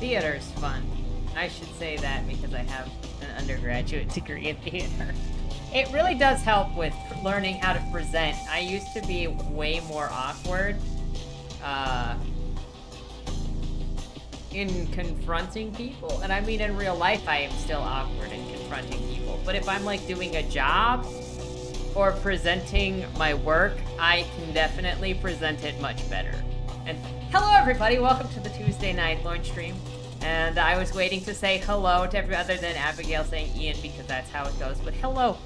Theater's fun. I should say that because I have an undergraduate degree in theater. It really does help with learning how to present. I used to be way more awkward uh, in confronting people. And I mean, in real life, I am still awkward in confronting people. But if I'm like doing a job or presenting my work, I can definitely present it much better. And hello, everybody. Welcome to the Tuesday night launch stream. And I was waiting to say hello to everybody other than Abigail saying Ian because that's how it goes. But hello.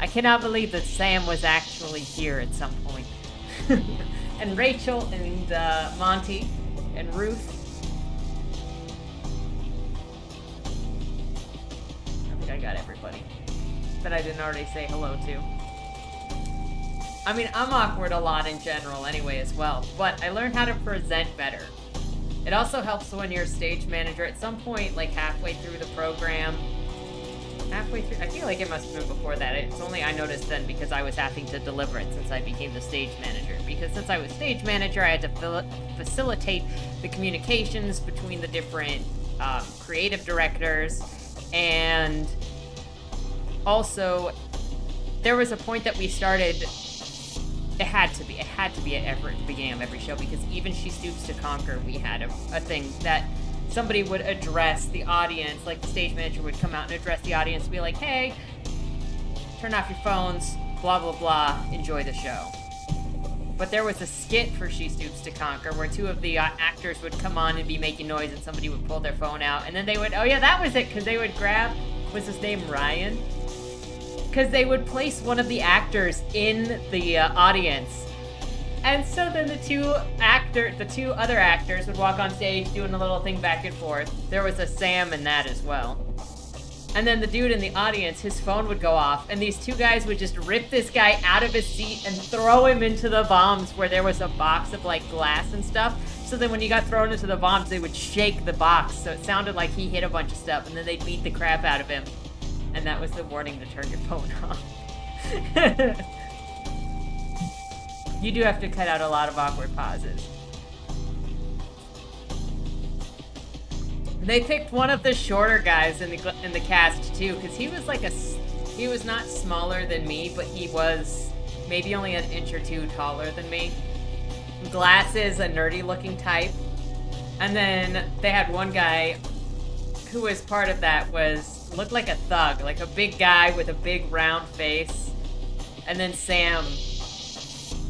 I cannot believe that Sam was actually here at some point. and Rachel and uh, Monty and Ruth. I think I got everybody that I didn't already say hello to. I mean, I'm awkward a lot in general anyway as well, but I learned how to present better. It also helps when you're a stage manager. At some point, like halfway through the program, halfway through, I feel like it must have been before that. It's only I noticed then because I was having to deliver it since I became the stage manager. Because since I was stage manager, I had to facilitate the communications between the different um, creative directors. And also, there was a point that we started it had to be. It had to be at every beginning of every show because even She Stoops to Conquer, we had a, a thing that somebody would address the audience, like the stage manager would come out and address the audience and be like, hey, turn off your phones, blah, blah, blah, enjoy the show. But there was a skit for She Stoops to Conquer where two of the uh, actors would come on and be making noise and somebody would pull their phone out and then they would, oh yeah, that was it, because they would grab, was his name Ryan? Because they would place one of the actors in the uh, audience. And so then the two actor, the two other actors would walk on stage doing a little thing back and forth. There was a Sam in that as well. And then the dude in the audience, his phone would go off, and these two guys would just rip this guy out of his seat and throw him into the voms where there was a box of like glass and stuff. So then when he got thrown into the voms, they would shake the box, so it sounded like he hit a bunch of stuff, and then they'd beat the crap out of him and that was the warning to turn your phone off. you do have to cut out a lot of awkward pauses. They picked one of the shorter guys in the in the cast too, because he was like a he was not smaller than me, but he was maybe only an inch or two taller than me. Glasses, a nerdy looking type, and then they had one guy who was part of that was looked like a thug, like a big guy with a big round face. And then Sam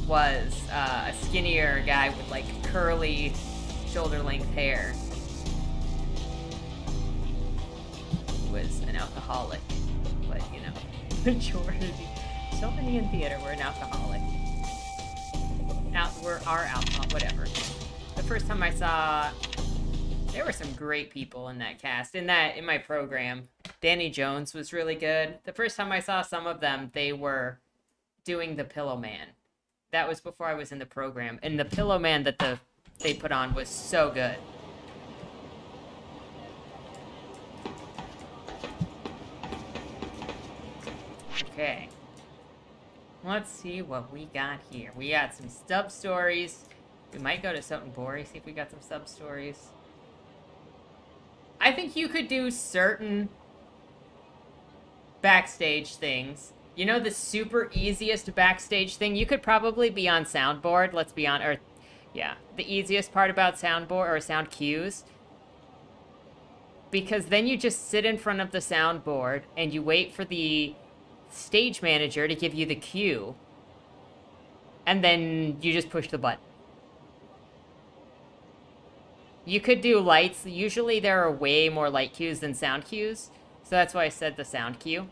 was uh, a skinnier guy with like curly shoulder length hair. Was an alcoholic, but you know, majority. So many in theater were an alcoholic. Out, were our alcohol, whatever. The first time I saw there were some great people in that cast. In that, in my program, Danny Jones was really good. The first time I saw some of them, they were doing the Pillowman. That was before I was in the program, and the Pillowman that the they put on was so good. Okay. Let's see what we got here. We got some sub stories. We might go to something boring, see if we got some sub stories. I think you could do certain backstage things. You know the super easiest backstage thing? You could probably be on soundboard, let's be on or yeah, the easiest part about soundboard or sound cues because then you just sit in front of the soundboard and you wait for the stage manager to give you the cue and then you just push the button. You could do lights. Usually there are way more light cues than sound cues. So that's why I said the sound cue.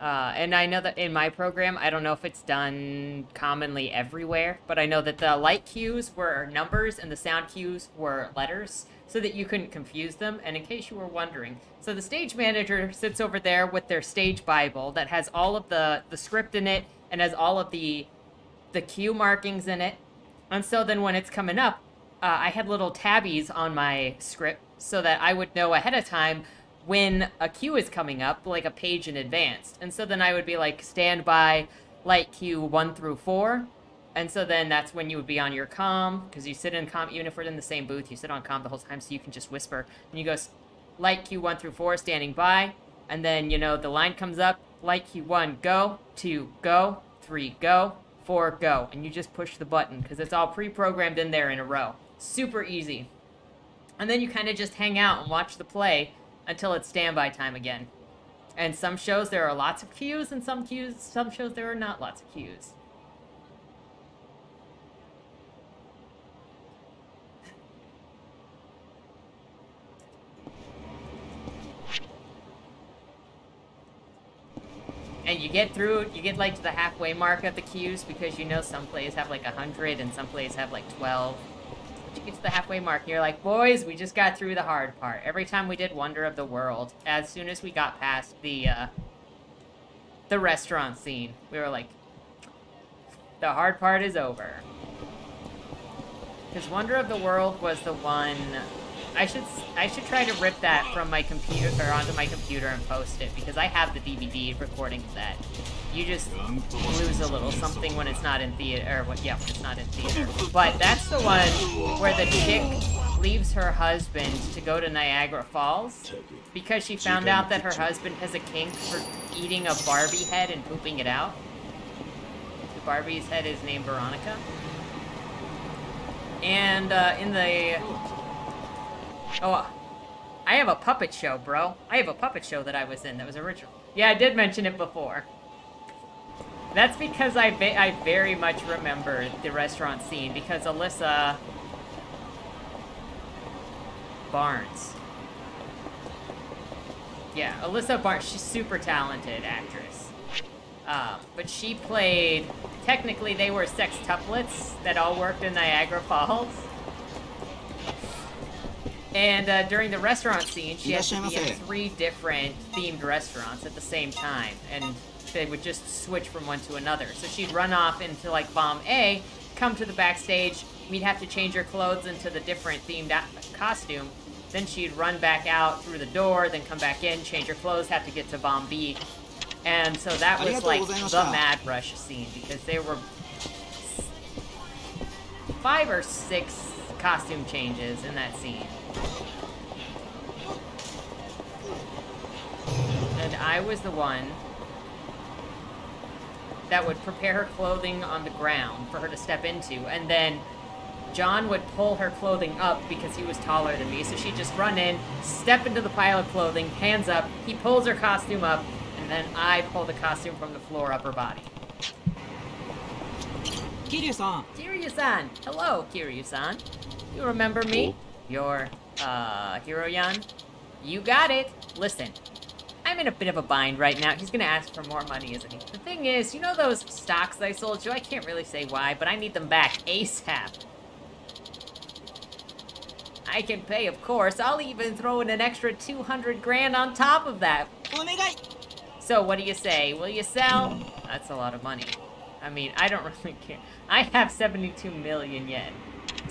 Uh, and I know that in my program, I don't know if it's done commonly everywhere, but I know that the light cues were numbers and the sound cues were letters so that you couldn't confuse them. And in case you were wondering, so the stage manager sits over there with their stage Bible that has all of the, the script in it and has all of the, the cue markings in it. And so then when it's coming up, uh, I had little tabbies on my script so that I would know ahead of time when a cue is coming up, like a page in advance. And so then I would be like, stand by light cue one through four. And so then that's when you would be on your comm, because you sit in comm, even if we're in the same booth, you sit on comm the whole time, so you can just whisper. And you go, light Q1 through 4, standing by. And then, you know, the line comes up, light Q1, go, 2, go, 3, go, 4, go. And you just push the button, because it's all pre-programmed in there in a row. Super easy. And then you kind of just hang out and watch the play until it's standby time again. And some shows there are lots of cues, and some cues, some shows there are not lots of cues. and you get through you get like to the halfway mark of the queues because you know some plays have like 100 and some plays have like 12 but you get to the halfway mark and you're like boys we just got through the hard part. Every time we did wonder of the world as soon as we got past the uh the restaurant scene we were like the hard part is over. Because wonder of the world was the one I should I should try to rip that from my computer or onto my computer and post it because I have the DVD recording of that. You just lose a little something when it's not in theater, or what? Yeah, when it's not in theater. But that's the one where the chick leaves her husband to go to Niagara Falls because she found out that her husband has a kink for eating a Barbie head and pooping it out. The Barbie's head is named Veronica. And uh, in the Oh, I have a puppet show, bro. I have a puppet show that I was in that was original. Yeah, I did mention it before. That's because I, I very much remember the restaurant scene because Alyssa Barnes. Yeah, Alyssa Barnes, she's super talented actress. Um, but she played, technically they were sextuplets that all worked in Niagara Falls. And uh, during the restaurant scene, she had to be in three different themed restaurants at the same time, and they would just switch from one to another. So she'd run off into like vom A, come to the backstage, we'd have to change her clothes into the different themed costume. Then she'd run back out through the door, then come back in, change her clothes, have to get to vom B. And so that was like the Mad Rush scene because there were five or six costume changes in that scene. And I was the one that would prepare her clothing on the ground for her to step into, and then John would pull her clothing up because he was taller than me, so she'd just run in, step into the pile of clothing, hands up, he pulls her costume up, and then I pull the costume from the floor up her body. Kiryu-san! Kiryu-san! Hello, Kiryu-san. You remember me? You're uh, Hiroyan? You got it. Listen, I'm in a bit of a bind right now. He's gonna ask for more money, isn't he? The thing is, you know those stocks I sold you? I can't really say why, but I need them back ASAP. I can pay, of course. I'll even throw in an extra 200 grand on top of that. So what do you say? Will you sell? That's a lot of money. I mean, I don't really care. I have 72 million yen.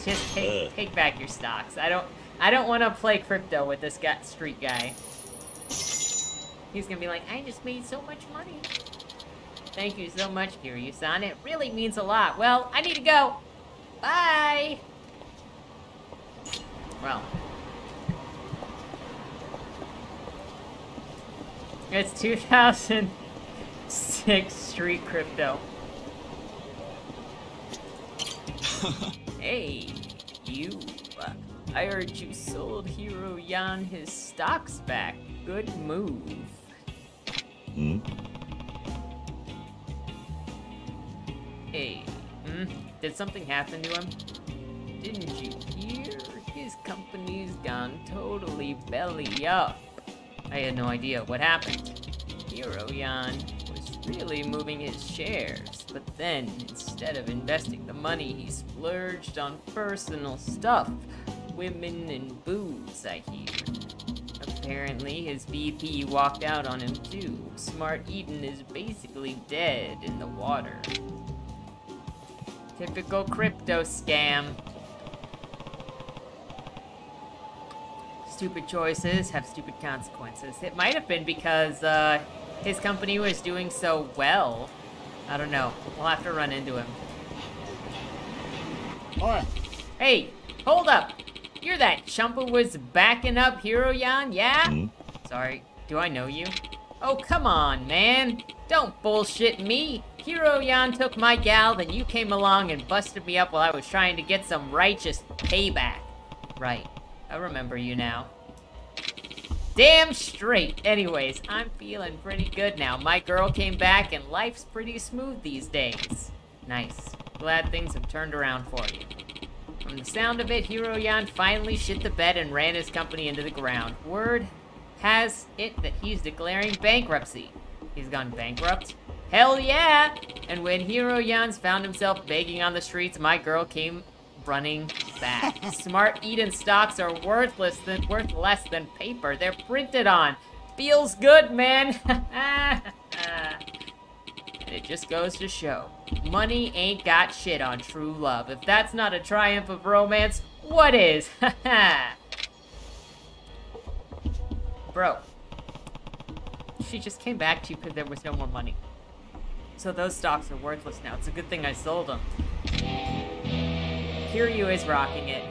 Just take, take back your stocks. I don't I don't want to play crypto with this guy, street guy. He's gonna be like, I just made so much money. Thank you so much, Kiryu-san. It really means a lot. Well, I need to go. Bye! Well. It's 2006 street crypto. hey, you. I heard you sold Hiroyan his stocks back. Good move. Hmm? Hey, hmm? Did something happen to him? Didn't you hear? His company's gone totally belly up. I had no idea what happened. Hiroyan was really moving his shares, but then, instead of investing the money, he splurged on personal stuff. Women and booze, I hear. Apparently, his VP walked out on him too. Smart Eden is basically dead in the water. Typical crypto scam. Stupid choices have stupid consequences. It might have been because, uh, his company was doing so well. I don't know. We'll have to run into him. おい Hey, hold up. You're that chump who was backing up Hiroyan, yeah? Hmm? Sorry, do I know you? Oh, come on, man. Don't bullshit me. Hiroyan took my gal, then you came along and busted me up while I was trying to get some righteous payback. Right. I remember you now. Damn straight. Anyways, I'm feeling pretty good now. My girl came back and life's pretty smooth these days. Nice. Glad things have turned around for you. From the sound of it, Hiroyan finally shit the bed and ran his company into the ground. Word has it that he's declaring bankruptcy. He's gone bankrupt? Hell yeah! And when Hiroyan's found himself begging on the streets, my girl came running back. Smart Eden stocks are worthless than worth less than paper. They're printed on. Feels good, man. it just goes to show. Money ain't got shit on true love. If that's not a triumph of romance, what is? Bro. She just came back to you because there was no more money. So those stocks are worthless now. It's a good thing I sold them. Kiryu is rocking it.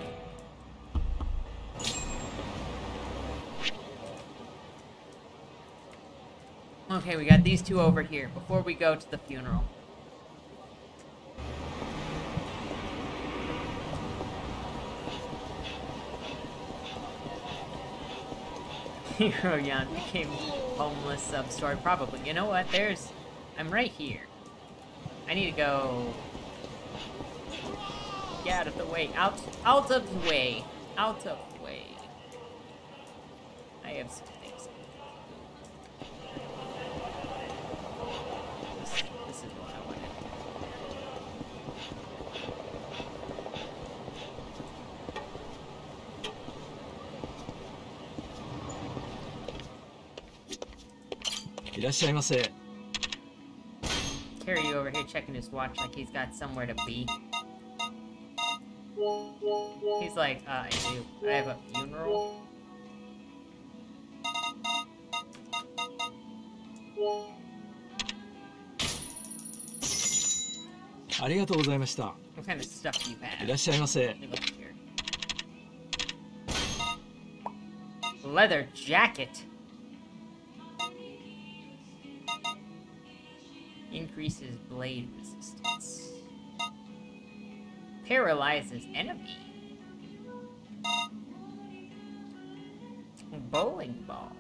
Okay, we got these two over here before we go to the funeral. Hiroyan became homeless sub-story. Probably. You know what? There's... I'm right here. I need to go... Get out of the way. Out, out of the way. Out of the way. I have some things. This, this is what I wanted. いらっしゃいませ Carry you over here checking his watch like he's got somewhere to be. He's like, uh, I do. I have a funeral. .ありがとうございました What kind of stuff do you い have? らっしゃいませ Let me look here. Leather jacket. Increases blade resistance. Paralyzes enemy. Bowling ball.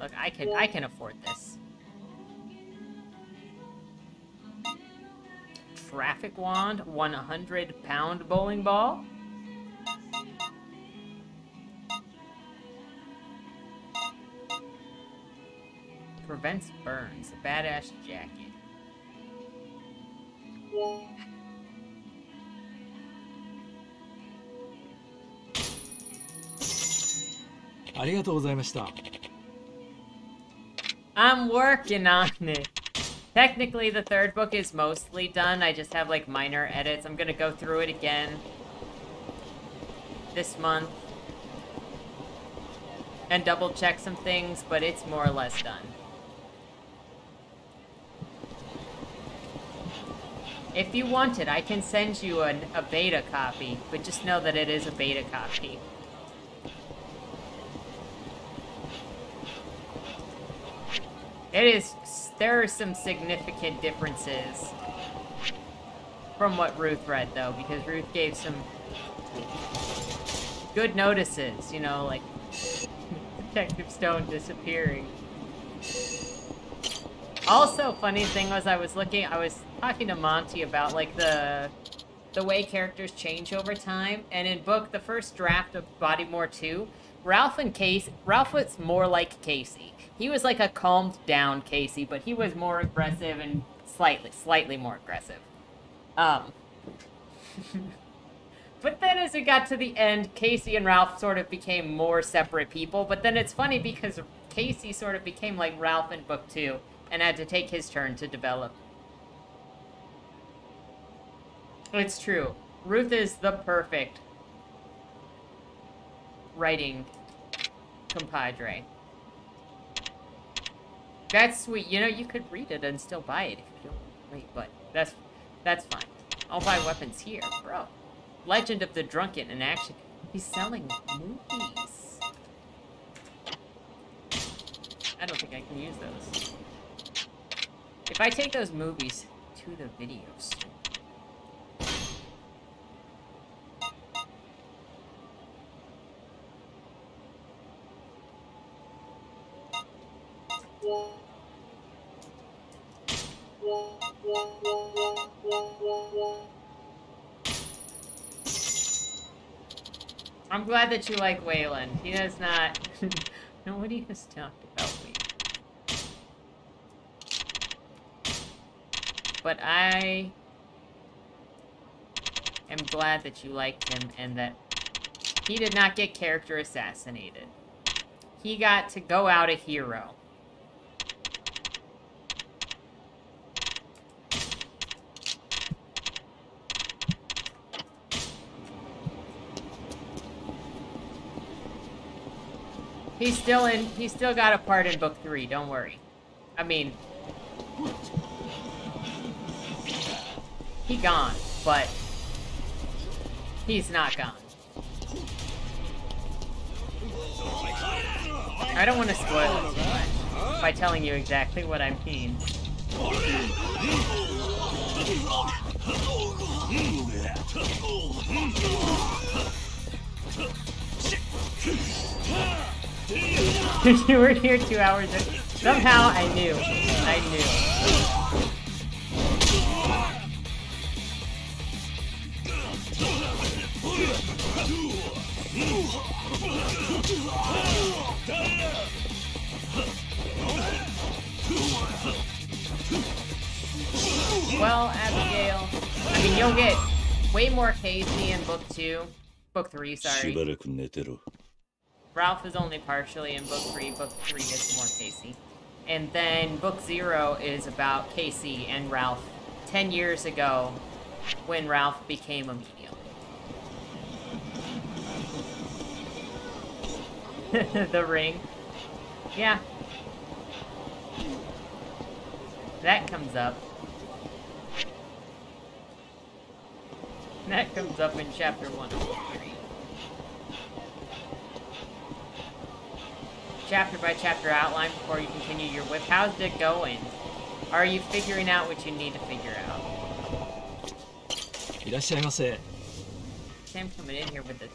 Look, I can I can afford this. Traffic wand, 100 pound bowling ball. Spence Burns, badass jacket. I'm working on it. Technically, the third book is mostly done. I just have, like, minor edits. I'm gonna go through it again this month and double check some things, but it's more or less done. If you want it, I can send you an, a beta copy, but just know that it is a beta copy. It is. There are some significant differences from what Ruth read, though, because Ruth gave some good notices. You know, like Detective Stone disappearing. Also, funny thing was, I was looking. I was talking to Monty about like the the way characters change over time, and in book the first draft of Bodymore Two, Ralph and Casey. Ralph was more like Casey. He was like a calmed down Casey, but he was more aggressive and slightly, slightly more aggressive. Um. but then as we got to the end, Casey and Ralph sort of became more separate people. But then it's funny because Casey sort of became like Ralph in book two and had to take his turn to develop. It's true. Ruth is the perfect writing compadre. That's sweet. You know, you could read it and still buy it if you don't wait, but that's that's fine. I'll buy weapons here. Bro. Legend of the Drunken in action. He's selling movies. I don't think I can use those. If I take those movies to the video store. I'm glad that you like Waylon. He does not... Nobody has talked about me. But I am glad that you liked him and that he did not get character assassinated. He got to go out a hero. He's still in, he's still got a part in book three, don't worry. I mean, he gone, but he's not gone. I don't want to spoil it too much by telling you exactly what I mean. you were here two hours ago. Somehow I knew. I knew. Well, Abigail, I mean, you'll get way more Casey in book two, book three, sorry. Ralph is only partially in book three. Book three is more Casey. And then book zero is about Casey and Ralph 10 years ago when Ralph became a medium. the ring. Yeah. That comes up. That comes up in chapter one of book three. chapter by chapter outline before you continue your whip. How's it going? Are you figuring out what you need to figure out? いらっしゃいませ Sam coming in here with a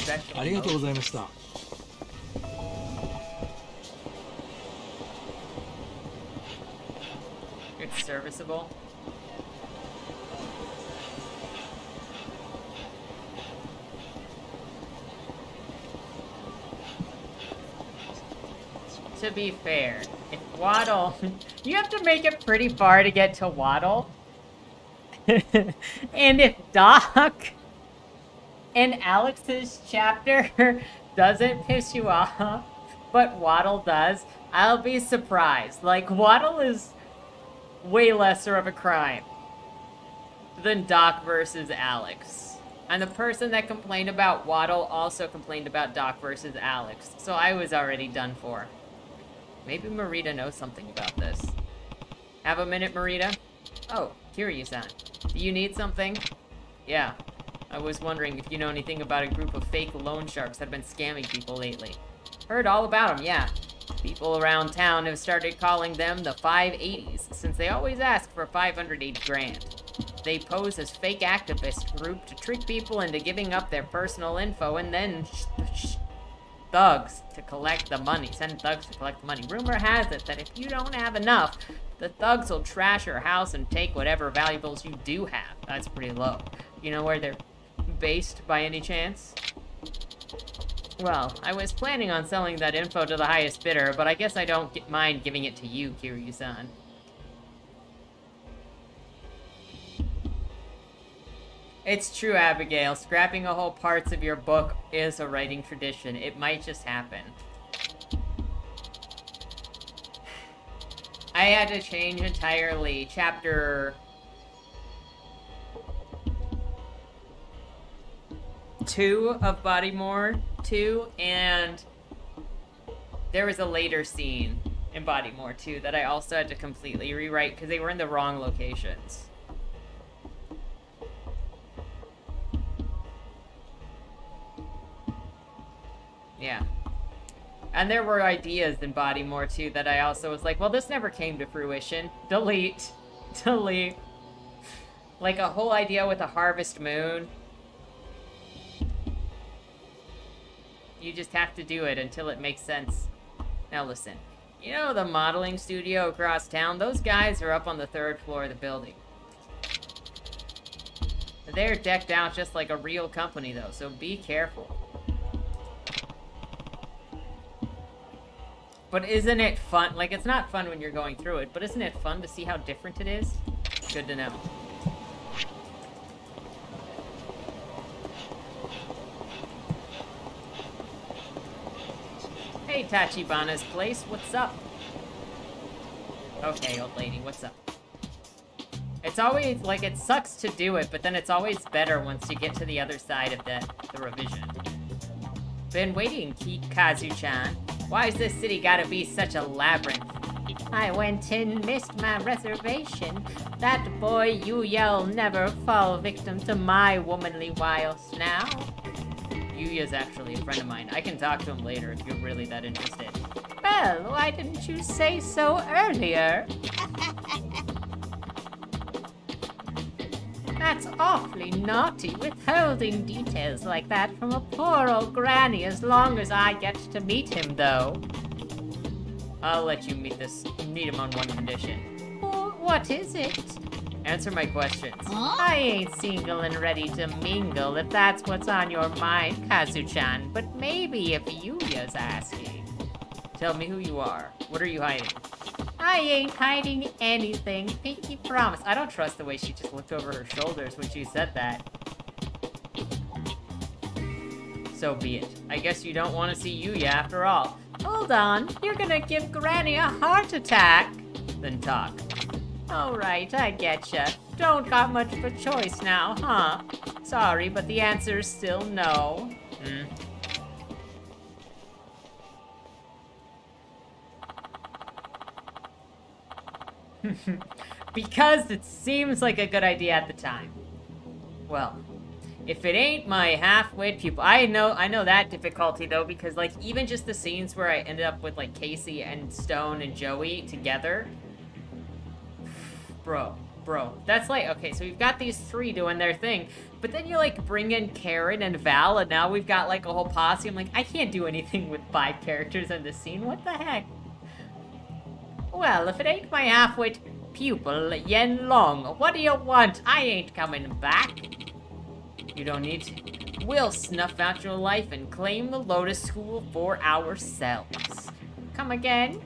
special. ありがとうご note. ざいました It's serviceable. Be fair, if Waddle... You have to make it pretty far to get to Waddle. and if Doc and Alex's chapter doesn't piss you off, but Waddle does, I'll be surprised. Like, Waddle is way lesser of a crime than Doc versus Alex. And the person that complained about Waddle also complained about Doc versus Alex. So I was already done for. Maybe Marita knows something about this. Have a minute, Marita? Oh, Kiryu-san. Do you need something? Yeah. I was wondering if you know anything about a group of fake loan sharks that have been scamming people lately. Heard all about them, yeah. People around town have started calling them the 580s, since they always ask for 580 grand. They pose as fake activist group to trick people into giving up their personal info and then sh- sh- thugs to collect the money. Send thugs to collect the money. Rumor has it that if you don't have enough, the thugs will trash your house and take whatever valuables you do have. That's pretty low. You know where they're based by any chance? Well, I was planning on selling that info to the highest bidder, but I guess I don't mind giving it to you, Kiryu-san. It's true, Abigail. Scrapping a whole parts of your book is a writing tradition. It might just happen. I had to change entirely chapter two of Bodymore 2, and there was a later scene in Bodymore 2 that I also had to completely rewrite because they were in the wrong locations. Yeah. And there were ideas in Bodymore too that I also was like, well, this never came to fruition. Delete. Delete. Like a whole idea with a harvest moon. You just have to do it until it makes sense. Now listen, you know the modeling studio across town? Those guys are up on the third floor of the building. They're decked out just like a real company though, so be careful. But isn't it fun? Like, it's not fun when you're going through it, but isn't it fun to see how different it is? Good to know. Hey, Tachibana's place, what's up? Okay, old lady, what's up? It's always, like, it sucks to do it, but then it's always better once you get to the other side of the, the revision. Been waiting, Kazu-chan. Why is this city gotta be such a labyrinth? I went in, missed my reservation. That boy Yuya will never fall victim to my womanly wiles now. Yuya's actually a friend of mine. I can talk to him later if you're really that interested. Well, why didn't you say so earlier? That's awfully naughty, withholding details like that from a poor old granny as long as I get to meet him, though. I'll let you meet this meet him on one condition. what is it? Answer my questions. Huh? I ain't single and ready to mingle if that's what's on your mind, Kazu-chan, but maybe if Yuya's asking. Tell me who you are. What are you hiding? I ain't hiding anything. Pinky promise. I don't trust the way she just looked over her shoulders when she said that. So be it. I guess you don't want to see Yuya after all. Hold on. You're gonna give Granny a heart attack. Then talk. Alright, I getcha. Don't got much of a choice now, huh? Sorry, but the answer's still no. Hmm. because it seems like a good idea at the time. Well, if it ain't my half-wit pupil, I know I know that difficulty though because like even just the scenes where I ended up with like Casey and Stone and Joey together, bro, bro, that's like okay. So we've got these three doing their thing, but then you like bring in Karen and Val, and now we've got like a whole posse. I'm like, I can't do anything with five characters in the scene. What the heck? Well, if it ain't my half-wit pupil, Yen Long, what do you want? I ain't coming back. You don't need to. We'll snuff out your life and claim the Lotus School for ourselves. Come again?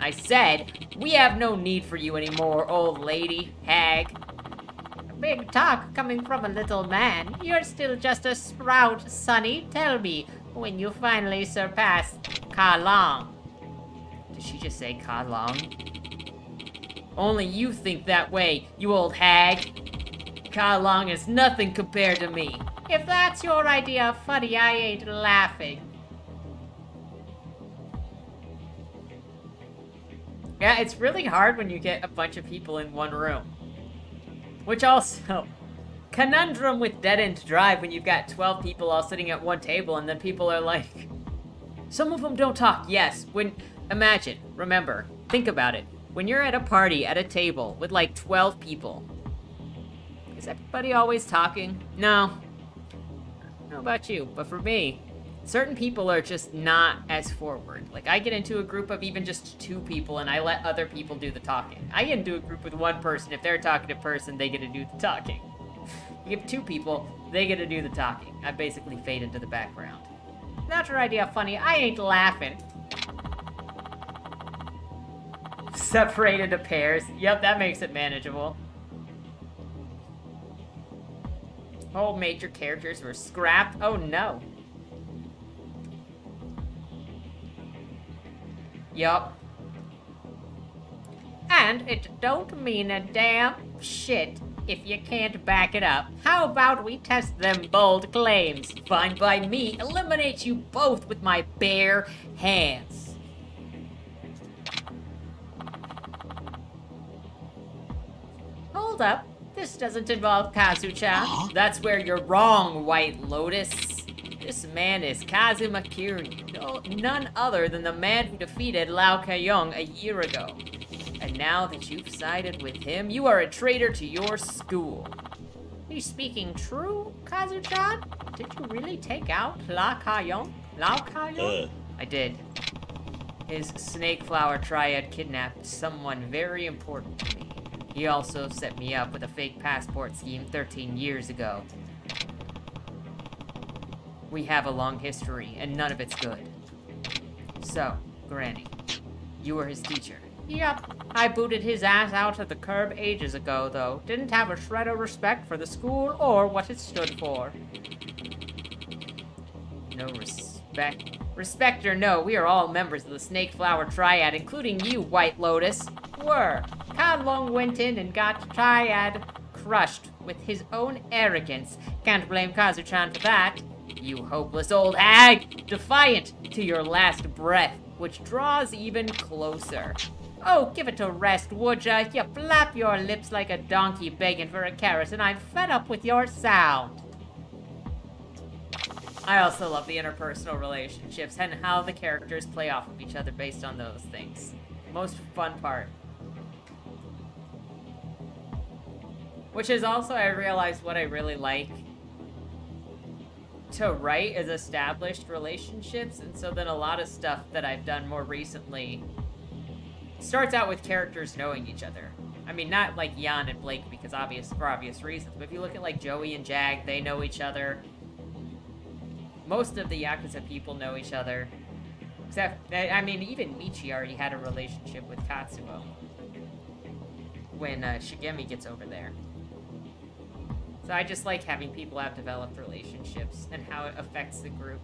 I said, we have no need for you anymore, old lady, hag. Big talk coming from a little man. You're still just a sprout, Sonny. Tell me, when you finally surpass Ka Long. Did she just say Ka Long? Only you think that way, you old hag. Ka Long is nothing compared to me. If that's your idea of funny, I ain't laughing. Yeah, it's really hard when you get a bunch of people in one room. Which also, conundrum with Dead End Drive when you've got 12 people all sitting at one table and then people are like, some of them don't talk. Yes, when, imagine, remember, think about it. When you're at a party at a table with like 12 people, is everybody always talking? No. Know about you, but for me, certain people are just not as forward. Like, I get into a group of even just two people and I let other people do the talking. I get into a group with one person. If they're talking to person, they get to do the talking. You give two people, they get to do the talking. I basically fade into the background. Not your idea funny. I ain't laughing. Separate into pairs. Yep, that makes it manageable. All major characters were scrapped. Oh no. Yup. And it don't mean a damn shit if you can't back it up. How about we test them bold claims? Fine by me, eliminate you both with my bare hands. Hold up. This doesn't involve Kazu-chan. Huh? That's where you're wrong, White Lotus. This man is Kazuma Kiryu, no, none other than the man who defeated Lau Ka Long a year ago. And now that you've sided with him, you are a traitor to your school. Are you speaking true, Kazuchan? Did you really take out Lau Ka Long? Lao Kayong? Uh, I did. His snake flower triad kidnapped someone very important to me. He also set me up with a fake passport scheme 13 years ago. We have a long history, and none of it's good. So, Granny, you were his teacher. Yep, I booted his ass out of the curb ages ago, though. Didn't have a shred of respect for the school or what it stood for. No respect. Respect or no, we are all members of the Snake Flower Triad, including you, White Lotus. Were. Ka Long went in and got Triad crushed with his own arrogance. Can't blame Kazuchan for that. You hopeless old hag! Defiant to your last breath, which draws even closer. Oh, give it a rest, would ya? You flap your lips like a donkey begging for a carrot, and I'm fed up with your sound. I also love the interpersonal relationships and how the characters play off of each other based on those things. Most fun part. Which is also, I realized what I really like to write is established relationships, and so then a lot of stuff that I've done more recently starts out with characters knowing each other. I mean, not like Jan and Blake because obvious for obvious reasons, but if you look at like Joey and Jag, they know each other. Most of the Yakuza people know each other. Except, I mean, even Michi already had a relationship with Katsuo. When uh, Shigemi gets over there. So I just like having people have developed relationships and how it affects the group.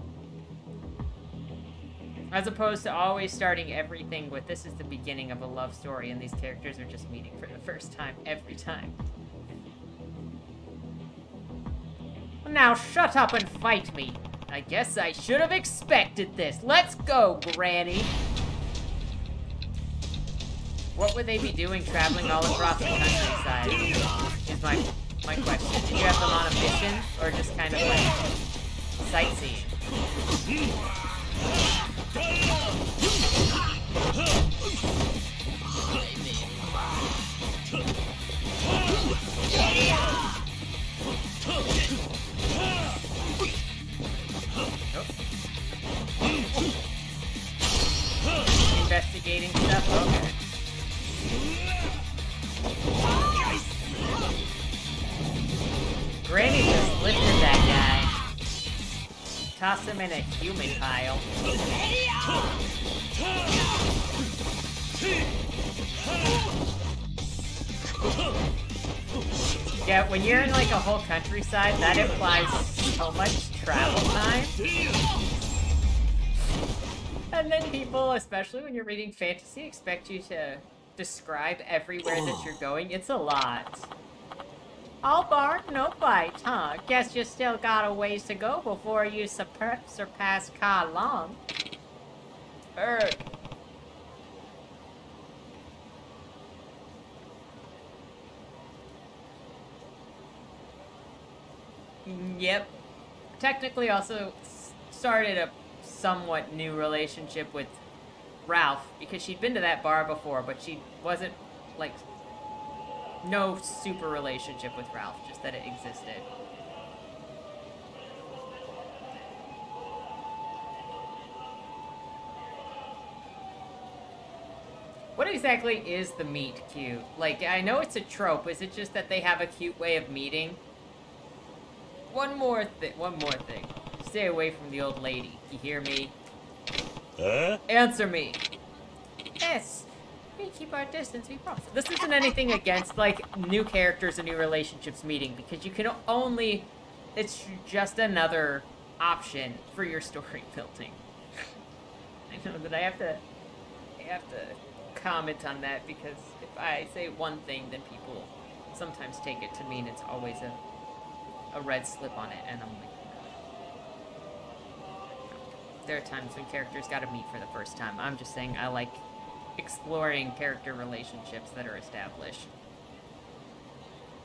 As opposed to always starting everything with this is the beginning of a love story and these characters are just meeting for the first time every time. Now shut up and fight me. I guess I should have expected this. Let's go, Granny. What would they be doing traveling all across the countryside? Is my my question. Did you have them on a mission or just kind of like sightseeing? Investigating stuff? Okay. Granny just lifted that guy. Toss him in a human pile. Yeah, when you're in like a whole countryside, that implies so much travel time. And then people, especially when you're reading fantasy, expect you to describe everywhere that you're going. It's a lot. All bark, no bite, huh? Guess you still got a ways to go before you surpass Ka Long. Yep. Technically also started a somewhat new relationship with Ralph because she'd been to that bar before, but she wasn't like no super relationship with Ralph, just that it existed. What exactly is the meet cute? Like, I know it's a trope. Is it just that they have a cute way of meeting? One more thing. One more thing. Stay away from the old lady. You hear me? Huh? Answer me. Yes. We keep our distance, we promise. This isn't anything against, like, new characters and new relationships meeting, because you can only... It's just another option for your story building. I know that I have to... I have to comment on that, because if I say one thing, then people sometimes take it to mean it's always a, a red slip on it, and I'm like, there are times when characters gotta meet for the first time. I'm just saying I like exploring character relationships that are established.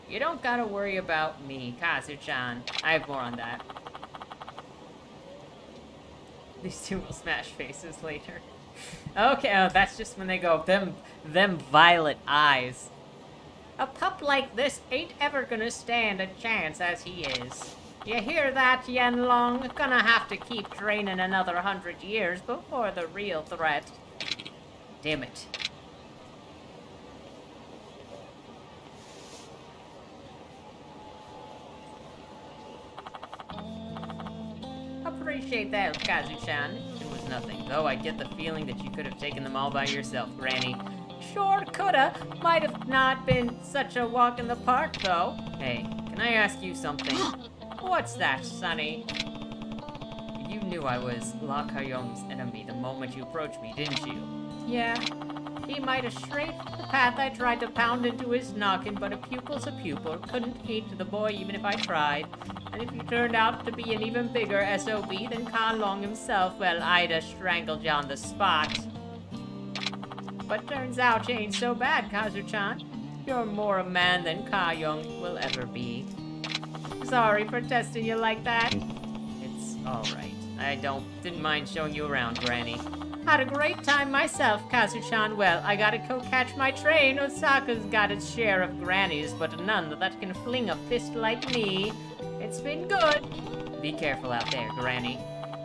You don't gotta worry about me, Kazu-chan. I have more on that. These two will smash faces later. okay, oh, that's just when they go, them, them violet eyes. A pup like this ain't ever gonna stand a chance as he is. You hear that, Long? Gonna have to keep training another hundred years before the real threat. Damn it. Appreciate that, Kazu-chan. It was nothing, though I get the feeling that you could have taken them all by yourself, Granny. Sure coulda. Might have not been such a walk in the park, though. Hey, can I ask you something? What's that, Sonny? You knew I was Lau Ka Long's enemy the moment you approached me, didn't you? Yeah. He might have strafed the path I tried to pound into his noggin, but a pupil's a pupil. Couldn't hate the boy even if I tried. And if you turned out to be an even bigger SOB than Ka Long himself, well, I'd have strangled you on the spot. But turns out you ain't so bad, Kazu-chan. You're more a man than Ka Long will ever be. Sorry for testing you like that. It's alright. I don't didn't mind showing you around, Granny. Had a great time myself, Kazu-chan. Well, I gotta go catch my train. Osaka's got its share of grannies, but none that can fling a fist like me. It's been good. Be careful out there, Granny.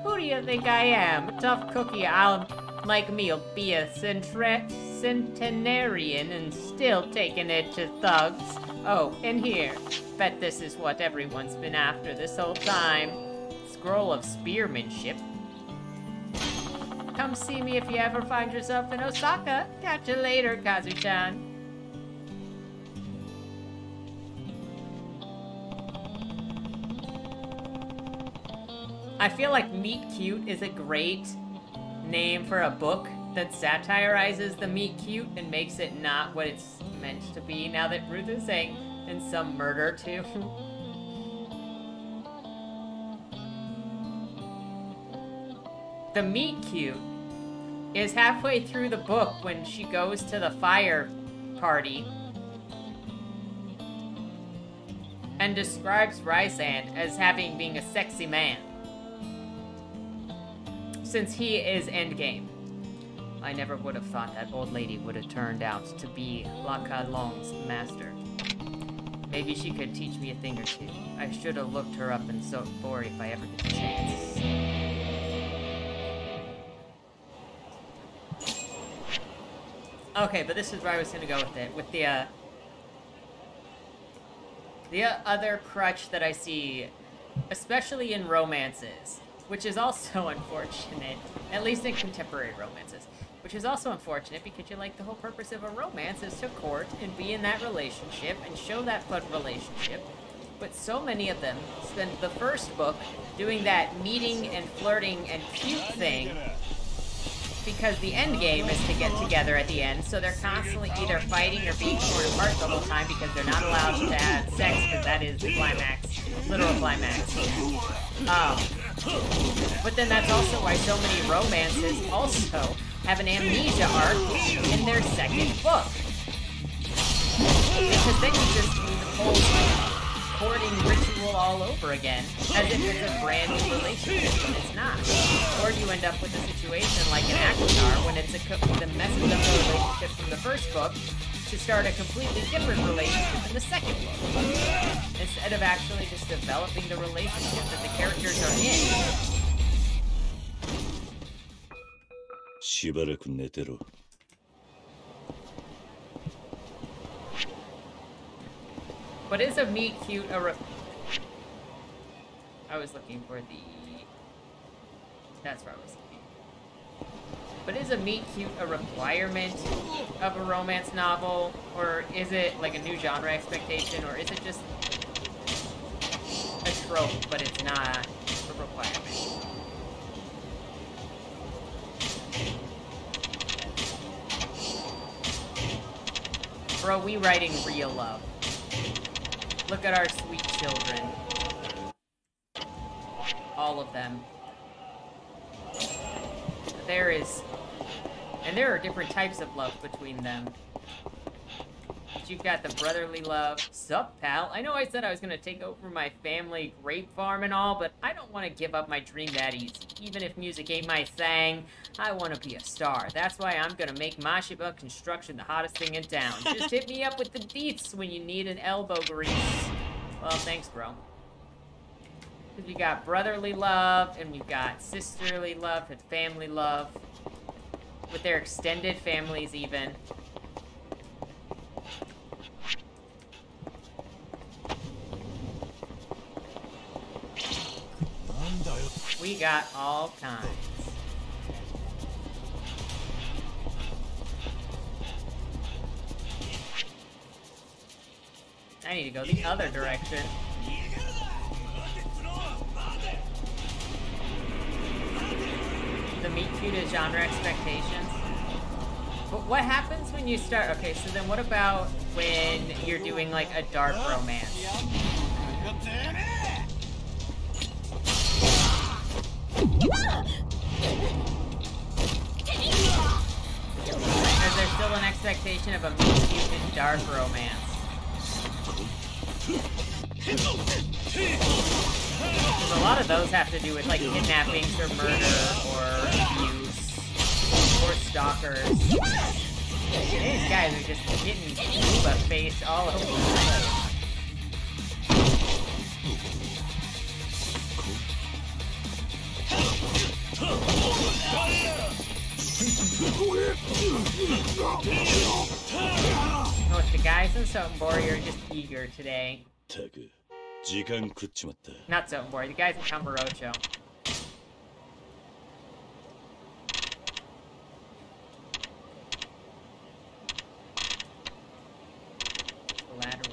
Who do you think I am? A tough cookie I'll, like me'll be a centenarian and still taking it to thugs. Oh, and here. Bet this is what everyone's been after this whole time. Scroll of spearmanship. Come see me if you ever find yourself in Osaka. Catch you later, Kazu-chan. I feel like Meet Cute is a great name for a book that satirizes the meet cute and makes it not what it's meant to be now that Ruth is saying and some murder too. the meet cute is halfway through the book when she goes to the fire party and describes Rhysand as having being a sexy man since he is endgame. I never would have thought that old lady would have turned out to be Lau Ka Long's master. Maybe she could teach me a thing or two. I should have looked her up in so if I ever get the chance. Okay, but this is where I was gonna go with it. With the, uh... The other crutch that I see, especially in romances, which is also unfortunate, at least in contemporary romances, which is also unfortunate because you like the whole purpose of a romance is to court and be in that relationship and show that fun relationship. But so many of them spend the first book doing that meeting and flirting and cute thing because the end game is to get together at the end, so they're constantly either fighting or being torn apart the whole time because they're not allowed to have sex because that is the climax, literal climax. Um, but then that's also why so many romances also have an amnesia arc in their second book. Because then you just do the whole courting ritual all over again, as if it's a brand new relationship when it's not. Or you end up with a situation like an ACOTAR when it's a the messes up the relationship from the first book to start a completely different relationship in the second book. Instead of actually just developing the relationship that the characters are in. しばらく寝てろ。But is a meet cute a I was looking for the... That's where I was looking. But is a meet cute a requirement of a romance novel? Or is it like a new genre expectation? Or is it just a trope, but it's not a requirement? Bro, we writing real love. Look at our sweet children. All of them. There is... And there are different types of love between them. But you've got the brotherly love. Sup, pal? I know I said I was gonna take over my family grape farm and all, but I don't want to give up my dream that easy. Even if music ain't my thing, I want to be a star. That's why I'm gonna make my Majima Construction the hottest thing in town. Just hit me up with the deets when you need an elbow grease. Well, thanks, bro. We got brotherly love, and we've got sisterly love, and family love. With their extended families, even. We got all kinds. I need to go the other direction. The cute is genre expectations. But what happens when you start? Okay, so then what about when you're doing like a dark romance? Is there still an expectation of a meat cute and dark romance? Because a lot of those have to do with like kidnappings or murder or abuse or stalkers. These guys are just getting Cuba face all over the place. Note the guys in Zone are just eager today. Not Zone the guys in Kamurocho. Ladder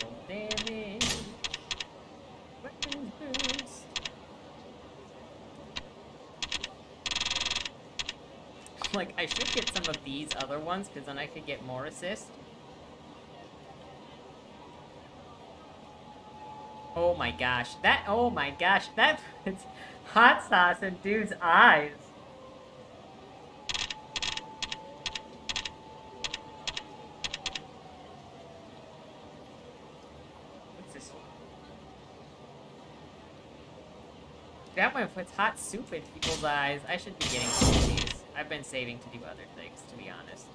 Like, I should get some of these other ones, because then I could get more assist. Oh my gosh, that, oh my gosh, that puts hot sauce in dude's eyes. What's this? That one puts hot soup in people's eyes. I should be getting. I've been saving to do other things, to be honest.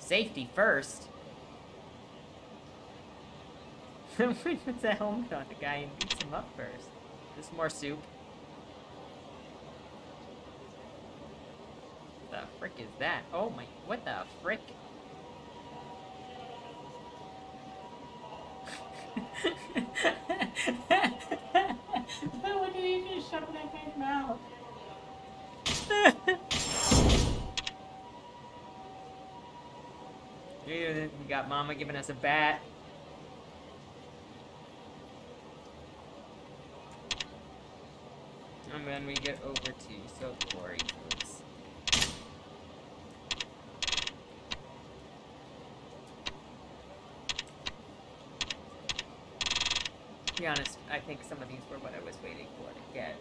Safety first. Puts a helmet on the guy and beats him up first. Just more soup. What The frick is that? Oh my, what the frick? what did he just shove in guy's mouth? We got Mama giving us a bat. And then we get over to so glory. To be honest, I think some of these were what I was waiting for to get.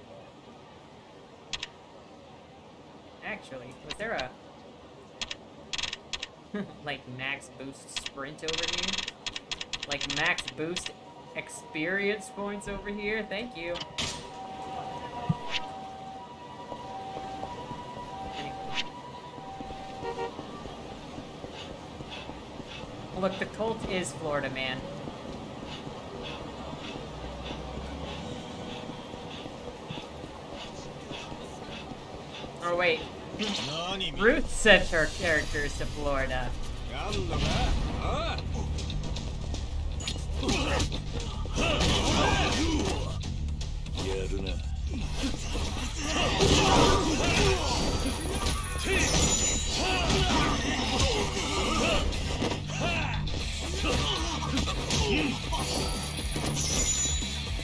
Actually, was there a like max boost sprint over here? Like max boost experience points over here? Thank you. Look, the cult is Florida, man. Or wait, Ruth sent her characters to Florida.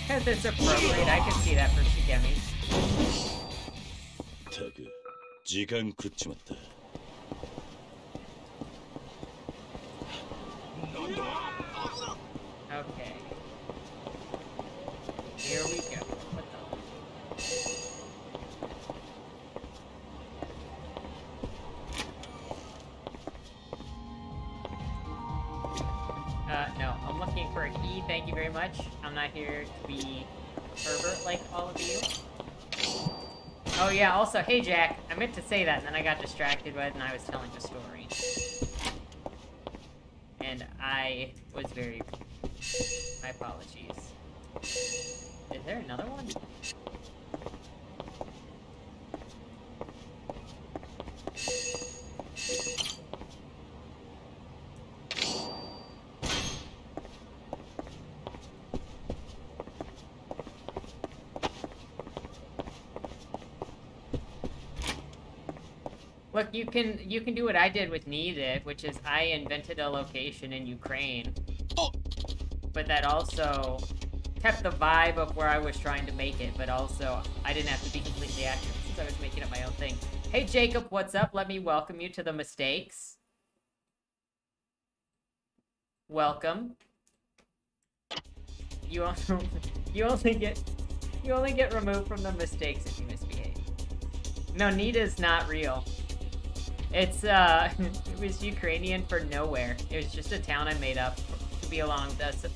If it's appropriate, I can see that for Shigemi. 時間食っちまった Okay. Here we go. What the? very much. I'm not here to be pervert like all of you. Oh yeah, also, hey Jack, I meant to say that, and then I got distracted when I was telling the story. And I was very... My apologies. Is there another one? Look, you can you can do what I did with Needed, which is I invented a location in Ukraine. Oh. But that also kept the vibe of where I was trying to make it, but also I didn't have to be completely accurate since I was making up my own thing. Hey Jacob, what's up? Let me welcome you to the mistakes. Welcome. You also you only get you only get removed from the mistakes if you misbehave. No, Nita is not real. It's, uh, it was Ukrainian for nowhere. It was just a town I made up to be along the,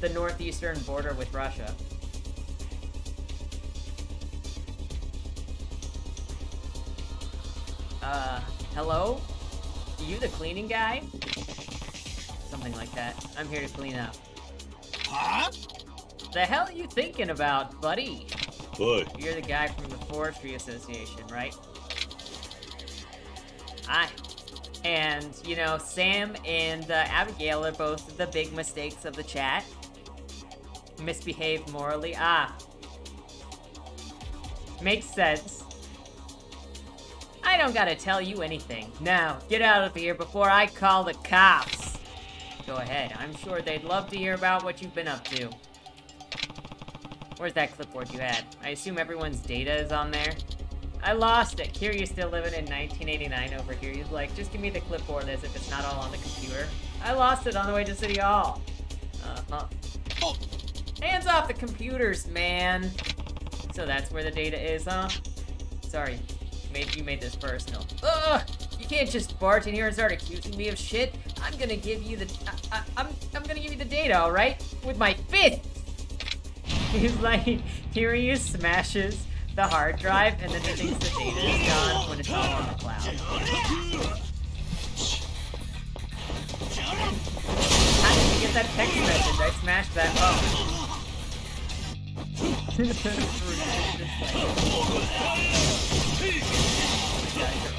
the northeastern border with Russia. Uh, hello? You the cleaning guy? Something like that. I'm here to clean up. Huh? The hell are you thinking about, buddy? おい You're the guy from the Forestry Association, right? Aye. And, you know, Sam and uh, Abigail are both the big mistakes of the chat. Misbehave morally. Ah. Makes sense. I don't gotta tell you anything. Now, get out of here before I call the cops. Go ahead. I'm sure they'd love to hear about what you've been up to. Where's that clipboard you had? I assume everyone's data is on there. I lost it. Here you're still living in 1989 over here. He's like, just give me the clipboard as if it's not all on the computer. I lost it on the way to City Hall. Uh-huh. Hands off the computers, man. So that's where the data is, huh? Sorry, made you made this personal. Ugh! You can't just barge in here and start accusing me of shit. I'm gonna give you the, I, I, I'm, I'm gonna give you the data, all right? With my fist. He's like, here he smashes the hard drive, and then he thinks the data is gone when it's all on the cloud. How did you get that text message? I smashed that phone.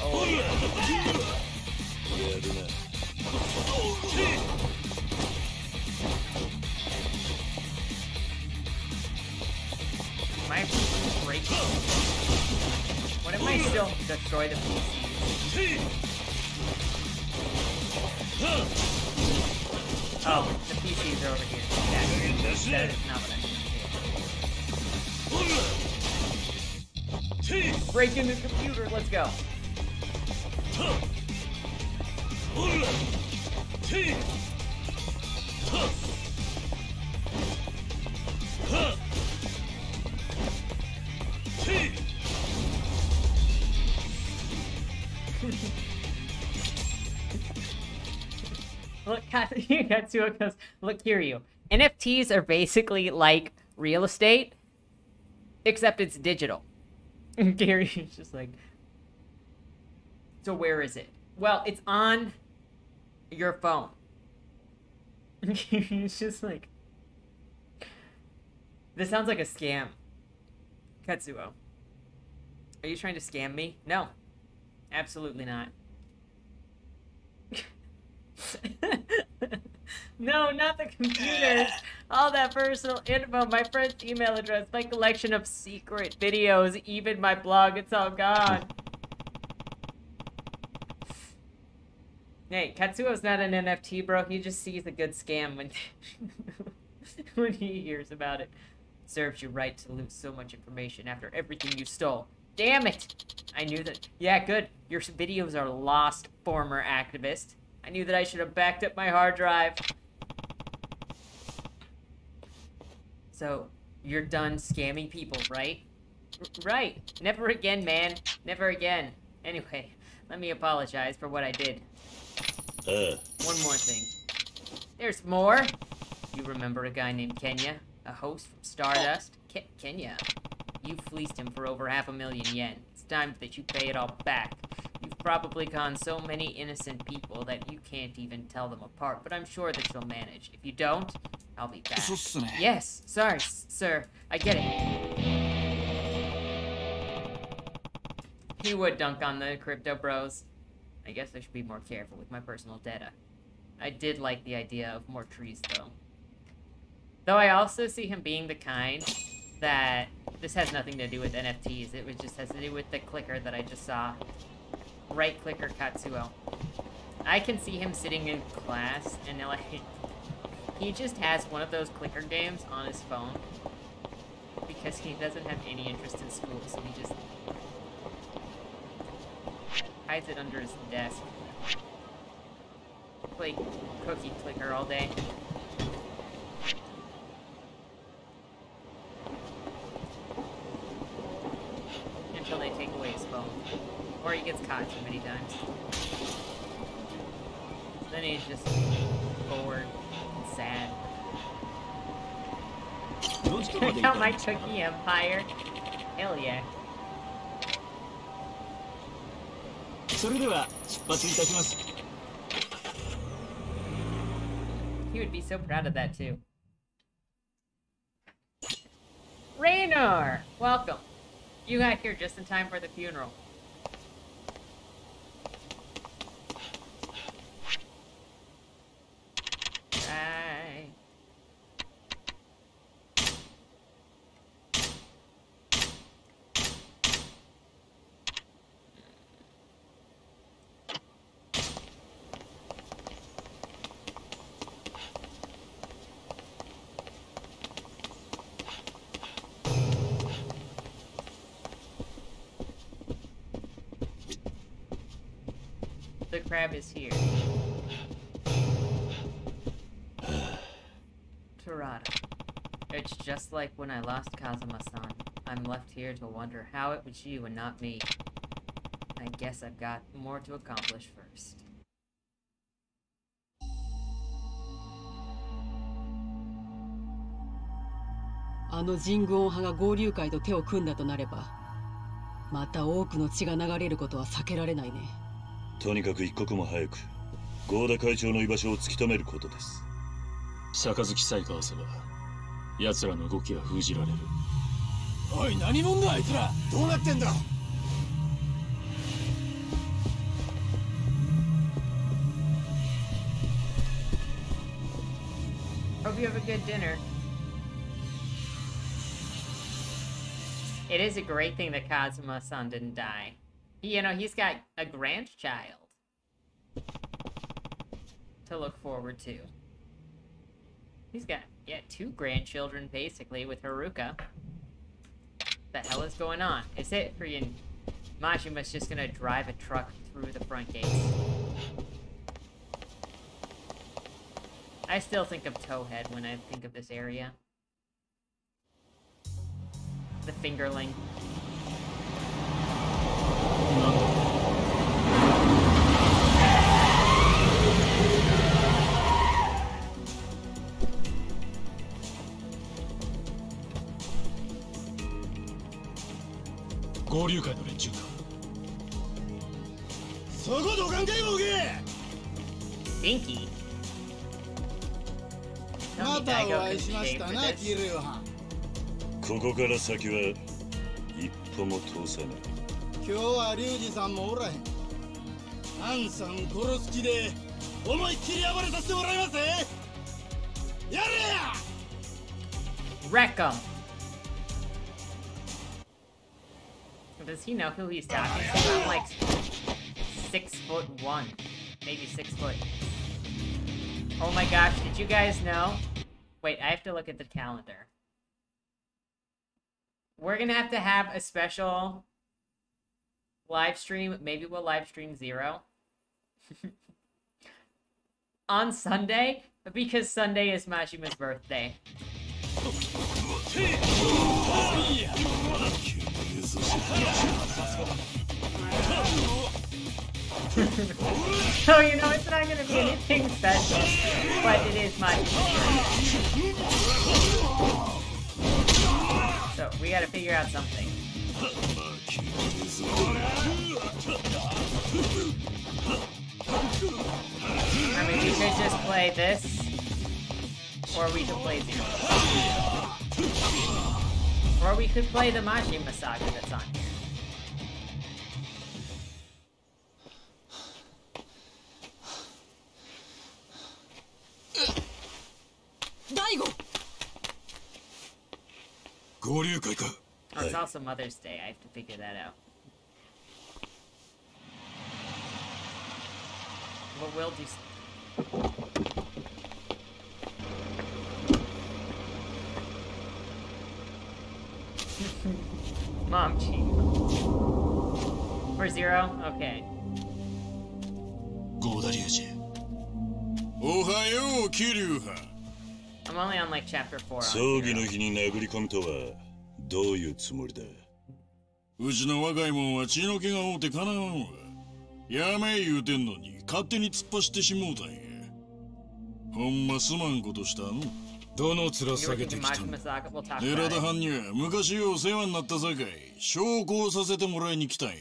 Old. やるな Am I? What if I still destroy the PCs? Oh, the PCs are over here. Yeah, that is not what I do. Break into the computer, let's go. Look, Katsuo goes, look, Kiryu. NFTs are basically like real estate, except it's digital. Kiryu's just like, so where is it? Well, it's on your phone. Kiryu's just like, this sounds like a scam. Katsuo. Are you trying to scam me? No. Absolutely not. no, not the computers. All that personal info, my friend's email address, my collection of secret videos, even my blog, it's all gone. Hey, Katsuo's not an NFT, bro. He just sees a good scam when when he hears about it. Serves you right to lose so much information after everything you stole. Damn it! I knew that. Yeah, good. Your videos are lost, former activist. I knew that I should have backed up my hard drive. So, you're done scamming people, right? R right. Never again, man. Never again. Anyway, let me apologize for what I did. ああ One more thing. There's more. You remember a guy named Kenya? A host from Stardust? Ke- Kenya. You fleeced him for over half a million yen. It's time that you pay it all back. You've probably conned so many innocent people that you can't even tell them apart, but I'm sure that you'll manage. If you don't, I'll be back. yes, sorry, sir. I get it. He would dunk on the crypto bros. I guess I should be more careful with my personal data. I did like the idea of more trees, though. Though I also see him being the kind that this has nothing to do with NFTs. It just has to do with the clicker that I just saw. Right clicker Katsuo. I can see him sitting in class and like he just has one of those clicker games on his phone because he doesn't have any interest in school, so he just hides it under his desk. Play cookie clicker all day. Until they take away his phone. Or he gets caught too many times. Then he's just bored and sad. どっちかまで Check 行 out った my cookie empire. Hell yeah. それでは出発いたします He would be so proud of that too. Raynor! Welcome. You got here just in time for the funeral. Crab is here. Torada. It's just like when I lost Kazuma-san. I'm left here to wonder how it was you and not me. I guess I've got more to accomplish first. あの神宮派が合流会と手を組んだとなればまた多くの血が流れることは避けられないねとにかく一刻も早く合田会長の居場所を突き止めることです杯さえ交わせば奴らの動きは封じられるおい何者だあいつらどうなってんだ Hope you have a good dinner. It is a great thing that Kazuma-san didn't die. You know, he's got a grandchild to look forward to. He's got, yeah, two grandchildren, basically, with Haruka. What The hell is going on? Is it freaking... Majima's just gonna drive a truck through the front gate? I still think of Towhead when I think of this area. The fingerling. 合流会の連中だそこどかんかいボケ Dinky? Tell またお会いしましたな.キルヨハンここから先は一歩も通さない今日はリュウジさんもおらへんアンさん殺す気で思いっきり暴れさせてもらいますぜやれや Wreck him! Does he know who he's talking to? I'm like six foot one. Maybe six foot. Oh my gosh, did you guys know? Wait, I have to look at the calendar. We're gonna have to have a special live stream. Maybe we'll live stream zero. On Sunday, because Sunday is Majima's birthday. so oh, you know it's not gonna be anything special, but it is much. So we gotta figure out something. I mean, we could just play this, or we could play the Or we could play the Majima Saga that's on here. Daigo! 郷龍会か Oh, it's also Mother's Day. I have to figure that out. But we'll do. s- Mom cheat. For zero? Okay. ゴーダリュウジおはよう桐生派 I'm only on like chapter 4. on 葬儀 Zero. の日に殴り込むとは どういうつもりだ？うちの若いもんは血の気が多うてかなわんわ。やめ言うてんのに勝手に突っ走ってしもうたんや。ほんますまんことしたの。どの面下げてきたん Majima だ Saga? We'll talk 寺田.藩には昔よう世話になったさかい証拠をさせてもらいに来たんや。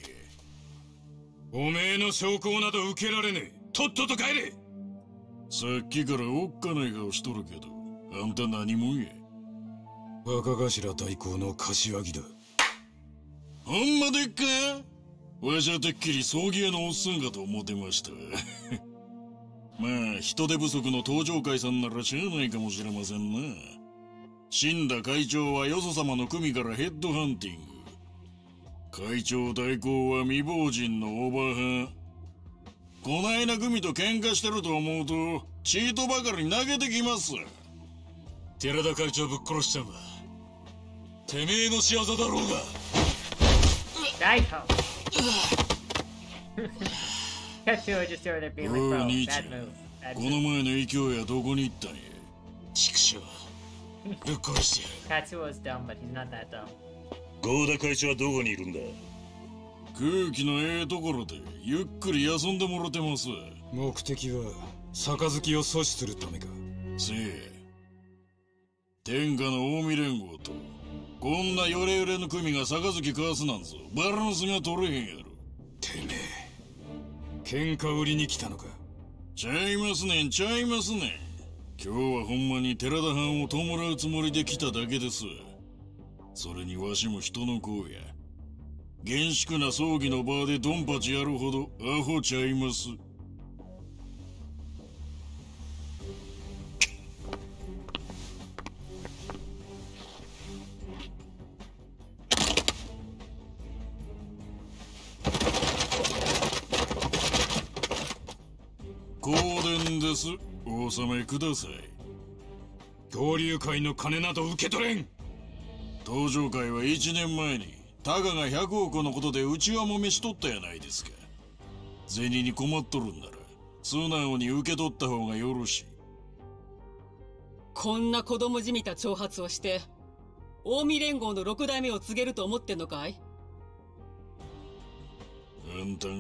おめえの証拠など受けられねえ。とっとと帰れ。さっきからおっかない顔しとるけどあんた何者や？若頭代行の柏木だ。ほんまでっかわしはてっきり葬儀屋のおっさんかと思ってました。まあ人手不足の登場会さんならしゃあないかもしれませんな。死んだ会長はよそ様の組からヘッドハンティング。会長代行は未亡人のオーバーハンこないな組と喧嘩してると思うとチートばかり投げてきます。寺田会長ぶっ殺しちゃうんだ。てめえの仕業だろうが! Katsuo just like, Oh, bro, bad move. Bad この.前の勢いはどこに行ったんや畜生ぶっ殺してやる Katsuo is dumb, but he's not that dumb. ゴーダ会長はどこにいるんだ空気のええところでゆっくり休んでもろてます目的は杯を阻止するためかせえ天下の近江連合とこんなヨレヨレの組が杯交わすなんぞ。バランスが取れへんやろ。てめえ喧嘩売りに来たのか。ちゃいますねんちゃいますねん。今日はほんまに寺田藩を弔うつもりで来ただけです。それにわしも人の子や。厳粛な葬儀の場でドンパチやるほどアホちゃいますです。お納めください。合流会の金など受け取れん。登場会は1年前にタカが100億のことで内輪もめしとったやないですか。銭に困っとるんなら素直に受け取った方がよろしい。こんな子供じみた挑発をして近江連合の六代目を告げると思ってんのかい？あんたが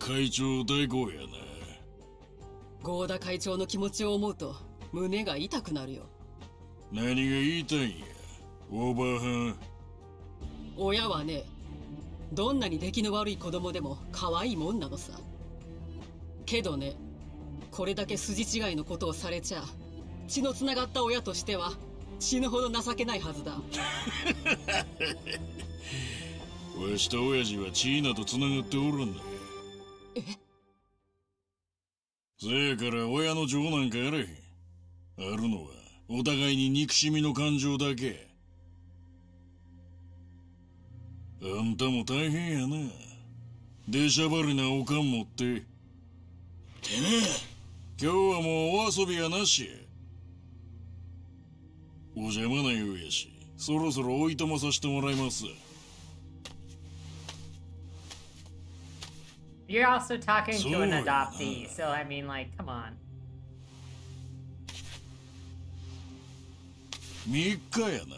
会長代行やな合田会長の気持ちを思うと胸が痛くなるよ。何が言いたいんや？オーバーハン親はねどんなに出来の悪い子供でも可愛いもんなのさ。けどねこれだけ筋違いのことをされちゃ血のつながった親としては死ぬほど情けないはずだ。わしと親父は血など繋がっておるんだえ？せやから親の情なんかやれへん。あるのはお互いに憎しみの感情だけ。あんたも大変やな。出しゃばりなおかん持って。てめえ。今日はもうお遊びやなし。やお邪魔なようやしそろそろおいとまさせてもらいます You're also talking to an adoptee, so I mean, like, come on. 3日やな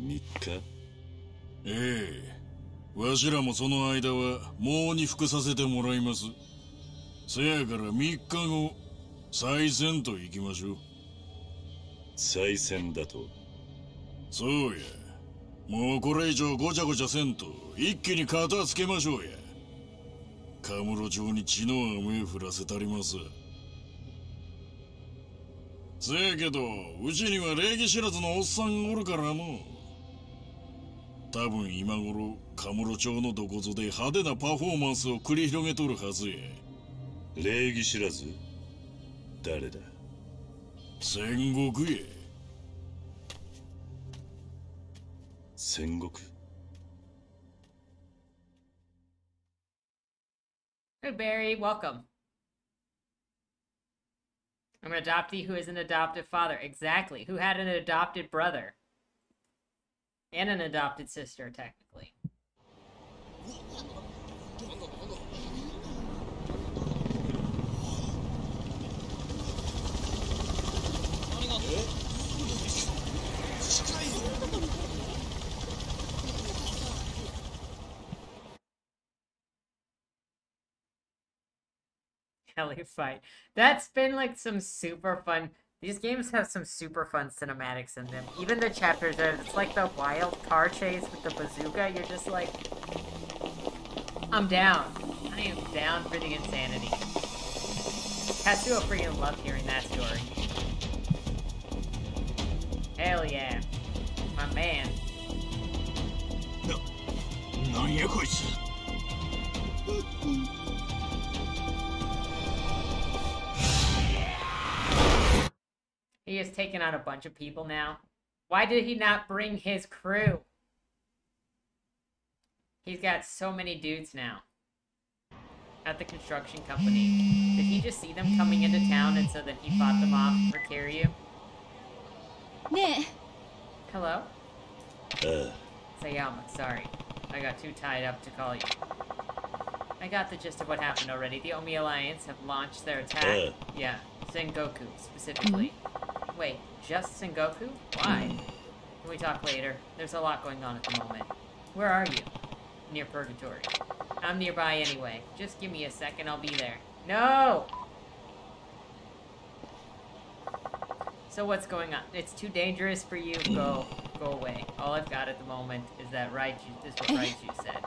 3日ええわしらもその間はもうに服させてもらいますせやから3日後再戦と行きましょう再戦だとそうやもうこれ以上ごちゃごちゃせんと一気に片付けましょうやカムロ町に血の雨降らせたります。せやけどうちには礼儀知らずのおっさんがおるからの。多分今頃カムロ町のどこぞで派手なパフォーマンスを繰り広げとるはずや。礼儀知らず？誰だ？戦国へ戦国？Hey, Barry, welcome. I'm an adoptee who is an adoptive father. Exactly. Who had an adopted brother. And an adopted sister, technically. Kelly fight. That's been like some super fun. These games have some super fun cinematics in them. Even the chapters are, it's like the wild car chase with the bazooka. You're just like, I'm down. I am down for the insanity. Katsuo freaking loved hearing that story. Hell yeah. My man. なんやこいつ He has taken out a bunch of people now. Why did he not bring his crew? He's got so many dudes now. At the construction company. Did he just see them coming into town and so then he fought them off for Kiryu? Yeah. Hello? Sayama, sorry. I got too tied up to call you. I got the gist of what happened already. The Omi Alliance have launched their attack. Uh. Yeah, Sengoku, specifically. Mm -hmm. Wait, just Sengoku? Why? Hmm. Can we talk later? There's a lot going on at the moment. Where are you? Near Purgatory. I'm nearby anyway. Just give me a second, I'll be there. No! So what's going on? It's too dangerous for you. Go, go away. All I've got at the moment is that Raiju. Is what Raiju said.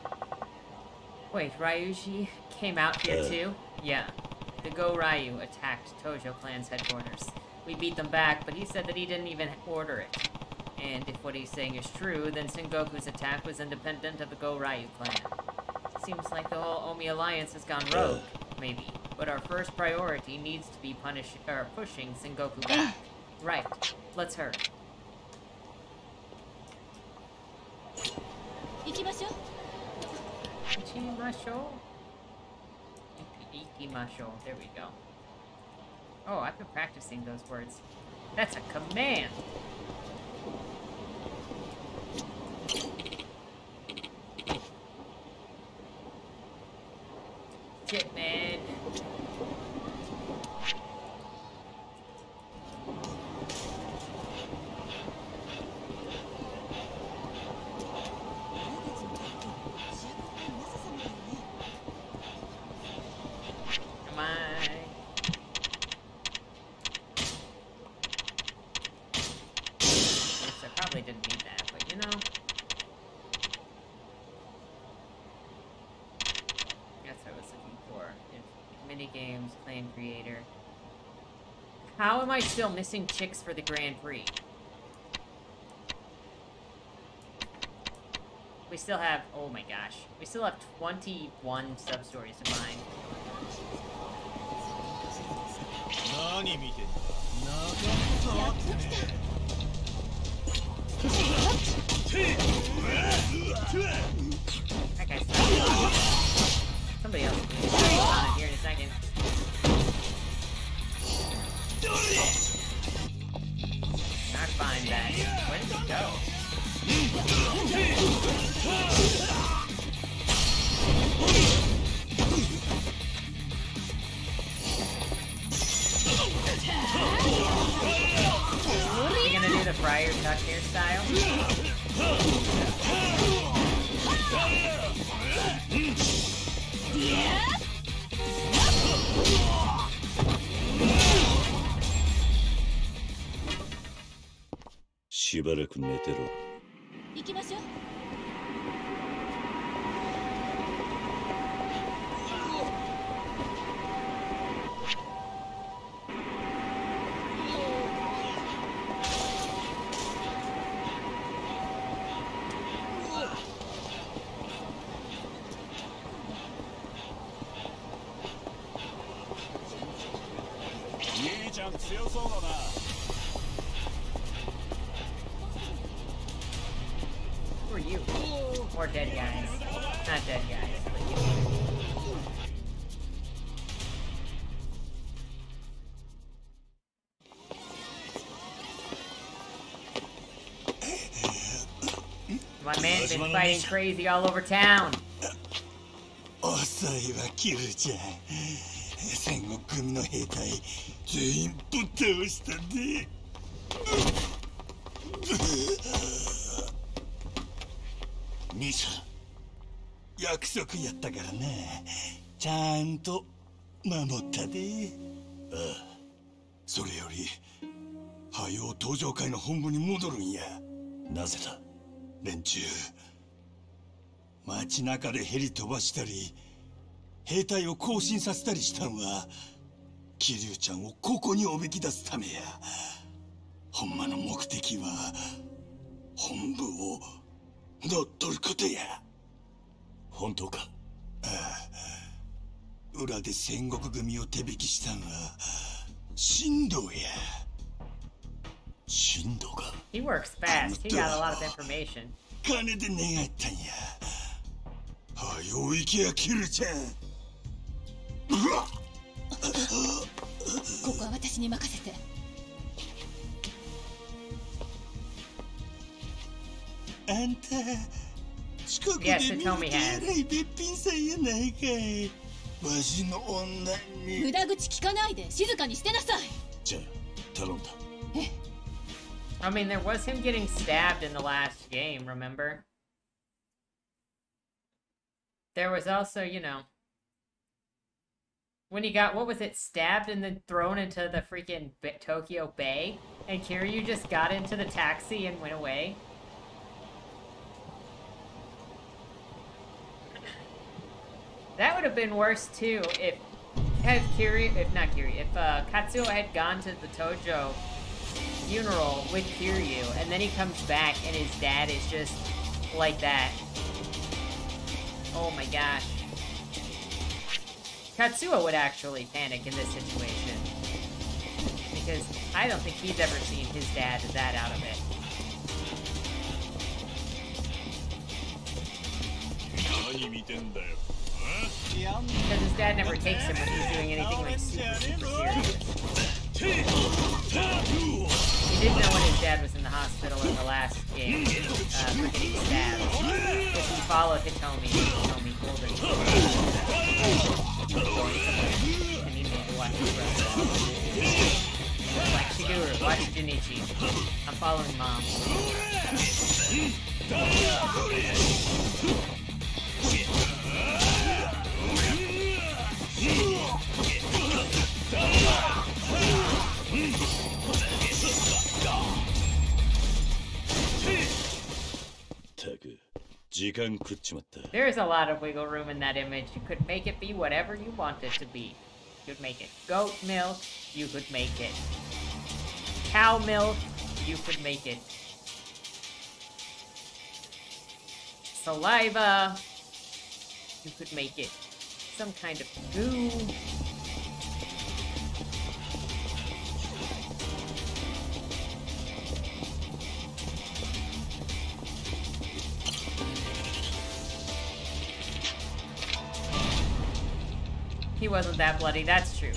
Wait, Ryuji came out here too? Yeah. The Go Ryu attacked Tojo Clan's headquarters. We beat them back, but he said that he didn't even order it. And if what he's saying is true, then Sengoku's attack was independent of the Go Ryu clan. Seems like the whole Omi alliance has gone rogue, maybe. But our first priority needs to be punishing or pushing Sengoku back. right. Let's hurry. Ikimashou. Ikimashou. Ikimashou. There we go. Oh, I've been practicing those words. That's a command. Shit, man. Come on. Oops, I probably didn't need that, but you know. That's what I was looking for. If mini games, Clan Creator. How am I still missing chicks for the Grand Prix? We still have, oh my gosh, we still have 21 sub-stories to find. In a second. しばらく寝てろ Man's been fighting crazy all over town. 遅いわキルちゃん戦国組の兵隊全員ぶっ倒したで兄さん約束やったからねちゃんと守ったでああそれよりはよう登場会の本部に戻るんやなぜだ連中街中でヘリ飛ばしたり兵隊を行進させたりしたんは桐生ちゃんをここにおびき出すためや。ほんまの目的は本部を乗っ取ることや。本当か？裏で戦国組を手引きしたんは神道や He works fast. He got a lot of information. 金で願ったんや。はよ行けやキルちゃんうわっ。ここは私に任せて。あんた近くで見らいべっぴんさんやないかい。わしの女に。無駄口聞かないで。静かにしてなさい。じゃあ頼んだ I mean, there was him getting stabbed in the last game, remember? There was also, you know, when he got, what was it, stabbed and then thrown into the freaking Tokyo Bay? And Kiryu just got into the taxi and went away? That would have been worse too if had Kiryu, if not Kiryu, if uh, Katsuo had gone to the Tojo funeral with Kiryu, and then he comes back and his dad is just like that. Oh my gosh. Katsuo would actually panic in this situation. Because I don't think he's ever seen his dad that out of it. Because his dad never takes him when he's doing anything like super, super serious. He didn't know when his dad was in the hospital in the last game, uh, for getting stabbed. Because he followed Hitomi, Hitomi going somewhere, and he made to watch his brother. Like, Shiguru, watch Junichi. I'm following mom.「た There is a lot of wiggle room in that image. You could make it be whatever you want it to be. You could make it goat milk. You could make it cow milk. You could make it saliva. You could make it some kind of goo. Wasn't that bloody, that's true.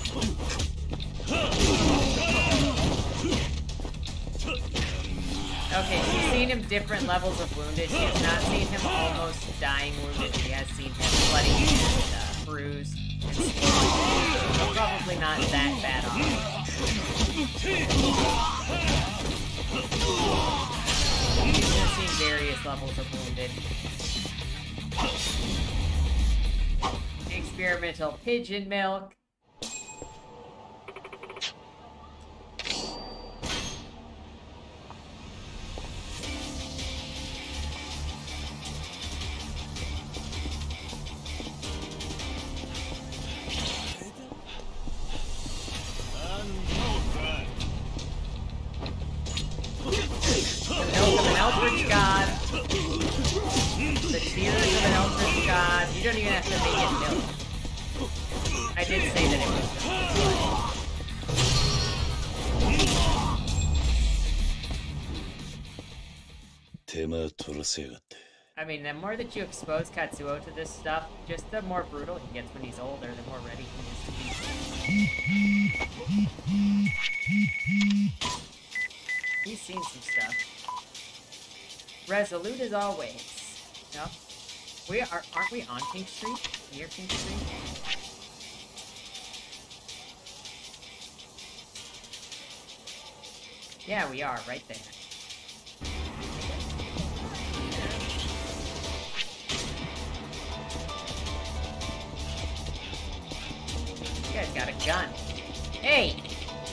Okay, she's seen him different levels of wounded. She has not seen him almost dying wounded. She has seen him bloody and uh, bruised and. So probably not that bad off. She's seen various levels of wounded. Experimental pigeon milk. I mean, the more that you expose Katsuo to this stuff, just the more brutal he gets when he's older, the more ready he is to be. He's seen some stuff. Resolute as always. Yep. We are aren't we on Pink Street? Near Pink Street? Yeah, we are, right there. Guys got a gun. Hey,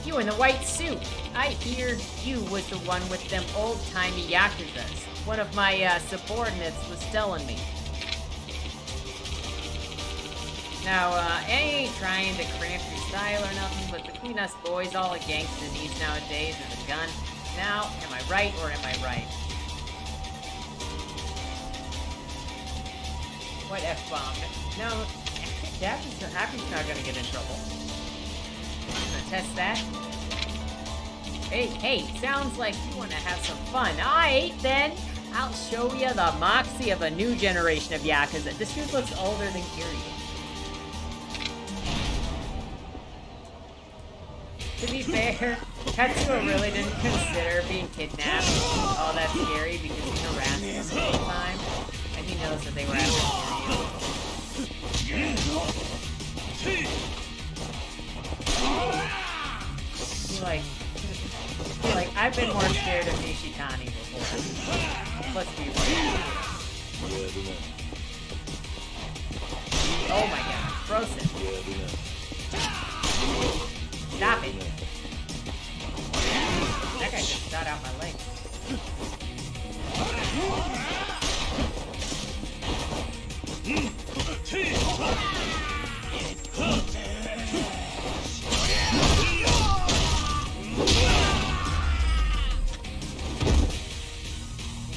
you in the white suit. I hear you was the one with them old-timey Yakuzas. One of my uh, subordinates was telling me. Now, uh, I ain't trying to cramp your style or nothing, but between us boys, all a gangster needs nowadays is a gun. Now, am I right or am I right? What F-bomb? No, Daffy's, Happy's not gonna get in trouble. I'm gonna test that. Hey, hey, sounds like you wanna have some fun. Alright, then. I'll show you the moxie of a new generation of Yakuza. This dude looks older than Kiryu. To be fair, Katsuo really didn't consider being kidnapped all that scary because he harassed them the time. And he knows that they were after Kiryu. Like, like, I've been more scared of Nishitani before. Let's be real. Oh my god, frozen. Stop it. That guy just shot out my leg. Hmm.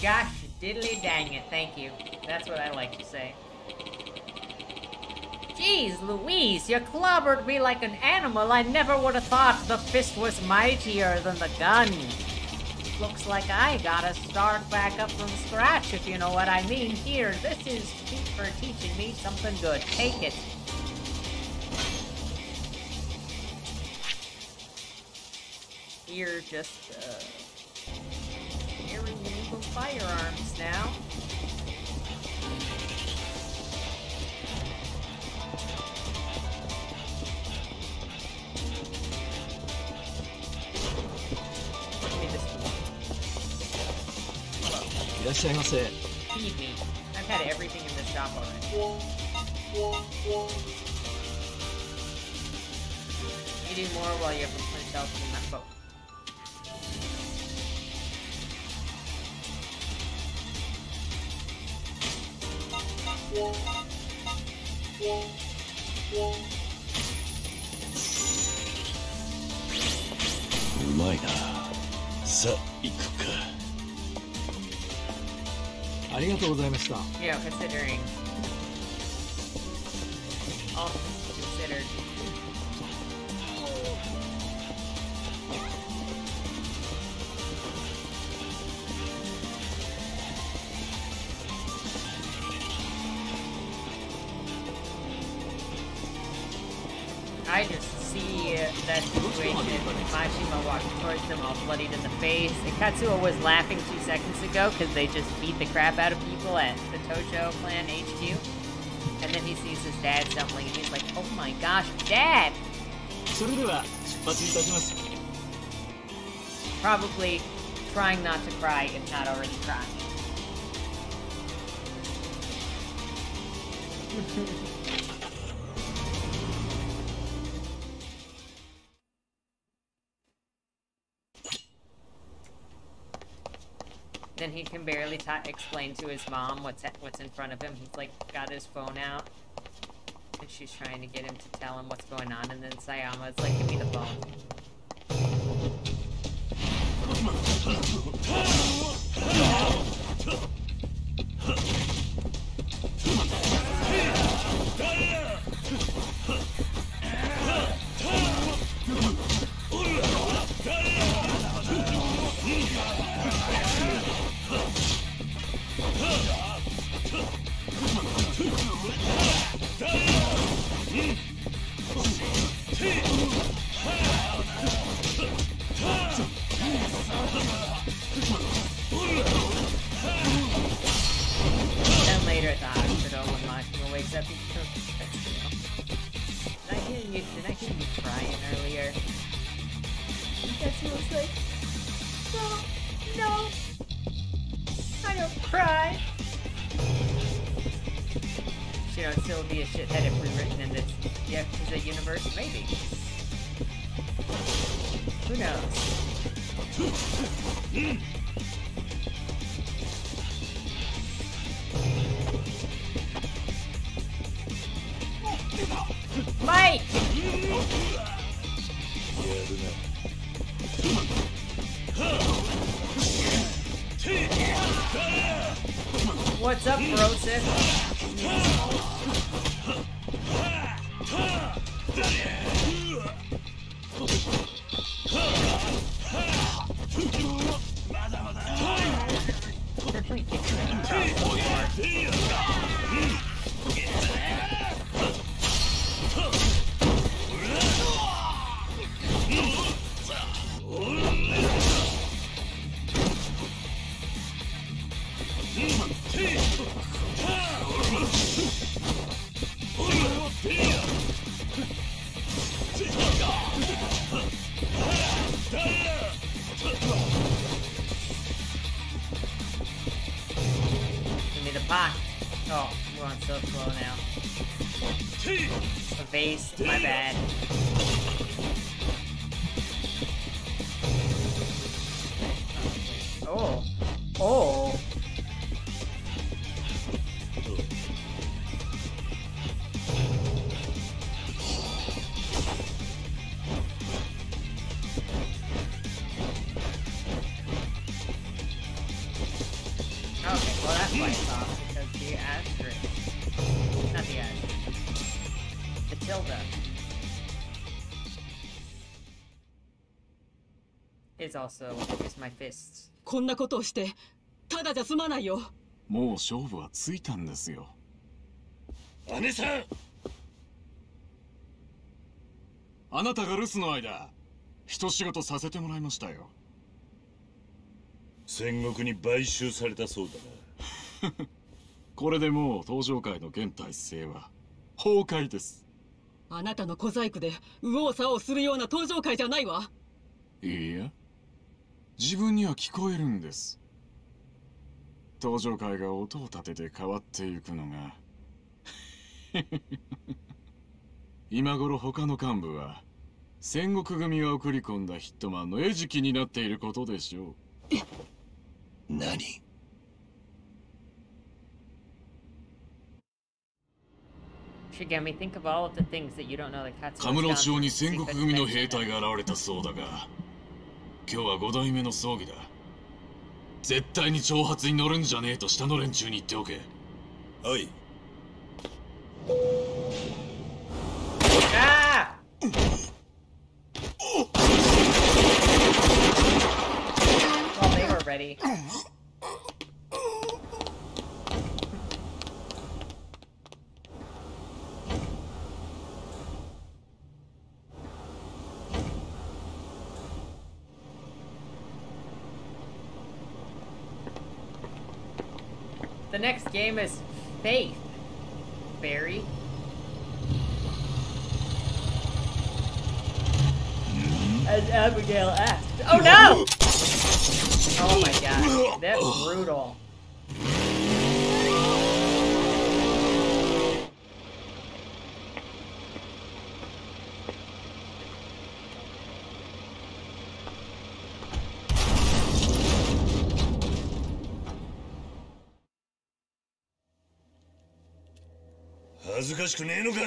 Gosh, diddly dang it, thank you. That's what I like to say. Jeez Louise, you clobbered me like an animal. I never would have thought the fist was mightier than the gun. Looks like I gotta start back up from scratch, if you know what I mean. Here, this is for teaching me something good. Take it. You're just, uh, illegal firearms now. Yes, I that's it. Feed me. I've had everything in this shop already. More while you have a うまいなさあ行くかありがとうございました Yeah, considering. Oh. I just see that situation. Mashima walks towards them, all bloodied in the face. And was laughing two seconds ago because they just beat the crap out of people at the Tojo Clan HQ. And then he sees his dad stumbling and he's like, oh my gosh, dad! Probably trying not to cry if not already crying. barely ta explain to his mom what's what's in front of him. He's like got his phone out, and she's trying to get him to tell him what's going on. And then Sayama's like, "Give me the phone." Is also is my fists. こんなことをしてただじゃ済まないよ。もう勝負はついたんですよ。姉さん！あなたが留守の間一仕事させてもらいましたよ。戦国に買収されたそうだな。これでもう登場界の現体制は崩壊です。あなたの小細工で右往左往するような登場会じゃないわ。いいや自分には聞こえるんです。登場界が音を立てて変わっていくのが。今頃他の幹部は戦国組が送り込んだヒットマンの餌食になっていることでしょう。何？Should get me think of all of the things that you don't know that Katsuo カムロ町に戦国組の兵隊が現れたそうだが今日は五代目の葬儀だ絶対に挑発に乗るんじゃねえと下の連中に言っておけおい Ah! Were ready. Next game is Faith. Barry. As Abigail asked. Oh no! Oh my god. That's brutal. 恥ずかしくねえのか？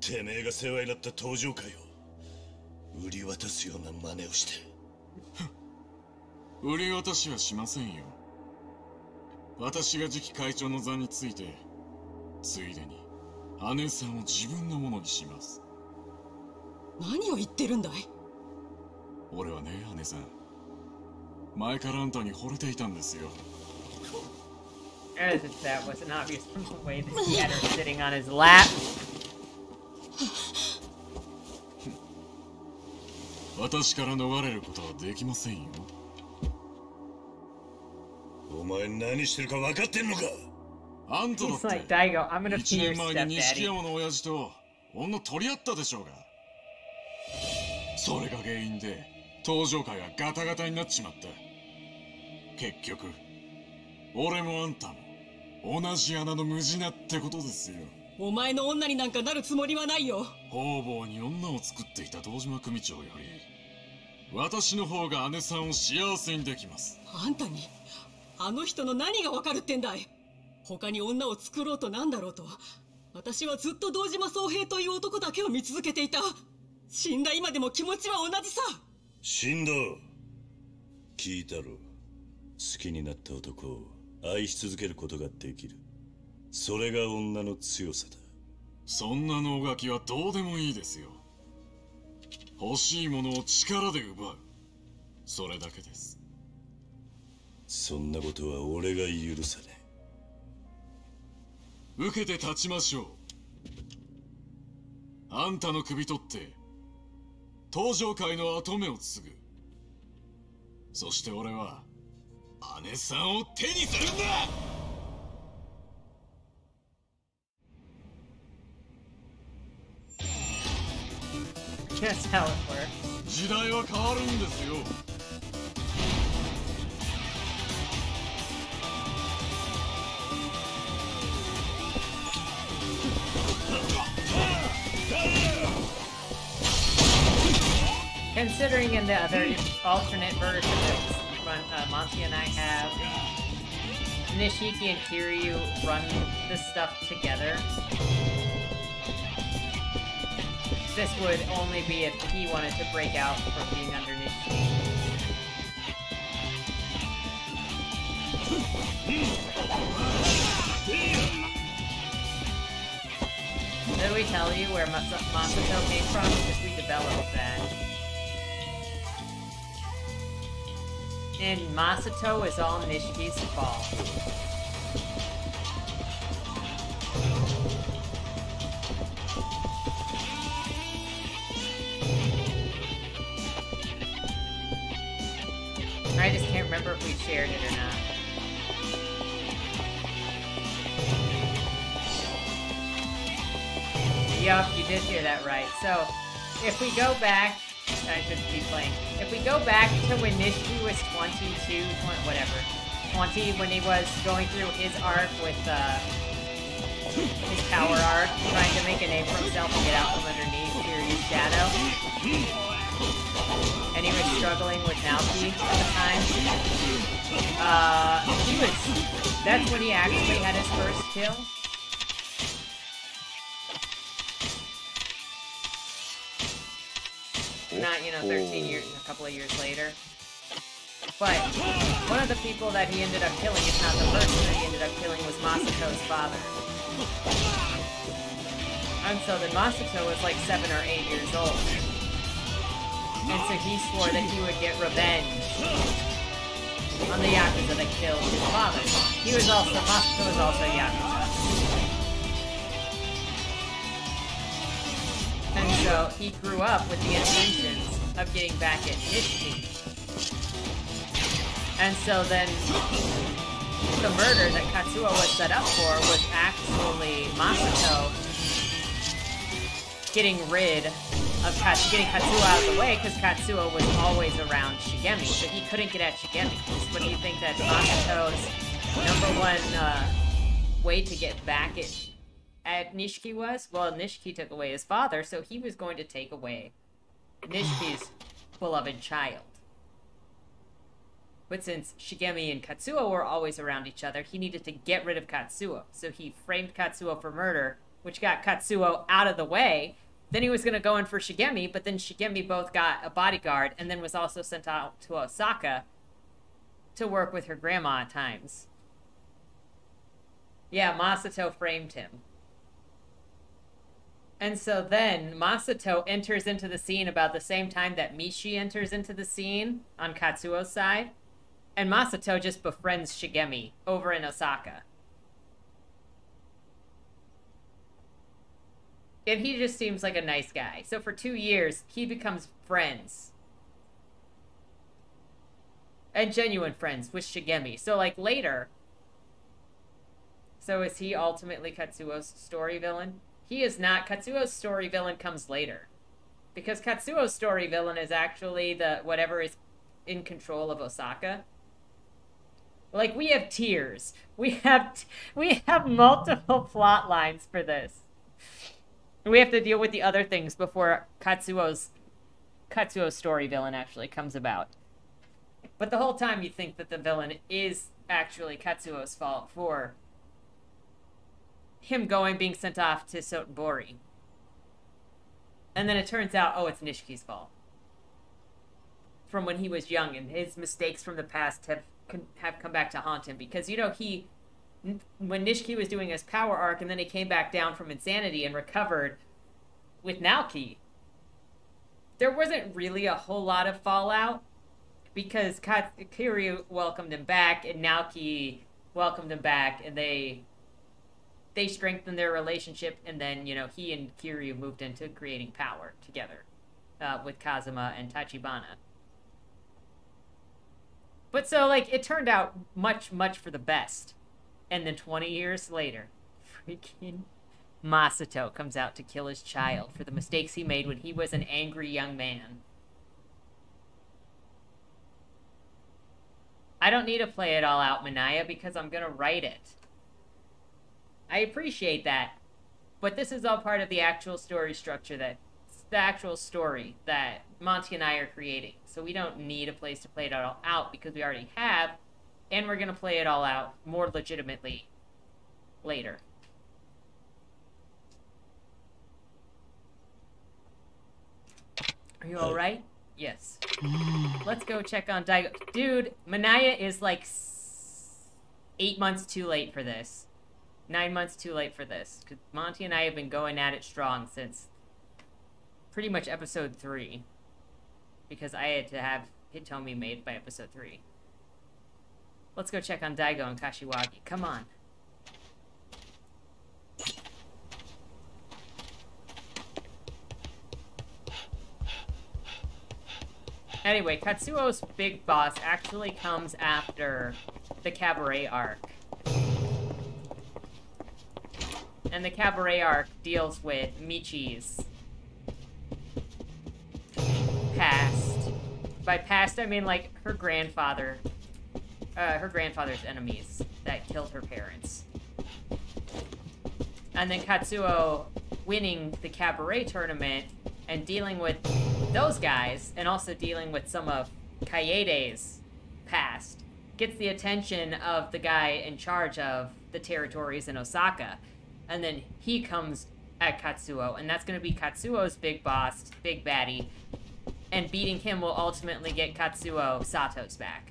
てめえが世話になった登場会を売り渡すような真似をして。売り渡しはしませんよ。私が次期会長の座についてついでに姉さんを自分のものにします。何を言ってるんだい？俺はね姉さん。前からあんたに惚れていたんですよ As if that wasn't obvious from the way that he had her sitting on his lap. 私から逃れることはできませんよお前何してるか分かってんのかあんただっ like, て Daigo, I'm gonna 一 be your 年前に錦.山の親父と女取り合ったでしょうがそれが原因で登場会がガタガタになっちまった結局俺もあんたも同じ穴の無地なってことですよ。お前の女になんかなるつもりはないよ。方々に女を作っていた堂島組長より私の方が姉さんを幸せにできます。あんたにあの人の何がわかるってんだい。他に女を作ろうとなんだろうと私はずっと堂島宗平という男だけを見続けていた。死んだ今でも気持ちは同じさ。死んだ。聞いたろ。好きになった男を愛し続けることができる。それが女の強さだ。そんな能書きはどうでもいいですよ。欲しいものを力で奪う。それだけです。そんなことは俺が許さね受けて立ちましょう。あんたの首取って登場界の跡目を継ぐ。そして俺は姉さんを手にするんだ That's how it works. 時代は変わるんですよ Considering in the other alternate version that run, uh, Monty and I have, Nishiki and Kiryu run this stuff together. This would only be if he wanted to break out from being under Nishiki. Did we tell you where Mas- Masato came from? Because we developed that. And Masato is all Nishiki's fault. I just can't remember if we shared it or not. Yup, you did hear that right. So, if we go back, I should be playing. If we go back to when Nishiki was 22, twen- whatever, 20, when he was going through his arc with, uh, his power arc, trying to make a name for himself and get out from underneath Kiryu's shadow. And he was struggling with Naoki at the time. Uh, he was, that's when he actually had his first kill. Not, you know, 13 years, a couple of years later. But one of the people that he ended up killing, if not the person that he ended up killing, was Masato's father. And so then Masato was like seven or eight years old. And so he swore that he would get revenge on the Yakuza that killed his father. He was also, Masato was also Yakuza. And so he grew up with the intentions of getting back at Nishiki. And so then the murder that Katsuo was set up for was actually Masato getting rid of getting Katsuo out of the way because Katsuo was always around Shigemi, so he couldn't get at Shigemi. What do you think that Masato's number one uh, way to get back at at Nishiki was? Well, Nishiki took away his father, so he was going to take away Nishiki's beloved child. But since Shigemi and Katsuo were always around each other, he needed to get rid of Katsuo. So he framed Katsuo for murder, which got Katsuo out of the way. Then he was going to go in for Shigemi, but then Shigemi both got a bodyguard and then was also sent out to Osaka to work with her grandma at times. Yeah, Masato framed him. And so then Masato enters into the scene about the same time that Mishi enters into the scene on Katsuo's side. And Masato just befriends Shigemi over in Osaka. And he just seems like a nice guy. So for two years, he becomes friends. And genuine friends with Shigemi. So, like, later. So, is he ultimately Katsuo's story villain? He is not. Katsuo's story villain comes later. Because Katsuo's story villain is actually the whatever is in control of Osaka. Like we have tiers. We have we have multiple plot lines for this. We have to deal with the other things before Katsuo's Katsuo's story villain actually comes about. But the whole time you think that the villain is actually Katsuo's fault for him going being sent off to Sotenbori. And then it turns out, oh, it's Nishiki's fault. From when he was young, and his mistakes from the past have have come back to haunt him because you know he when Nishiki was doing his power arc and then he came back down from insanity and recovered with Naoki, there wasn't really a whole lot of fallout because Kiryu welcomed him back and Naoki welcomed him back and they they strengthened their relationship and then you know he and Kiryu moved into creating power together uh, with Kazuma and Tachibana. But so, like, it turned out much, much for the best. And then 20 years later, freaking Masato comes out to kill his child for the mistakes he made when he was an angry young man. I don't need to play it all out, Manaya, because I'm gonna write it. I appreciate that. But this is all part of the actual story structure that the actual story that Monty and I are creating. So we don't need a place to play it all out because we already have, and we're going to play it all out more legitimately later. Are you alright? Yes. Let's go check on Daigo. Dude, Manaya is like eight months too late for this. Nine months too late for this. Because Monty and I have been going at it strong since pretty much episode three. Because I had to have Hitomi made by episode three. Let's go check on Daigo and Kashiwagi. Come on. Anyway, Katsuo's big boss actually comes after the Cabaret arc. And the Cabaret arc deals with Michi's past. By past, I mean, like, her grandfather. Uh, her grandfather's enemies that killed her parents. And then Katsuo winning the Cabaret tournament and dealing with those guys, and also dealing with some of Kaede's past, gets the attention of the guy in charge of the territories in Osaka. And then he comes at Katsuo, and that's going to be Katsuo's big boss, big baddie, and beating him will ultimately get Katsuo Sato's back.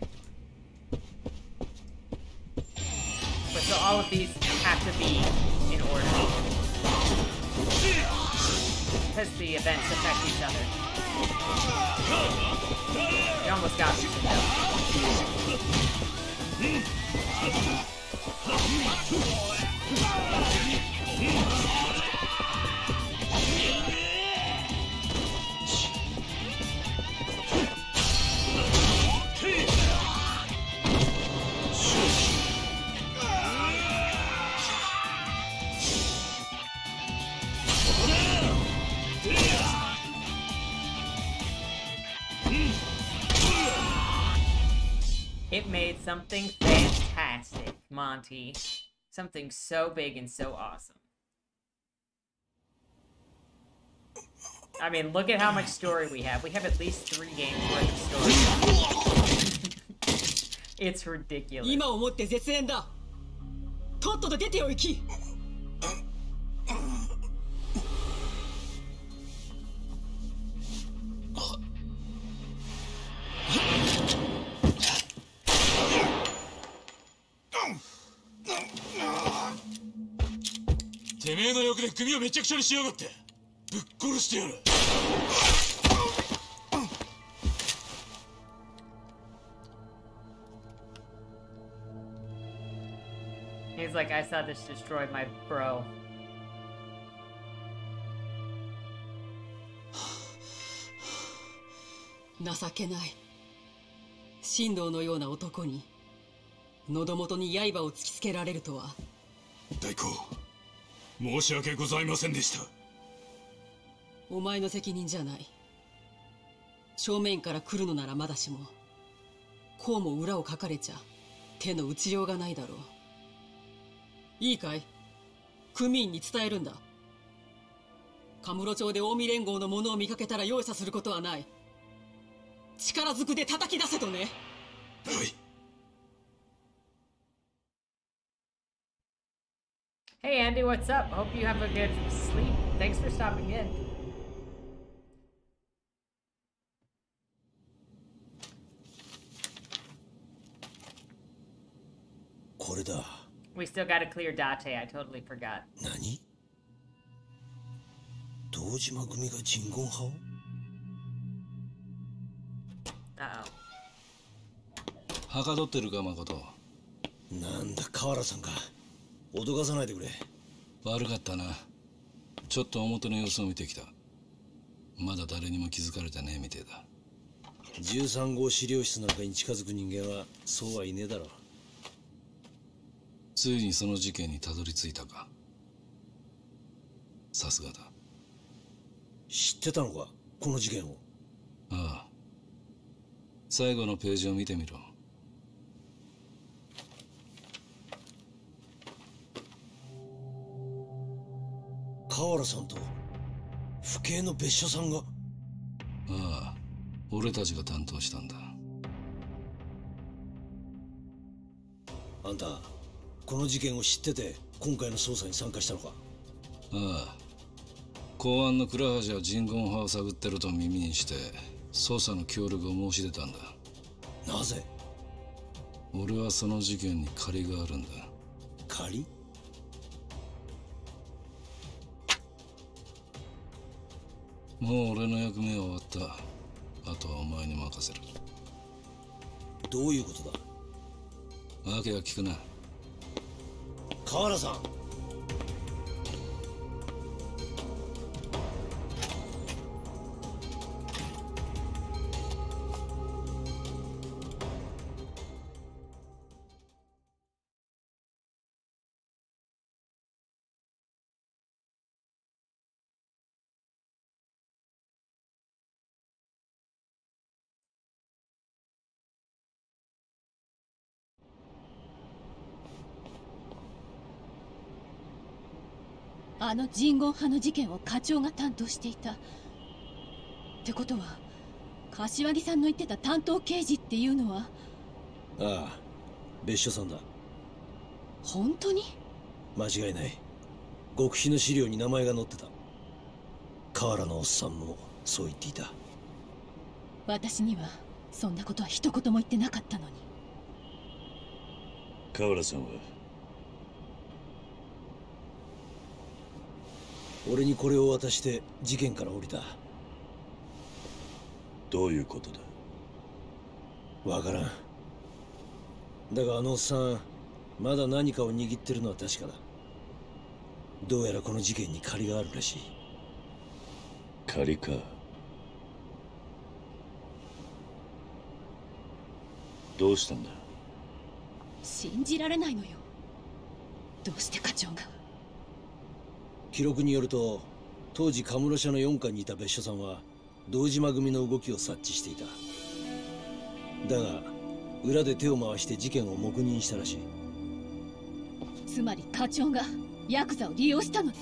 But so all of these have to be in order. Because the events affect each other. You almost got me. It made something fantastic, Monty. Something so big and so awesome. I mean, look at how much story we have. We have at least three games worth of story. It's ridiculous. 今をもって絶縁だとっとと出てお行き めえの欲で組をめちゃくちゃにしやがって。ぶっ殺してやる。He's like, I saw this destroy my bro. 情けない神道のような男に喉元に刃を突きつけられるとは大公申し訳ございませんでした。お前の責任じゃない。正面から来るのならまだしもこうも裏をかかれちゃ手の打ちようがないだろう。いいかい？組員に伝えるんだ。カムロ町で近江連合の者を見かけたら容赦することはない。力ずくで叩き出せとね。はい Hey, Andy, what's up? Hope you have a good sleep. Thanks for stopping in. We still got to clear Date. I totally forgot. 何堂島組がジングォン派を Uh oh. はかどってるか誠なんだ河原さんか脅かさないでくれ。悪かったな。ちょっと表の様子を見てきた。まだ誰にも気づかれてねえみてえだ。13号資料室なんかに近づく人間はそうはいねえだろついにその事件にたどり着いたか。さすがだ。知ってたのか？この事件を。ああ。最後のページを見てみろ河原さんと府警の別所さんが。ああ俺たちが担当したんだ。あんたこの事件を知ってて今回の捜査に参加したのか？ああ公安の倉橋は人言派を探ってると耳にして捜査の協力を申し出たんだ。なぜ？俺はその事件に借りがあるんだ。仮もう俺の役目は終わった。あとはお前に任せる。どういうことだ？訳は聞くな。河原さんあの人言派の事件を課長が担当していた。ってことは柏木さんの言ってた担当刑事っていうのは？ああ別所さんだ。本当に？間違いない。極秘の資料に名前が載ってた。河原のおっさんもそう言っていた。私にはそんなことは一言も言ってなかったのに。河原さんは俺にこれを渡して事件から降りた。どういうことだ？わからん。だがあのおっさんまだ何かを握ってるのは確かだ。どうやらこの事件に借りがあるらしい。借りか。どうしたんだ？信じられないのよ。どうして課長が記録によると当時カムロ社の4課にいた別所さんは堂島組の動きを察知していた。だが裏で手を回して事件を黙認したらしい。つまり課長がヤクザを利用したの。ね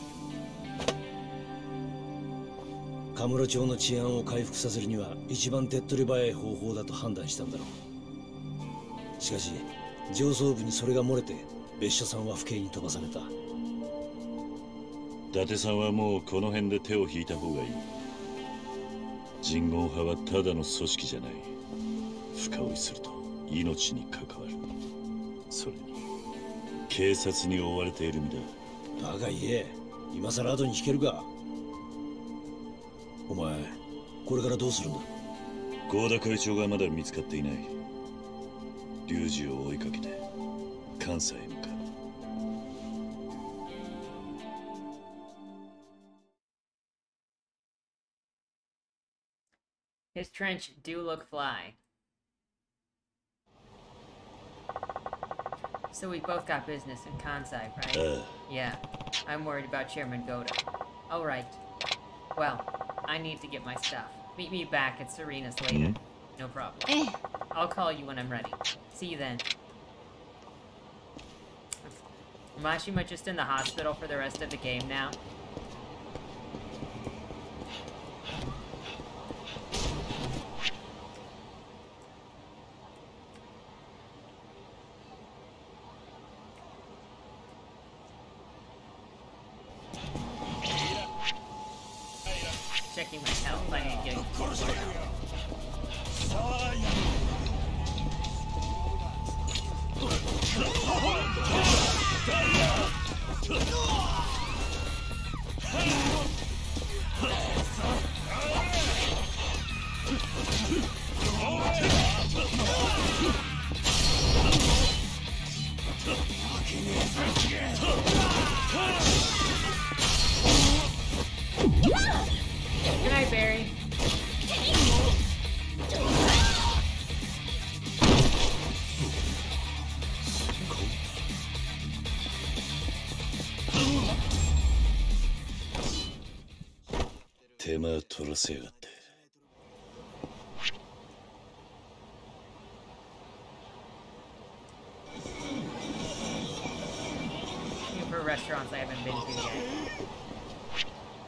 カムロ町の治安を回復させるには一番手っ取り早い方法だと判断したんだろう。しかし上層部にそれが漏れて別所さんは府警に飛ばされた。伊達さんはもうこの辺で手を引いた方がいい。人言派はただの組織じゃない。深追いすると命に関わる。それに警察に追われている身だ。バカ言え。今さら後に引けるか。お前これからどうするんだ？合田会長がまだ見つかっていない。龍二を追いかけて関西 His trench do look fly. So we both got business in Kansai, right? Uh. Yeah. I'm worried about Chairman Goda. Alright. Well, I need to get my stuff. Meet me back at Serena's later. No problem. Eh. I'll call you when I'm ready. See you then. Am Mashima just in the hospital for the rest of the game now?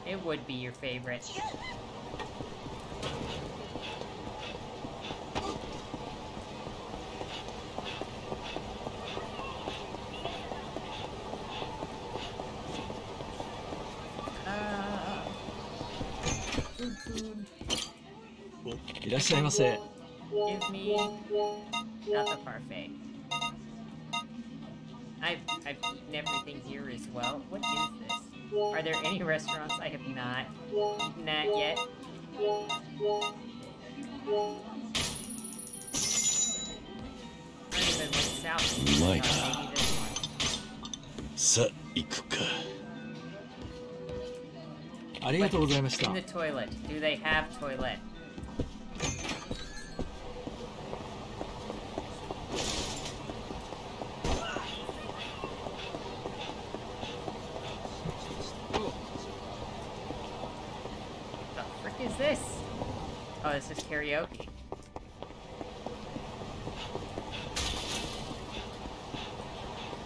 It would be your favorite. Ah. Food, food. いらっしゃいませ Give me not the parfait. I've I've eaten everything here as well. What is this? Are there any restaurants I have not eaten at yet? Might have. In the toilet. Do they have toilet? Karaoke.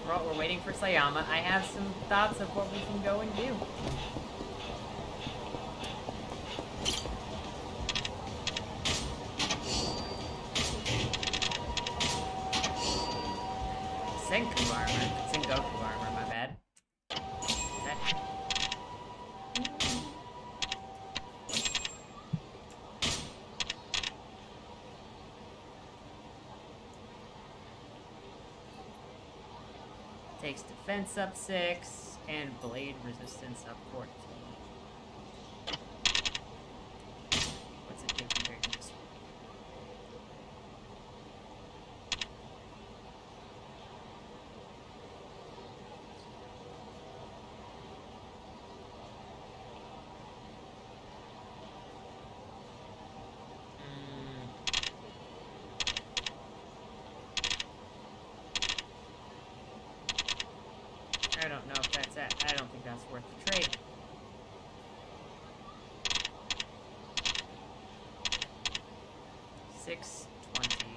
Well, we're waiting for Sayama. I have some thoughts of what we can go and do. Up 6 and blade resistance up 14. What's it do compared to this one? I don't know if that's at, I don't think that's worth the trade. Six twenty.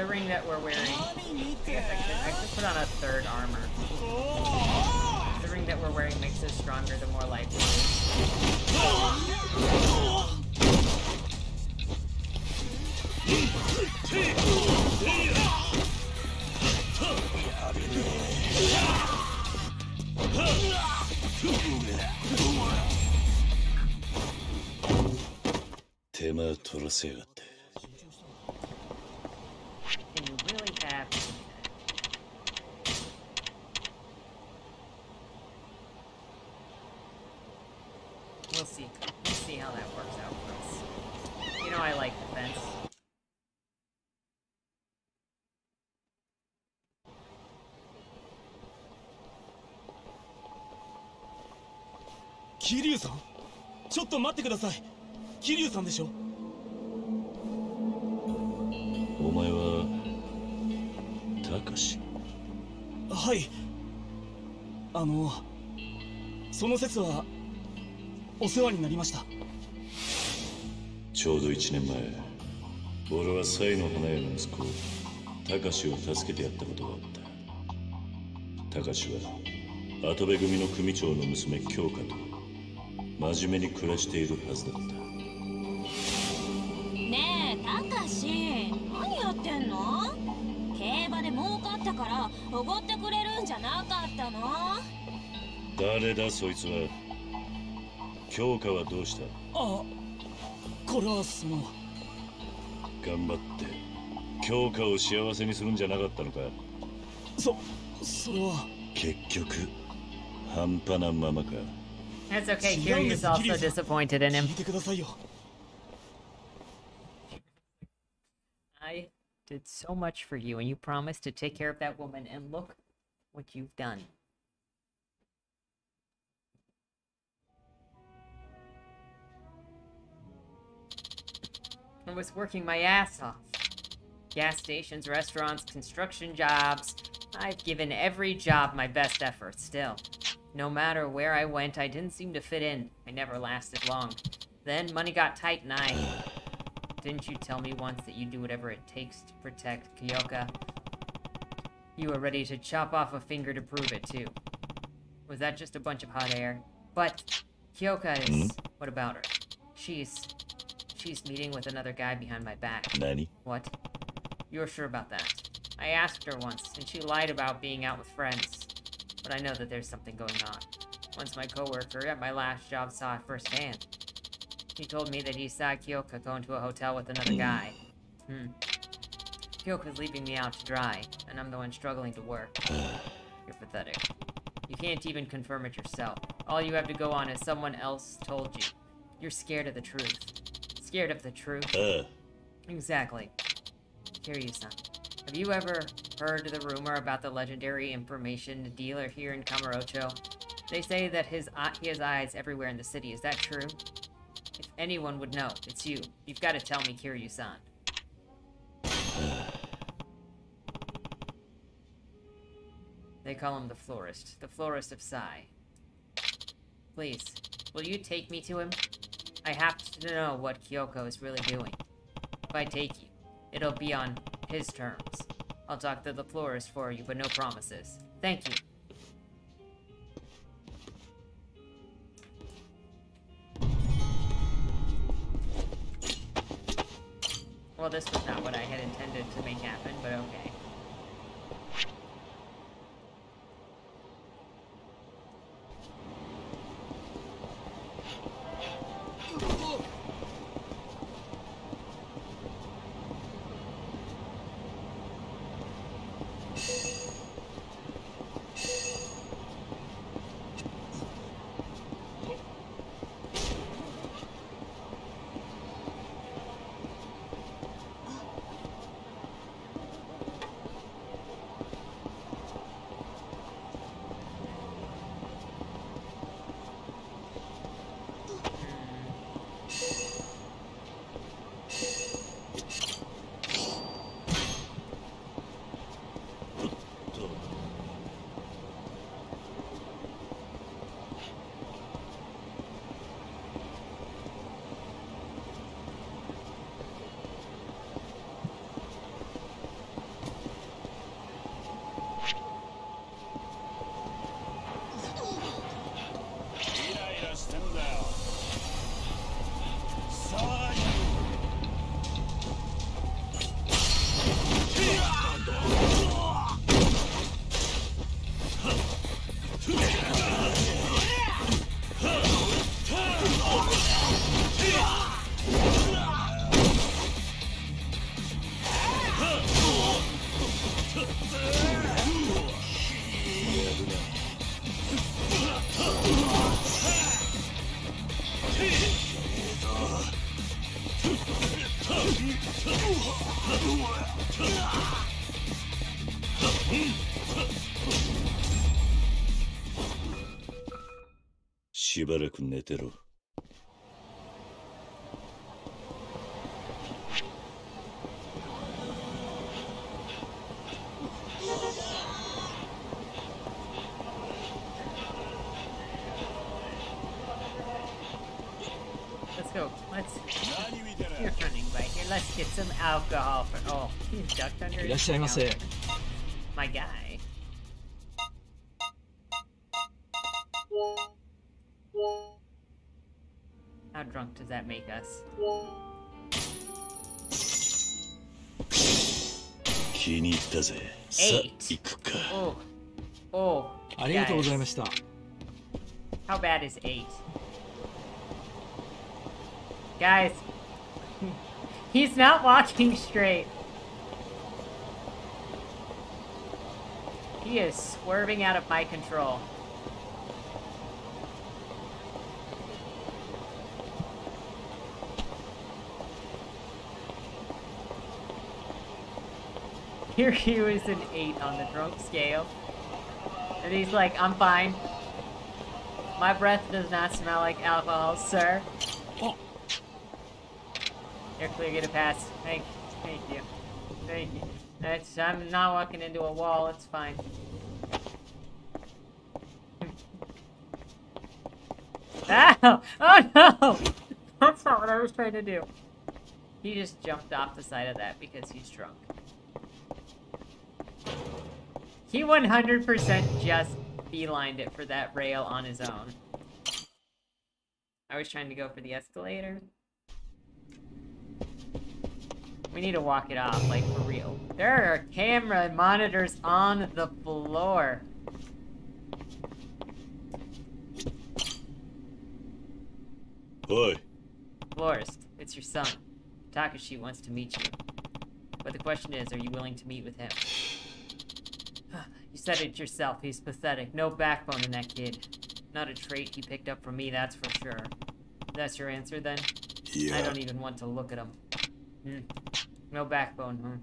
the ring that we're wearing. I guess I could, I could put on a third armor. The ring that we're wearing makes us stronger the more life Can you 桐生さん？ちょっと待ってください。桐生さんでしょ？お前はたかしはい。あのその説はお世話になりました。ちょうど1年前俺はサイの花屋の息子たかしを助けてやったことがあった。たかしは跡部組の組長の娘京香と真面目に暮らしているはずだった。ねえたかし。何やってんの？競馬で儲かったからおごってくれるんじゃなかったの？誰だそいつは？京香はどうした？あこれはその頑張って京香を幸せにするんじゃなかったのか？そそれは。結局半端なままか That's okay. Kiryu is also disappointed in him. I did so much for you, and you promised to take care of that woman, and look what you've done. I was working my ass off. Gas stations, restaurants, construction jobs. I've given every job my best effort still. No matter where I went, I didn't seem to fit in. I never lasted long. Then money got tight and I... Didn't you tell me once that you'd do whatever it takes to protect Kyoka? You were ready to chop off a finger to prove it, too. Was that just a bunch of hot air? But Kyoka is... Hmm? What about her? She's... She's meeting with another guy behind my back. Nani? What? You're sure about that? I asked her once, and she lied about being out with friends. But I know that there's something going on. Once my coworker at my last job saw it firsthand. He told me that he saw Kyoka go into a hotel with another guy. Hmm. Kyoka's leaving me out to dry, and I'm the one struggling to work. You're pathetic. You can't even confirm it yourself. All you have to go on is someone else told you. You're scared of the truth. Scared of the truth? Uh. Exactly. Kiryu-san, have you ever heard the rumor about the legendary information dealer here in Kamurocho? They say that his he has eyes everywhere in the city. Is that true? If anyone would know, it's you. You've got to tell me, Kiryu-san. They call him the florist. The florist of Sai. Please, will you take me to him? I have to know what Kyoka is really doing. If I take you, it'll be on his terms. I'll talk to the florist for you, but no promises. Thank you. Well, this was not what I had intended to make happen, but okay. ばらく。いらっしゃいませ。気に入ったぜさあ Eight. 行くか Oh. Oh. ありがとうございま guys. した How bad is eight? Guys, he's not walking straight. He is swerving out of my control. Here he was an 8 on the drunk scale. And he's like, I'm fine. My breath does not smell like alcohol, sir. You're clear, get a pass. Thank, thank you. Thank you. I'm not walking into a wall, it's fine. Ow! Oh no! That's not what I was trying to do. He just jumped off the side of that because he's drunk. He 100% just beelined it for that rail on his own. I was trying to go for the escalator. We need to walk it off, like, for real. There are camera monitors on the floor. Oi, Florist, it's your son. Takashi wants to meet you. But the question is, are you willing to meet with him? You said it yourself, he's pathetic. No backbone in that kid. Not a trait he picked up from me, that's for sure. That's your answer, then? Yeah. I don't even want to look at him. Hmm. No backbone, huh?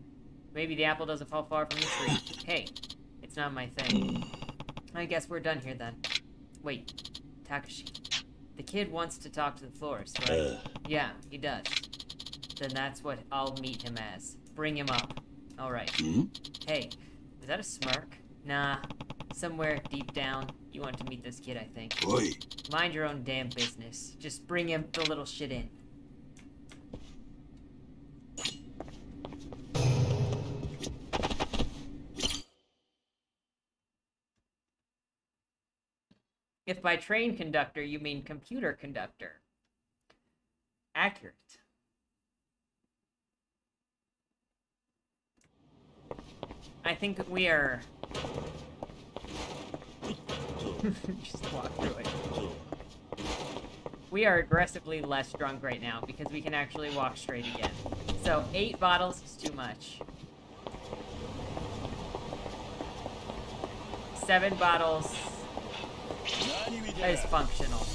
Maybe the apple doesn't fall far from the tree. hey, it's not my thing. I guess we're done here, then. Wait, Takashi. The kid wants to talk to the florist, right? Uh. Yeah, he does. Then that's what I'll meet him as. Bring him up. Alright. Hmm? Hey, is that a smirk? Nah. Somewhere deep down, you want to meet this kid, I think. Oi. Mind your own damn business. Just bring him the little shit in. If by train conductor you mean computer conductor. Accurate. I think we are. Just walk through it. We are aggressively less drunk right now because we can actually walk straight again. So, eight bottles is too much. Seven bottles is functional.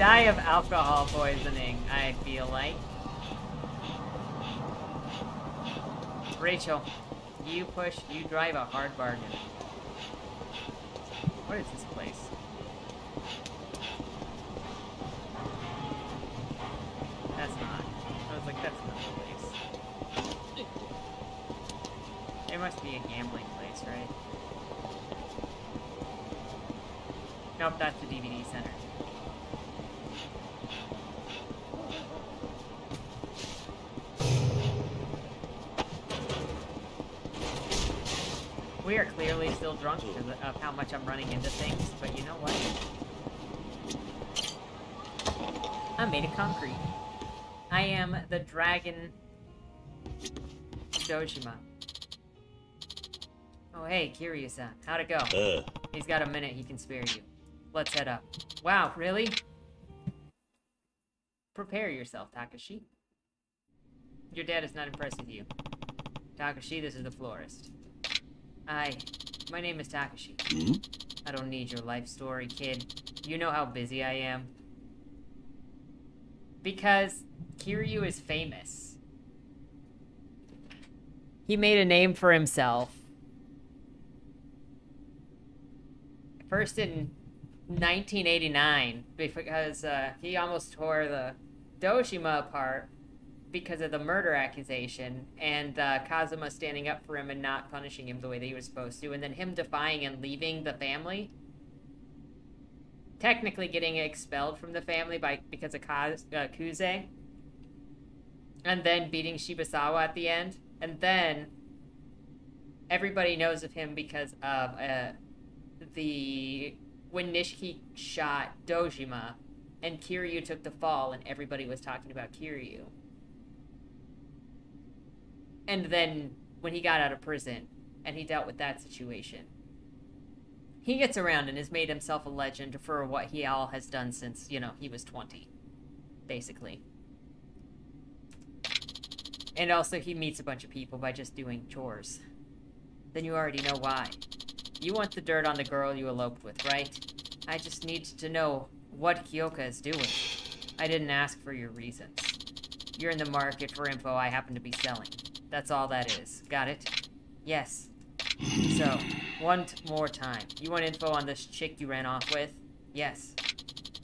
Die of alcohol poisoning, I feel like. Rachel, you push, you drive a hard bargain. What is this place? That's not. I was like, that's not the place. It must be a gambling place, right? Nope, that's the DVD center. We are clearly still drunk because of how much I'm running into things, but you know what? I'm made of concrete. I am the dragon Dojima. Oh hey, Kiryu-san. How'd it go? Uh. He's got a minute he can spare you. Let's head up. Wow, really? Prepare yourself, Takashi. Your dad is not impressed with you. Takashi, this is the florist. Hi, my name is Takashi. Hmm? I don't need your life story, kid. You know how busy I am. Because Kiryu is famous. He made a name for himself. First in 1989, because uh, he almost tore the Dojima apart because of the murder accusation, and uh, Kazama standing up for him and not punishing him the way that he was supposed to, and then him defying and leaving the family. Technically getting expelled from the family by because of Kaz, uh, Kuze. And then beating Shibusawa at the end. And then everybody knows of him because of uh, the when Nishiki shot Dojima and Kiryu took the fall and everybody was talking about Kiryu. And then when he got out of prison and he dealt with that situation. He gets around and has made himself a legend for what he all has done since, you know, he was 20. Basically. And also he meets a bunch of people by just doing chores. Then you already know why. You want the dirt on the girl you eloped with, right? I just need to know what Kyoka is doing. I didn't ask for your reasons. You're in the market for info I happen to be selling. That's all that is. Got it? Yes. So, one more time. You want info on this chick you ran off with? Yes.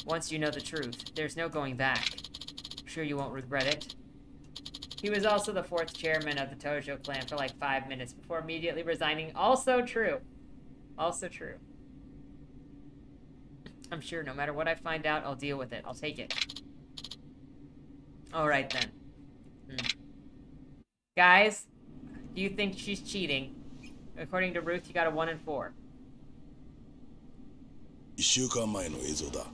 Once you know the truth, there's no going back. Sure you won't regret it? He was also the fourth chairman of the Tojo clan for like five minutes before immediately resigning. Also true. Also true. I'm sure no matter what I find out, I'll deal with it. I'll take it. Alright then. Hmm. Guys, do you think she's cheating? According to Ruth, you got a 1 in 4. 1週間前の映像だ。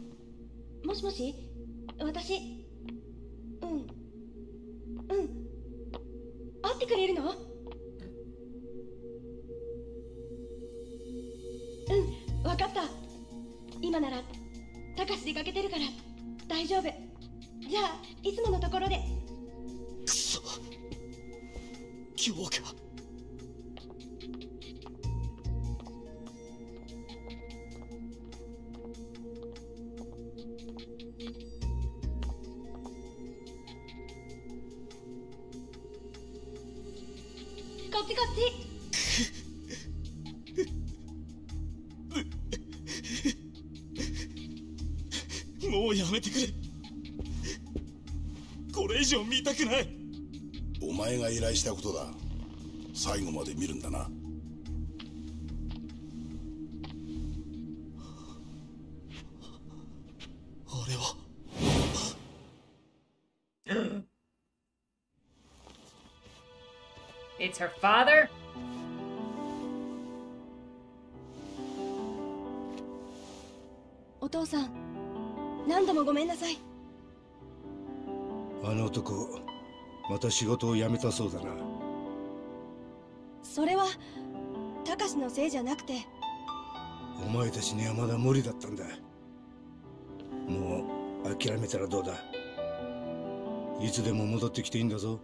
もしもし？私？うん。うん。会ってくれるの？うん。わかった。今ならたかし出かけてるから。大丈夫。じゃあいつものところで。くそ今日かこっちこっちもうやめてくれ。これ以上見たくない。お前が依頼したことだ。最後まで見るんだな。俺は。It's her father? お父さん何度もごめんなさい。あの男また仕事を辞めたそうだな。それはたかしのせいじゃなくて。お前たちにはまだ無理だったんだ。もう諦めたらどうだ？いつでも戻ってきていいんだぞ。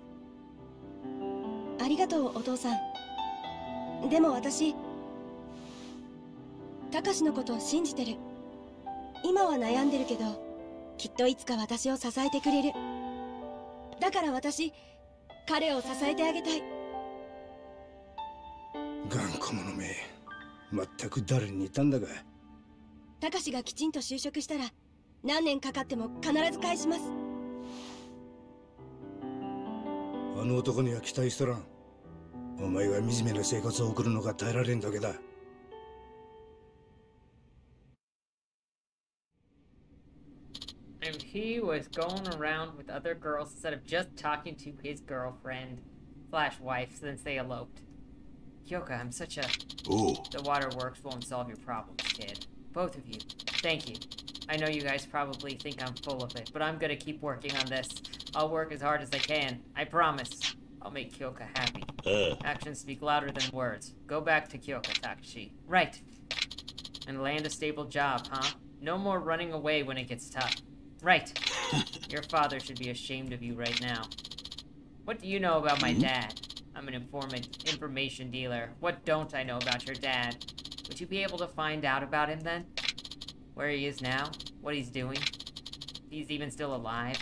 ありがとうお父さん。でも私たかしのことを信じてる。今は悩んでるけどきっといつか私を支えてくれるだから私彼を支えてあげたい。頑固者め全く誰に似たんだが。たかしがきちんと就職したら何年かかっても必ず返します。あの男には期待しとらん。お前が惨めな生活を送るのが耐えられんだけだ he was going around with other girls instead of just talking to his girlfriend slash wife since they eloped. Kyoka, I'm such a... Oh. The waterworks won't solve your problems, kid. Both of you. Thank you. I know you guys probably think I'm full of it, but I'm gonna keep working on this. I'll work as hard as I can. I promise. I'll make Kyoka happy. Uh. Actions speak louder than words. Go back to Kyoka, Takashi. Right. And land a stable job, huh? No more running away when it gets tough. Right. Your father should be ashamed of you right now. What do you know about my hmm? dad? I'm an informant, information dealer. What don't I know about your dad? Would you be able to find out about him then? Where he is now? What he's doing? If he's even still alive?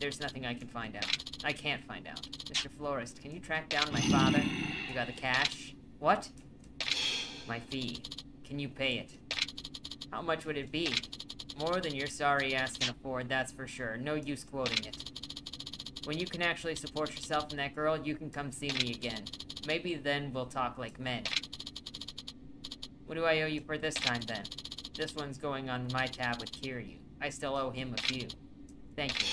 There's nothing I can find out. I can't find out. Mr. Florist, can you track down my father? You got the cash? What? My fee. Can you pay it? How much would it be? More than your sorry ass can afford, that's for sure. No use quoting it. When you can actually support yourself and that girl, you can come see me again. Maybe then we'll talk like men. What do I owe you for this time, then? This one's going on my tab with Kiryu. I still owe him a few. Thank you.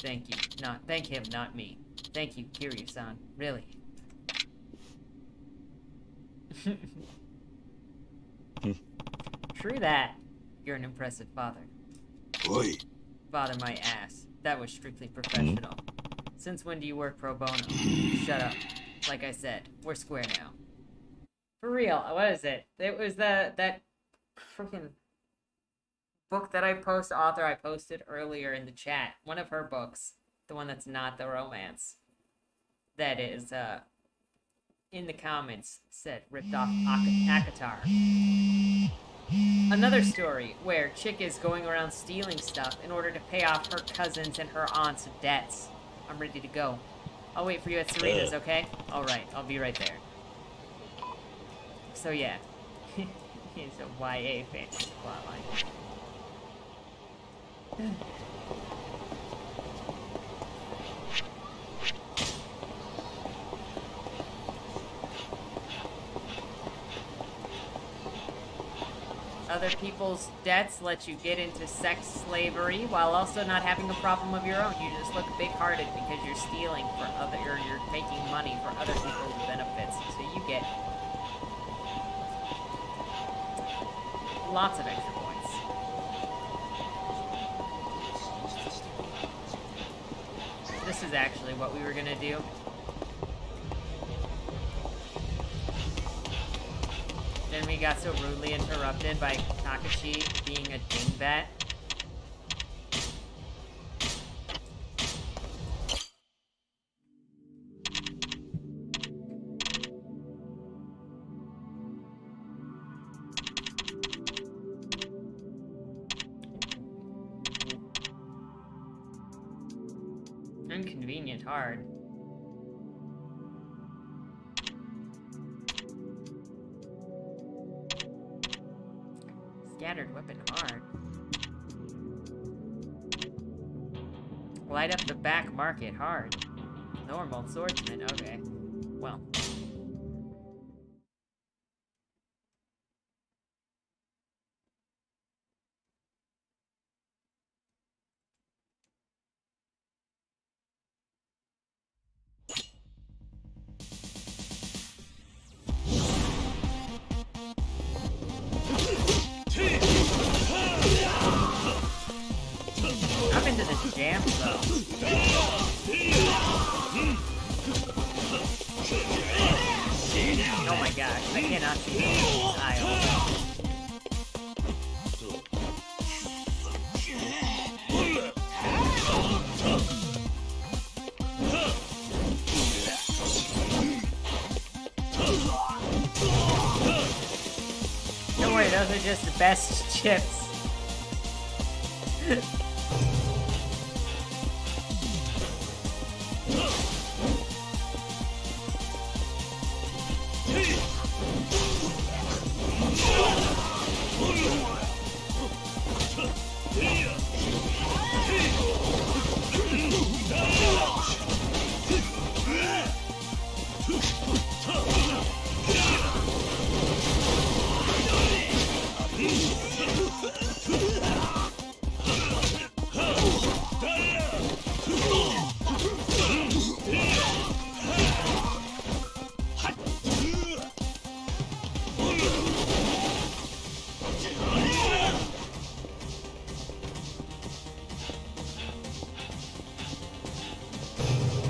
Thank you. Not- thank him, not me. Thank you, Kiryu-san. Really. True that. You're an impressive father. Oi. Father my ass. That was strictly professional. Since when do you work pro bono? Shut up. Like I said, we're square now. For real, what is it? It was the that freaking book that I post author I posted earlier in the chat. One of her books, the one that's not the romance. That is uh in the comments said ripped off Ak- ACOTAR. Another story where chick is going around stealing stuff in order to pay off her cousins and her aunt's debts. I'm ready to go. I'll wait for you at Serena's, okay? Alright, I'll be right there. So yeah. He's a YA fantasy plotline. Other people's debts let you get into sex slavery while also not having a problem of your own. You just look big-hearted because you're stealing for other, or you're taking money for other people's benefits. So you get lots of extra points. This is actually what we were gonna do. Then we got so rudely interrupted by Takashi being a dingbat. Inconvenient hard. Weapon hard. Light up the back market hard. Normal swordsman, okay. Well. Best chips.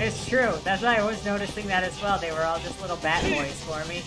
It's true. That's why I was noticing that as well. They were all just little bat boys for me.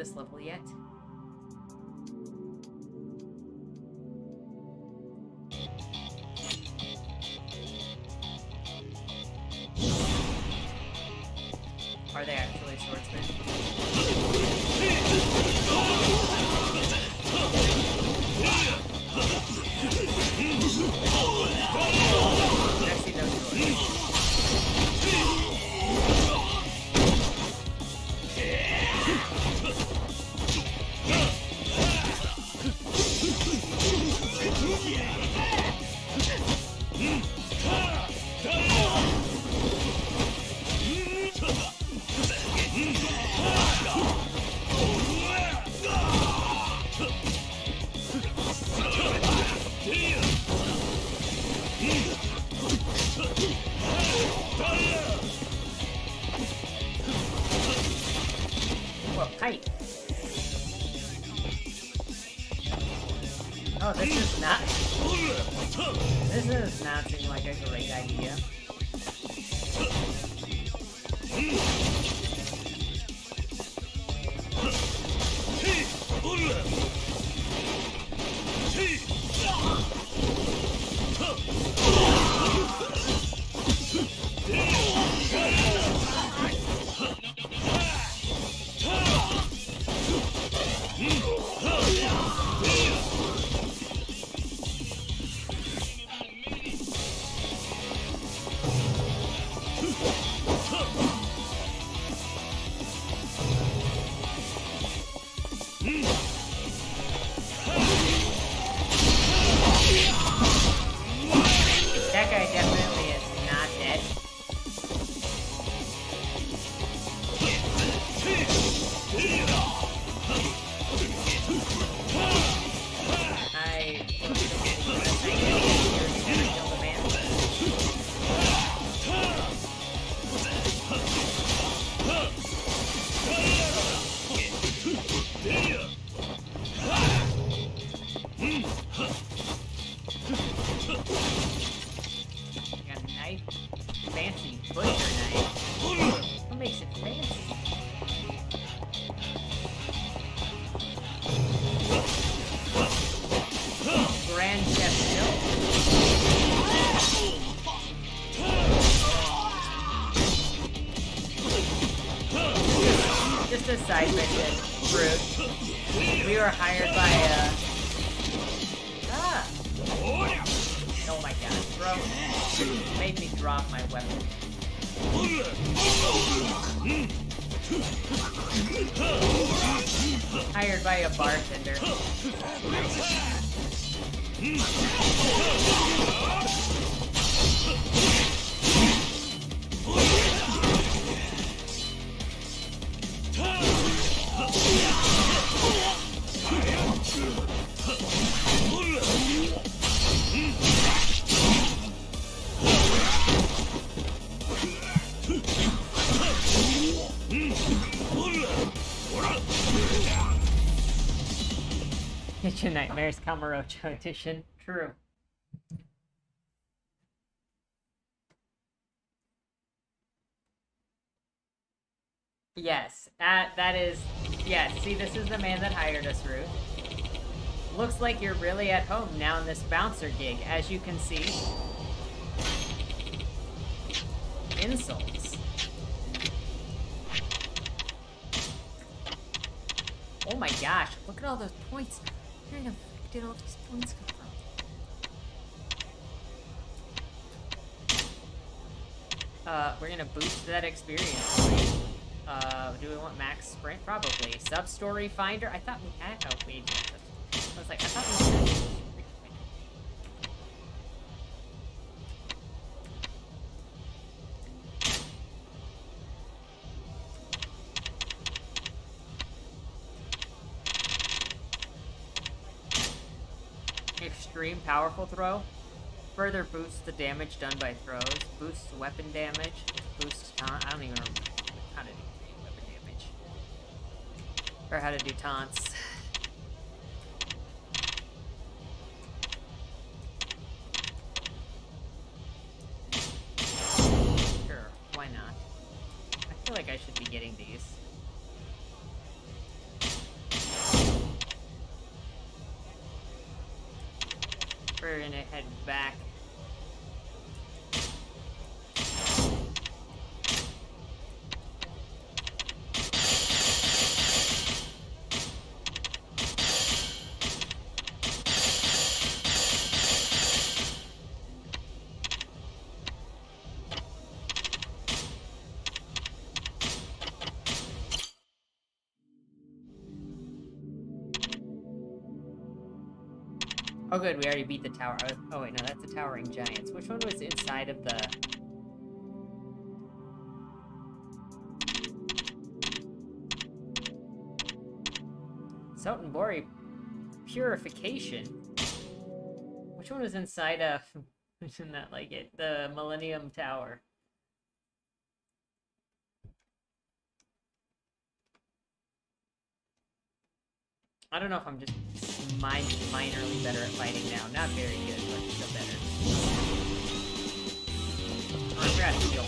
This level yet. Side mission, Nightmares Kamurocho Edition. True. Yes, that that is yes, see this is the man that hired us, Ruth. Looks like you're really at home now in this bouncer gig, as you can see. Insults. Oh my gosh, look at all those points. Where the fuck did all these points come from? Uh, we're gonna boost that experience. Uh, do we want max sprint? Probably. Sub-story finder? I thought we had- oh, we I was like, I thought we had Extreme powerful throw. Further boosts the damage done by throws. Boosts weapon damage. Boosts taunt. I don't even remember how to do weapon damage. Or how to do taunts. Sure, why not? I feel like I should be getting these. We're gonna head back. Oh good, we already beat the tower. Oh, oh wait, no, that's the Towering Giants. Which one was inside of the... Sotenbori Purification? Which one was inside of... Isn't that like it? The Millennium Tower. I don't know if I'm just min minorly better at fighting now. Not very good, but still better. I forgot to heal.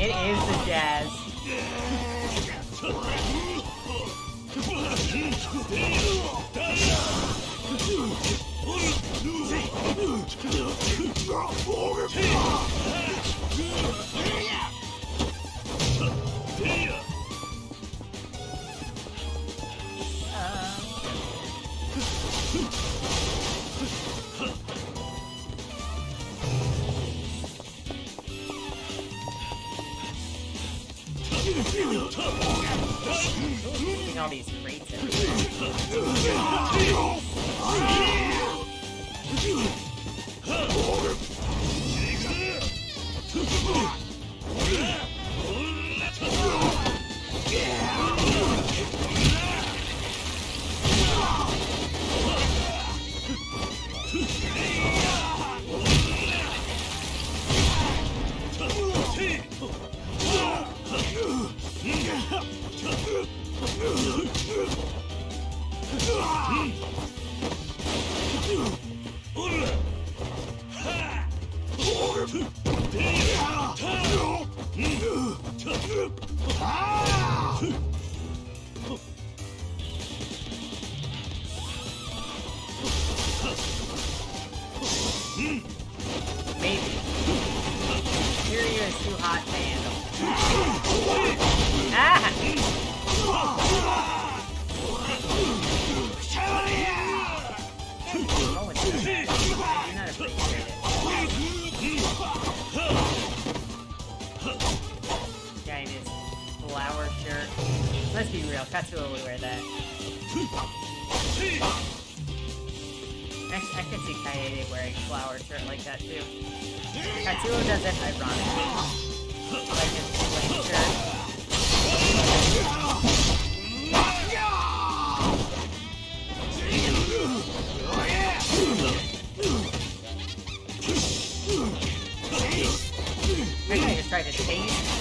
It is the jazz. All these crates Hmm. Katsuo would wear that. I can see Kaede wearing a flower shirt like that too. Katsuo does it ironically. Like his plain shirt. That guy just tried to tase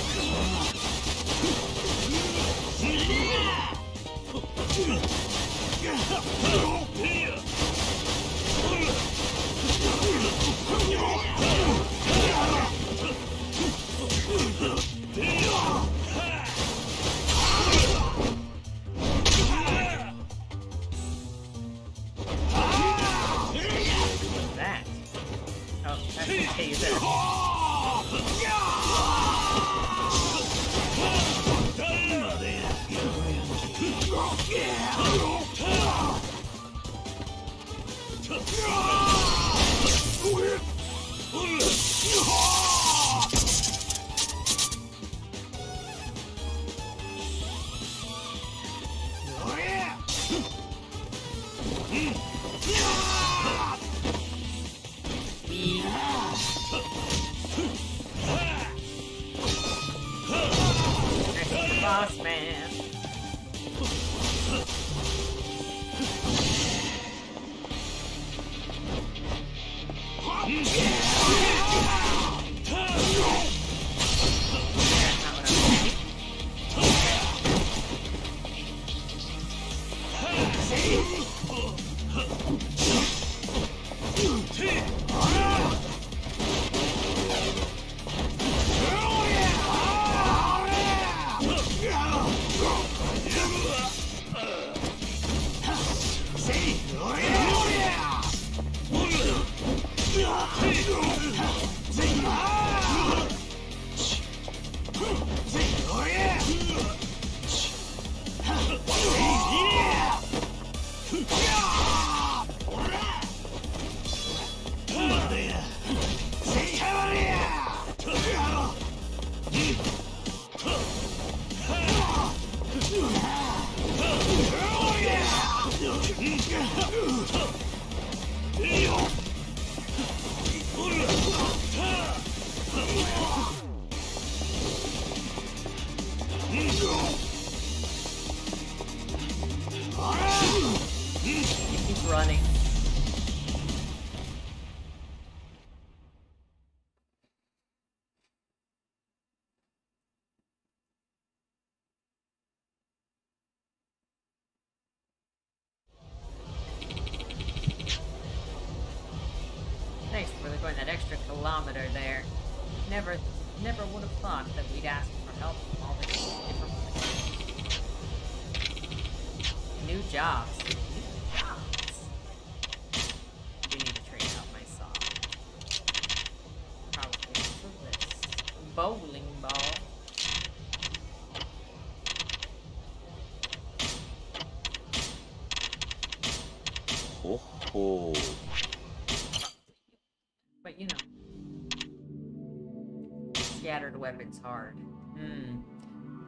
Scattered weapons hard. Hmm.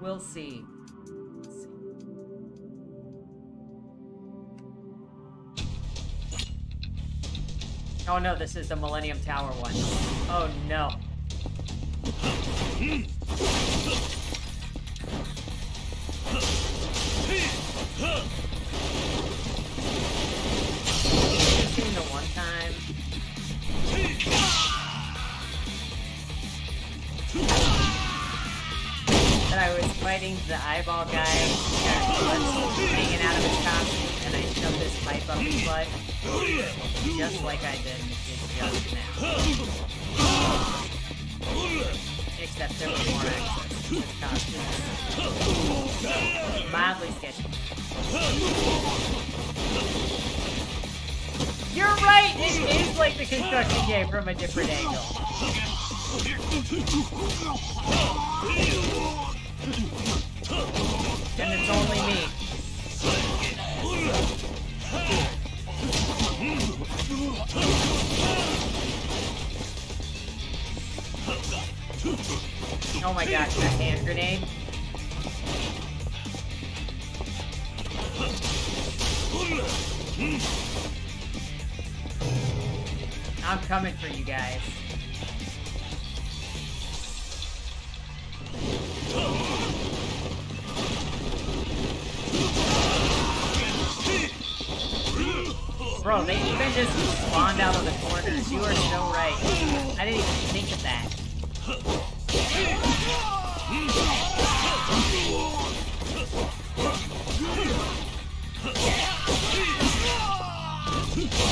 We'll see. Oh no, this is the Millennium Tower one. Oh no. The eyeball guy, hanging out of his costume, and I shoved this pipe up his butt. Just like I did just now. Except there was more access to his costume. Mildly sketchy. You're right! It is like the construction game from a different angle. Gosh, hand grenade. Ha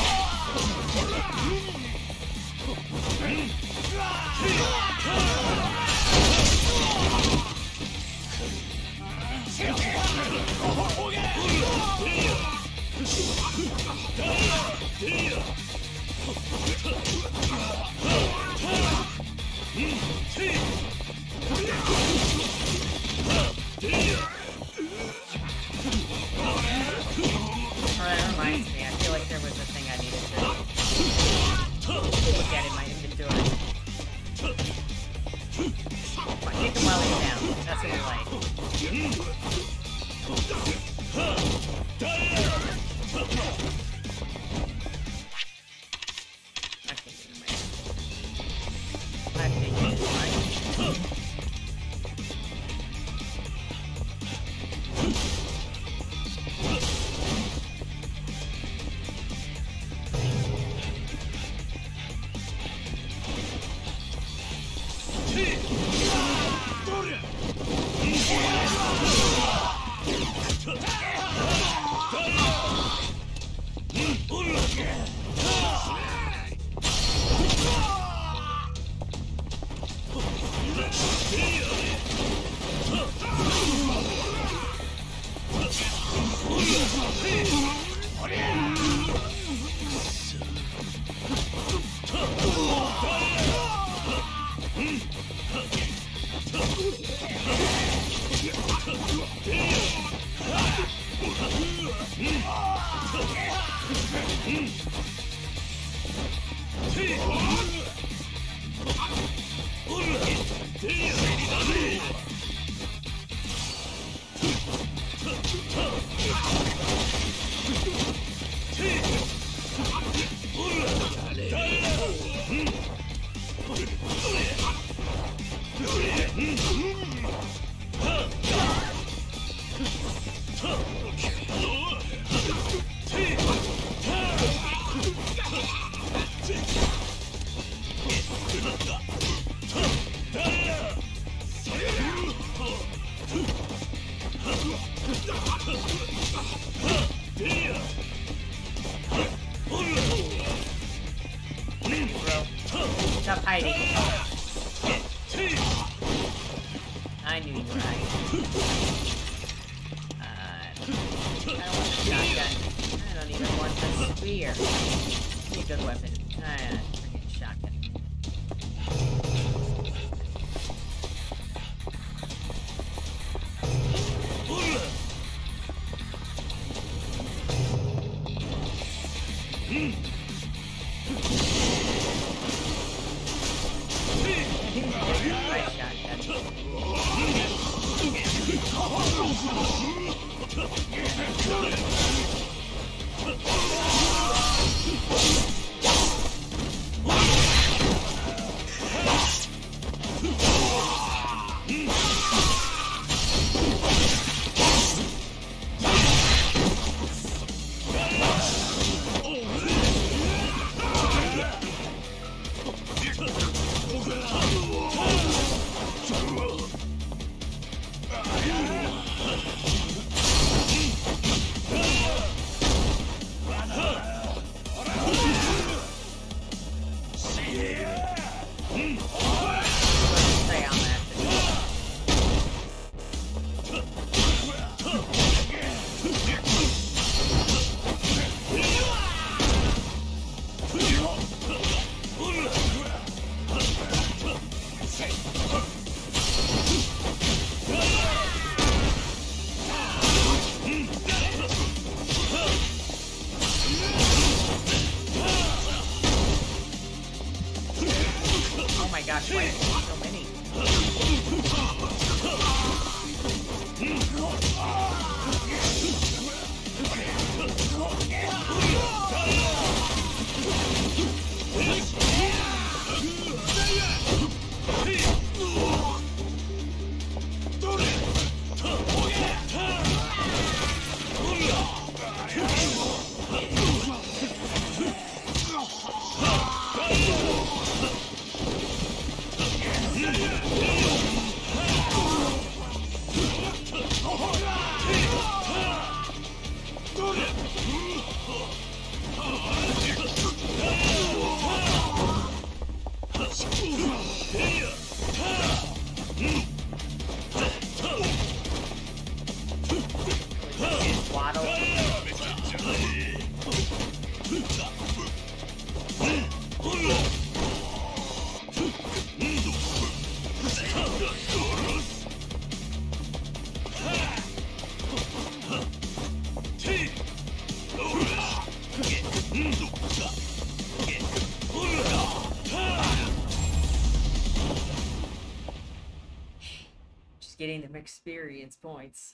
experience points.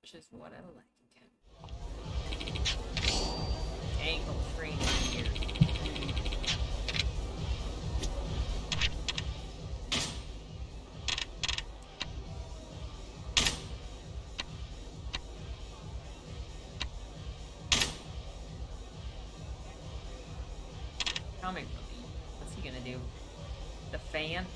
Which is what I like. Ankle training here. Fan?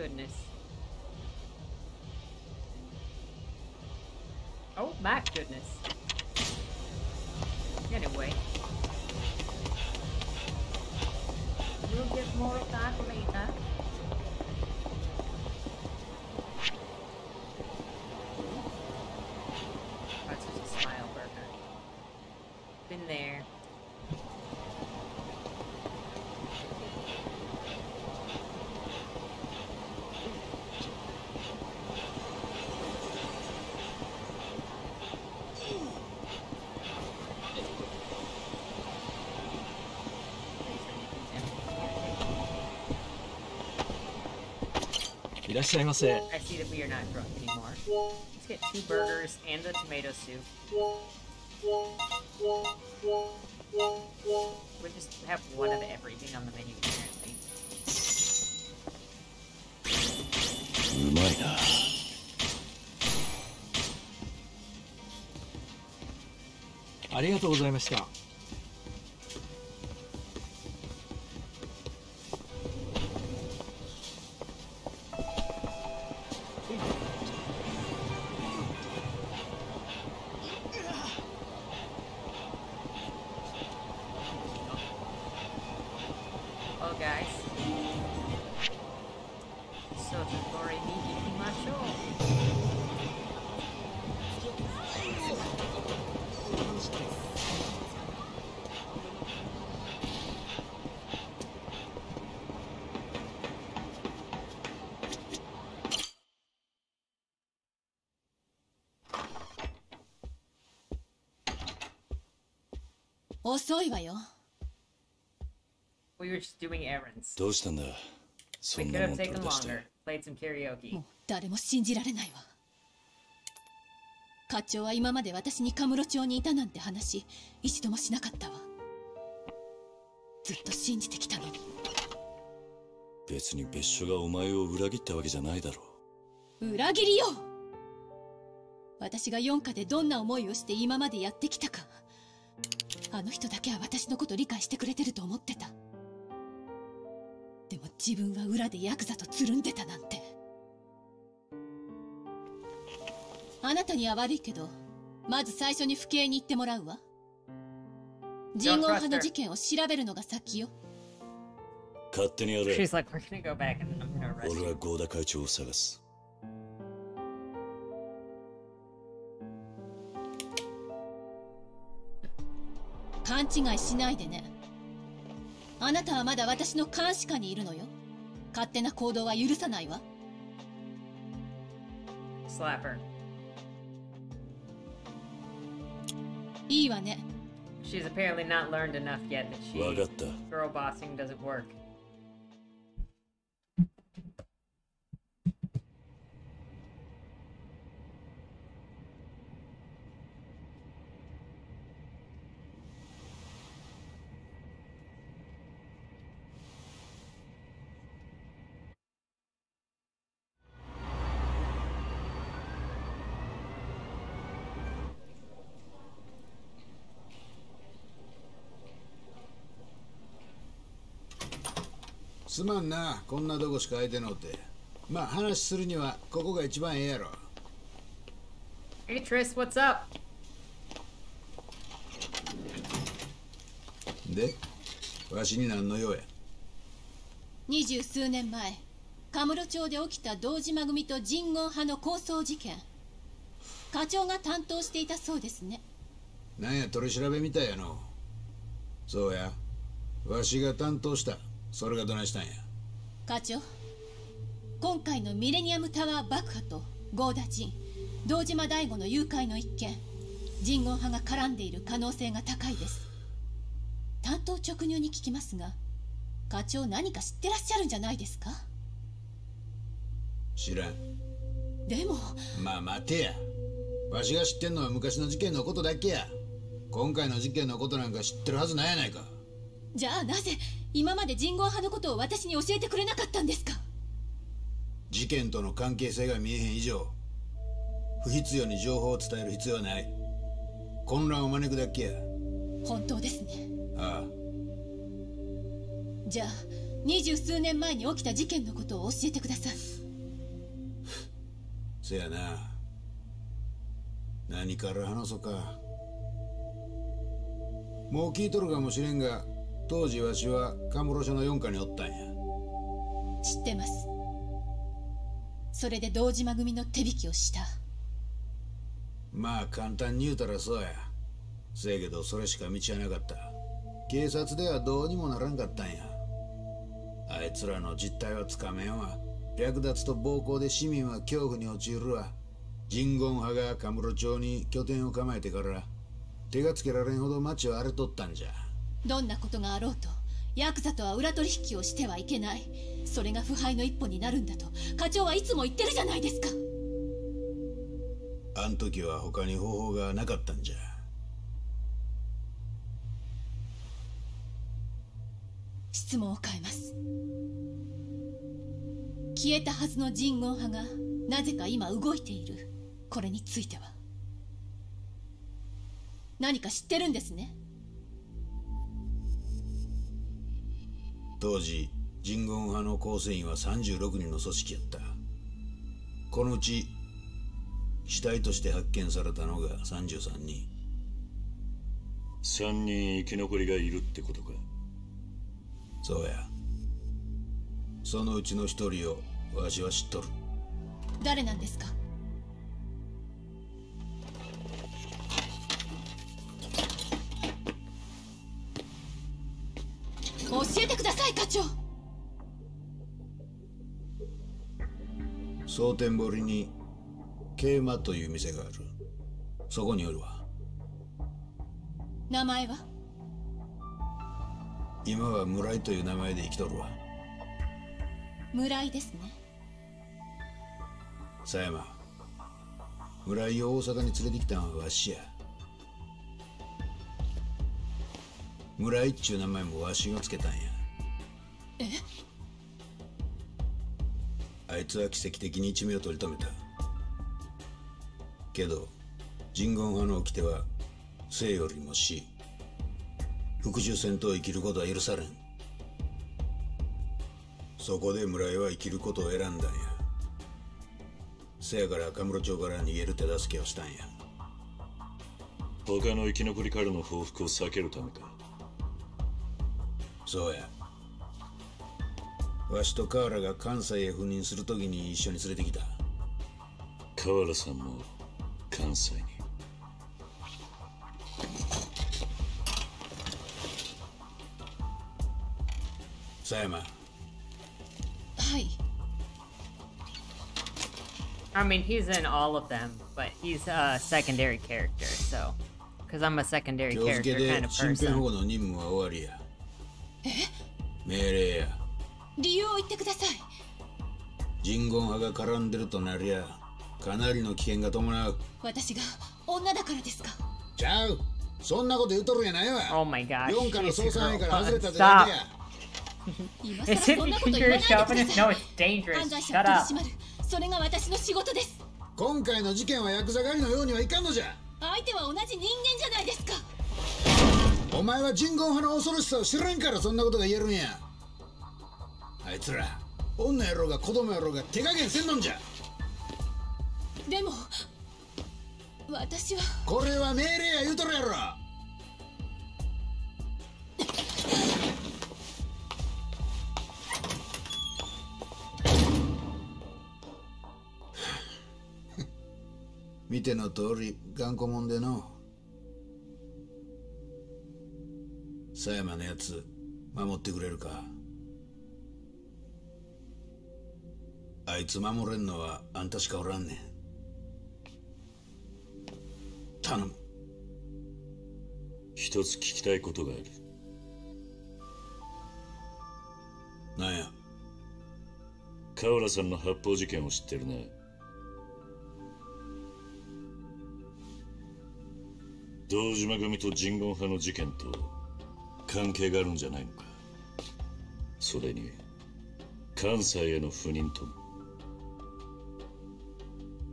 Goodness. Oh my goodness. いらっしゃいませ。ありがとうございました。遅いわよ。We were just doing errands. どうしたんだ？そんなもん取り出して.もう誰も信じられないわ。課長は今まで私にカムロ町にいたなんて話一度もしなかったわ。ずっと信じてきたのに。別に別所がお前を裏切ったわけじゃないだろ裏切りよ！私が四課でどんな思いをして今までやってきたかあの人だけは私のこと理解してくれてると思ってた。でも自分は裏でヤクザとつるんでたなんて。あなたには悪いけどまず最初に府警に行ってもらうわ。人言派の事件を調べるのが先よ。勝手にやれ。俺は.合田会長を探す勘違いしないでねあなたはまだ私の監視下にいるのよ勝手な行動は許さないわ Slap her. いいわね She's apparently not learned enough yet that she わかった girl bossing doesn't work.「すまんな。こんなとこしか空いてのって。まあ話するにはここが一番ええやろ。Hey Tris, what's up? でわしに何の用や？二十数年前カムロ町で起きた堂島組と人言派の抗争事件。課長が担当していたそうですね。なんや取り調べみたいやの。そうや。わしが担当したそれがどないしたんや？課長今回のミレニアムタワー爆破とゴーダ人堂島大吾の誘拐の一件人言派が絡んでいる可能性が高いです。担当直入に聞きますが課長何か知ってらっしゃるんじゃないですか？知らん。でもまあ待てや。わしが知ってんのは昔の事件のことだけや。今回の事件のことなんか知ってるはずないやないか。じゃあなぜ今まで人言派のことを私に教えてくれなかったんですか？事件との関係性が見えへん以上不必要に情報を伝える必要はない。混乱を招くだけや。本当ですね。ああ。じゃあ二十数年前に起きた事件のことを教えてください。せやな。何から話そうか。もう聞いとるかもしれんが当時わしはカムロ署の四課におったんや。知ってます。それで堂島組の手引きをした。まあ簡単に言うたらそうや。せやけどそれしか道はなかった。警察ではどうにもならんかったんや。あいつらの実態はつかめんわ。略奪と暴行で市民は恐怖に陥るわ。人言派がカムロ町に拠点を構えてから手がつけられんほど町は荒れとったんじゃどんなことがあろうとヤクザとは裏取引をしてはいけない。それが腐敗の一歩になるんだと課長はいつも言ってるじゃないですか。あん時は他に方法がなかったんじゃ。質問を変えます。消えたはずの人言派がなぜか今動いている。これについては。何か知ってるんですね当時人言派の構成員は36人の組織やった。このうち死体として発見されたのが33人。3人生き残りがいるってことか。そうや。そのうちの一人をわしは知っとる。誰なんですか？教えてください課長。蒼天堀に桂馬という店がある。そこにおるわ。名前は？今は村井という名前で生きとるわ。村井ですね。狭山。村井を大阪に連れてきたんはわしや村井っちゅう名前もわしがつけたんや。え？あいつは奇跡的に一命を取り留めた。けど人言派の掟は生よりも死。復讐戦と生きることは許されん。そこで村井は生きることを選んだんや。せやから赤室町から逃げる手助けをしたんや。他の生き残りからの報復を避けるためかそうやわしと河原が関西へ赴任するときに一緒に連れてきた河原さんも関西に狭山はい I mean, he's in all of them, but he's a secondary character, so. Because I'm a secondary 今日付 character け kind で of 身辺保 person. 護の任務は終わりや命令や理由を言ってください人言派が絡んでるとなりゃかなりの危険が伴う私が女だからですか？ちゃうそんなこと言うとるんやないわ Oh my gosh. 四課の捜査員から外れたって Stop. だけや今 Is 更 it そんなこと because 言わ you're ないでくだ chauvinist? さ No, い it's dangerous. 犯罪者 Shut up. 締まるそれが私の仕事です今回の事件はヤクザ狩りのようにはいかんのじゃ相手は同じ人間じゃないですかお前は人言派の恐ろしさを知らんからそんなことが言えるんや。ああいつら女やろうが子供やろうが手加減せんのんじゃ。でも私は。これは命令や言うとるやろ。見ての通り頑固もんでの狭山のやつ守ってくれるか。あいつ守れんのはあんたしかおらんねん。頼む。一つ聞きたいことがある。なんや？河原さんの発砲事件を知ってるな堂島組と人言派の事件と関係があるんじゃないのか？それに関西への赴任とも。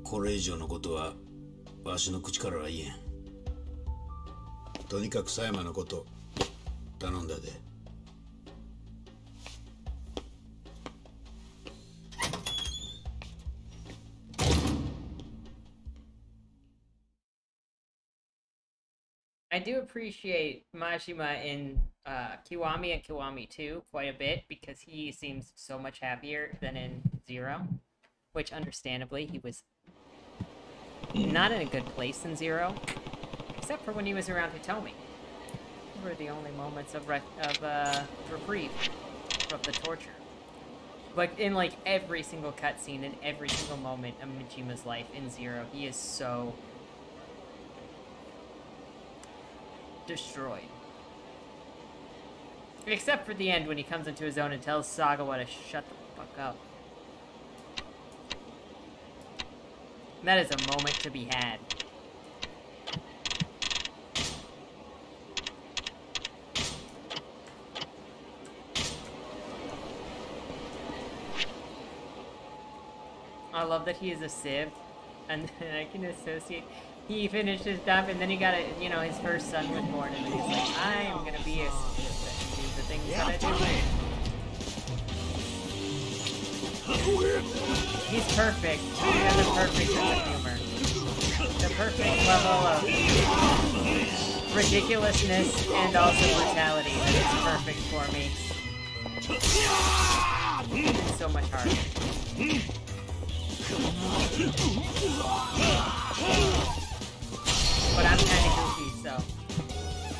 これ以上のことはわしの口からは言えん。とにかく狭山のこと頼んだで。I do appreciate Majima in uh, Kiwami and Kiwami 2 quite a bit because he seems so much happier than in Zero, which understandably he was not in a good place in Zero, except for when he was around Hitomi. Those were the only moments of, of uh, reprieve from the torture. But in like every single cutscene and every single moment of Majima's life in Zero, he is so destroyed. Except for the end when he comes into his own and tells Sagawa to shut the fuck up. That is a moment to be had. I love that he is a civ, and I can associate. He finished his stuff, and then he got a, you know, his first son was born, and he's like, I am gonna be a do the things that I do. He's perfect. He has a perfect sense of humor. The perfect level of ridiculousness and also brutality that is perfect for me. It's so much harder but I'm kinda goofy, so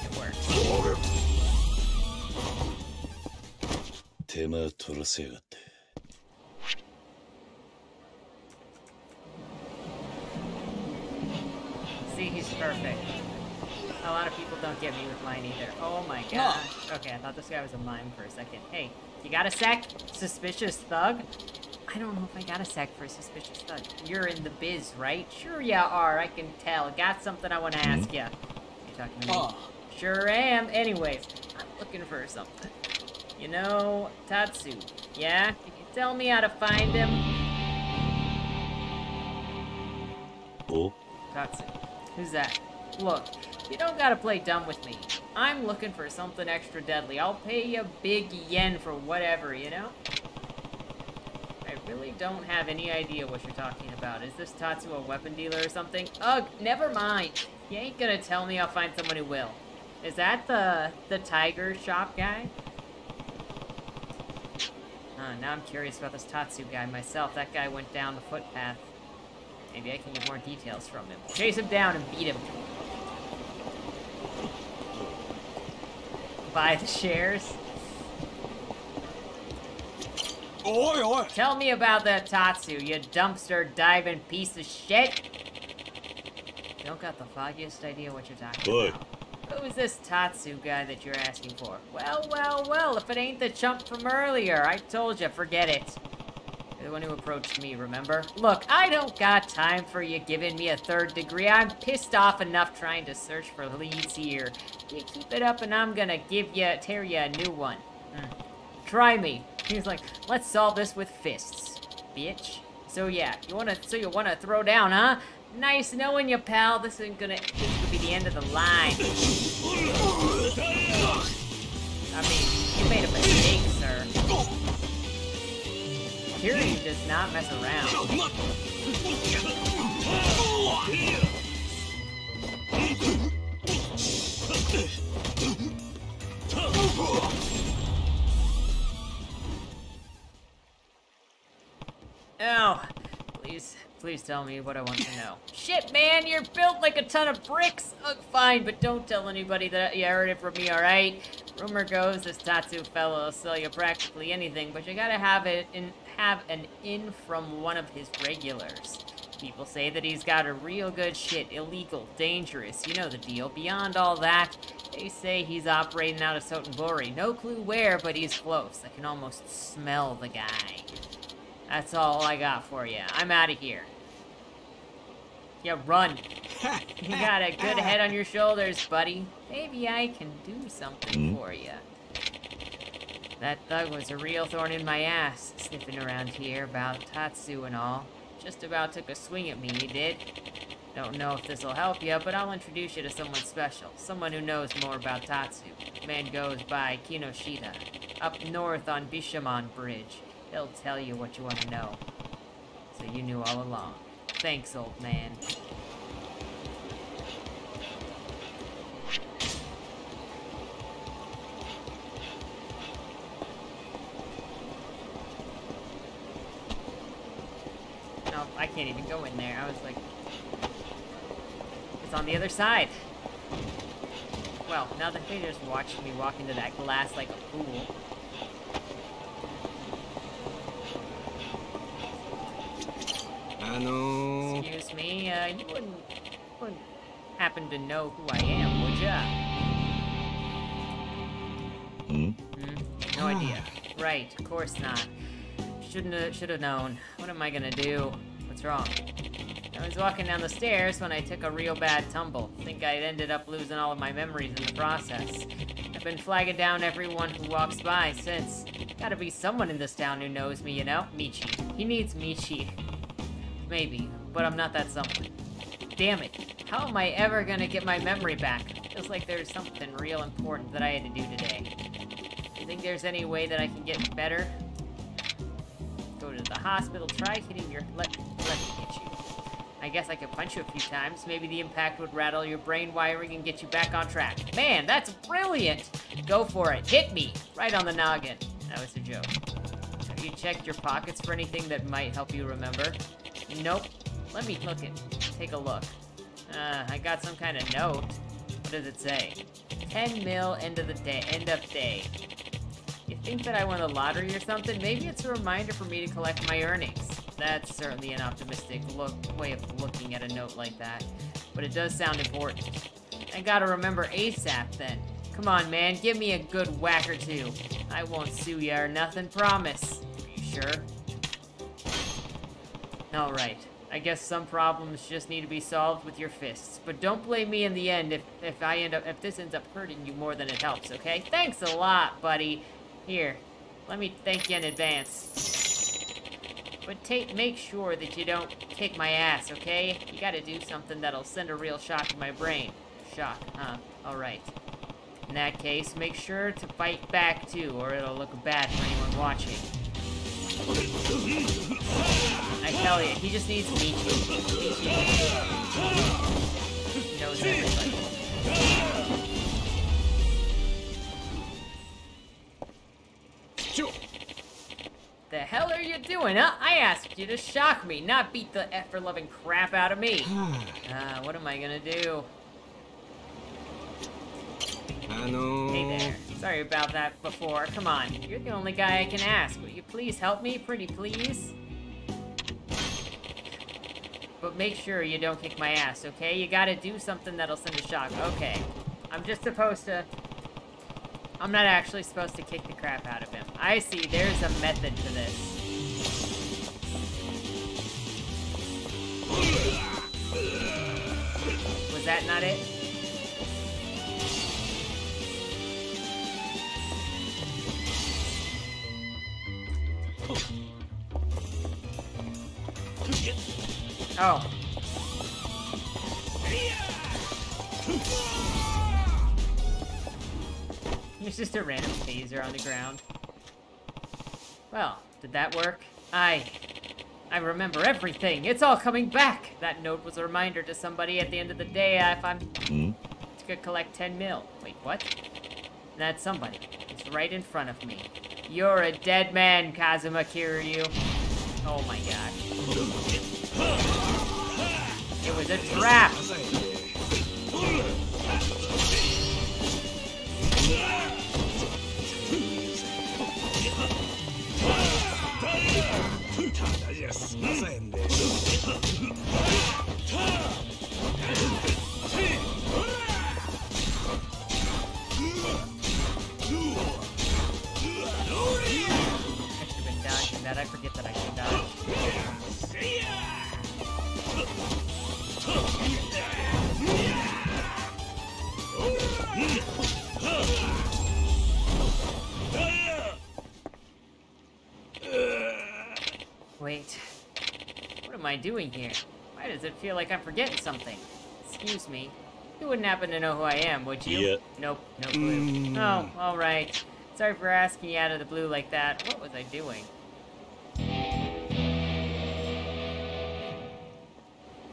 it works. See, he's perfect. A lot of people don't get me with mine either. Oh my god. Okay, I thought this guy was a mime for a second. Hey, you got a sec? Suspicious thug? I don't know if I got a sec for a suspicious thug. You're in the biz, right? Sure you are, I can tell. Got something I want to ask mm-hmm. you. You talking to me? Oh. Sure am. Anyways, I'm looking for something. You know, Tatsu. Yeah? Can you tell me how to find him? Oh? Tatsu. Who's that? Look, you don't gotta play dumb with me. I'm looking for something extra deadly. I'll pay you big yen for whatever, you know? Really don't have any idea what you're talking about. Is this Tatsu a weapon dealer or something? Ugh, never mind. You ain't gonna tell me I'll find someone who will. Is that the the tiger shop guy? Uh, now I'm curious about this Tatsu guy myself. That guy went down the footpath. Maybe I can get more details from him. Chase him down and beat him. Buy the shares. Oi, oi! Tell me about that Tatsu, you dumpster diving piece of shit. Don't got the foggiest idea what you're talking Oi. about. Who's this Tatsu guy that you're asking for? Well, well, well, if it ain't the chump from earlier, I told you, forget it. You're the one who approached me, remember? Look, I don't got time for you giving me a third degree. I'm pissed off enough trying to search for leads here. You keep it up and I'm gonna give you, tear you a new one. Hmm. Try me. He's like, let's solve this with fists, bitch. So yeah, you wanna, so you wanna throw down, huh? Nice knowing you, pal. This isn't gonna, this could be the end of the line. I mean, you made a mistake, sir. Kiryu does not mess around. Oh, please, please tell me what I want to know. Shit, man, you're built like a ton of bricks. Oh, fine, but don't tell anybody that you heard it from me, alright? Rumor goes this Tatsu fellow will sell you practically anything, but you gotta have it in have an in from one of his regulars. People say that he's got a real good shit, illegal, dangerous, you know the deal. Beyond all that, they say he's operating out of Sotenbori. No clue where, but he's close. I can almost smell the guy. That's all I got for you. I'm out of here. Yeah, run. you got a good head on your shoulders, buddy. Maybe I can do something hmm? for you. That thug was a real thorn in my ass, sniffing around here about Tatsu and all. Just about took a swing at me, he did. Don't know if this'll help you, but I'll introduce you to someone special. Someone who knows more about Tatsu. Man goes by Kinoshita. Up north on Bishamon Bridge. He'll tell you what you want to know. So you knew all along. Thanks, old man. No, I can't even go in there. I was like... It's on the other side. Well, now that they just watched me walk into that glass like a fool. Ano... Excuse me, uh, you wouldn't, wouldn't happen to know who I am, would ya? Hmm? Hmm? No idea. Right, of course not. Shouldn't have, should have known. What am I gonna do? What's wrong? I was walking down the stairs when I took a real bad tumble. Think I'd ended up losing all of my memories in the process. I've been flagging down everyone who walks by since. Gotta be someone in this town who knows me, you know? Michi. He needs Michi. Maybe, but I'm not that someone. Damn it. How am I ever gonna get my memory back? Feels like there's something real important that I had to do today. You think there's any way that I can get better? Go to the hospital, try hitting your... Let, let me hit you. I guess I could punch you a few times. Maybe the impact would rattle your brain wiring and get you back on track. Man, that's brilliant! Go for it. Hit me! Right on the noggin. That was a joke. Have you checked your pockets for anything that might help you remember? Nope. Let me look it. Take a look. Uh, I got some kind of note. What does it say? 10 mil end of the day, end of day. You think that I won the lottery or something? Maybe it's a reminder for me to collect my earnings. That's certainly an optimistic look way of looking at a note like that. But it does sound important. I gotta remember ASAP then. Come on, man, give me a good whack or two. I won't sue ya or nothing, promise. You sure? Alright. I guess some problems just need to be solved with your fists. But don't blame me in the end if, if I end up if this ends up hurting you more than it helps, okay? Thanks a lot, buddy. Here, let me thank you in advance. But take make sure that you don't kick my ass, okay? You gotta do something that'll send a real shock to my brain. Shock, huh? Alright. In that case, make sure to fight back too, or it'll look bad for anyone watching. I tell you, he just needs Michi. Michi knows everybody. The hell are you doing, huh? I asked you to shock me, not beat the effort-loving crap out of me. uh, what am I gonna do? Hey there. Sorry about that before. Come on. You're the only guy I can ask. Will you please help me? Pretty please? But make sure you don't kick my ass, okay? You gotta do something that'll send a shock. Okay. I'm just supposed to... I'm not actually supposed to kick the crap out of him. I see. There's a method to this. Was that not it? Oh. It's just a random phaser on the ground. Well, did that work? I... I remember everything. It's all coming back. That note was a reminder to somebody at the end of the day if I'm... Hmm? To collect 10 mil. Wait, what? That somebody is right in front of me. You're a dead man, Kazuma Kiryu. Oh my god. It was a trap! I should have been dodging that. I forget that I can dodge. Wait. What am I doing here? Why does it feel like I'm forgetting something? Excuse me. You wouldn't happen to know who I am, would you? Yeah. Nope, no clue. Hmm. Oh, alright. Sorry for asking you out of the blue like that. What was I doing?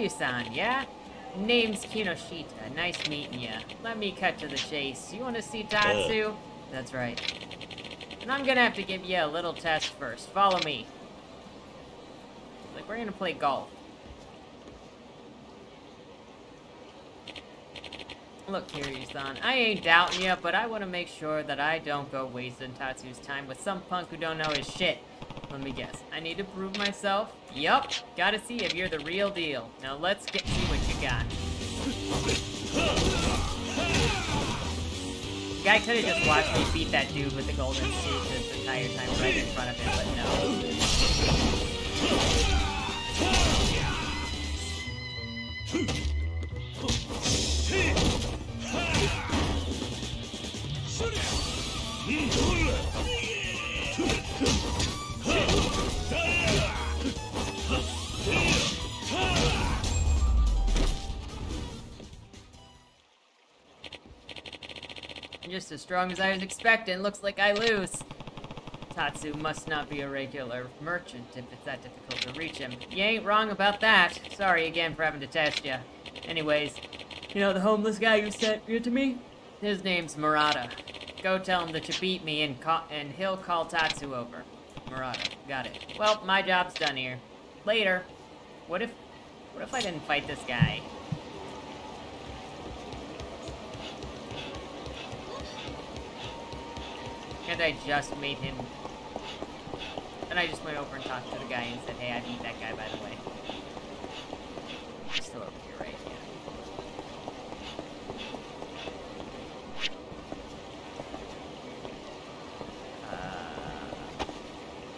Kiryu-san, yeah? Name's Kinoshita. Nice meeting ya. Let me cut to the chase. You want to see Tatsu? That's right. And I'm gonna have to give you a little test first. Follow me. Like, we're gonna play golf. Look, Kiryu-san, I ain't doubting you, but I want to make sure that I don't go wasting Tatsu's time with some punk who don't know his shit. Let me guess. I need to prove myself? Yup. Gotta see if you're the real deal. Now let's get see what you got. Guy could have just watched me beat that dude with the golden suit this entire time right in front of him, but no. Hmm. As strong as I was expecting. Looks like I lose. Tatsu must not be a regular merchant if it's that difficult to reach him. You ain't wrong about that. Sorry again for having to test you. Anyways, you know the homeless guy you sent here to me? His name's Murata. Go tell him that you beat me and, and he'll call Tatsu over. Murata, got it. Well, my job's done here. Later. What if... What if I didn't fight this guy? And I just made him... And I just went over and talked to the guy and said, hey, I beat that guy, by the way. He's still over here, right? Yeah. Uh,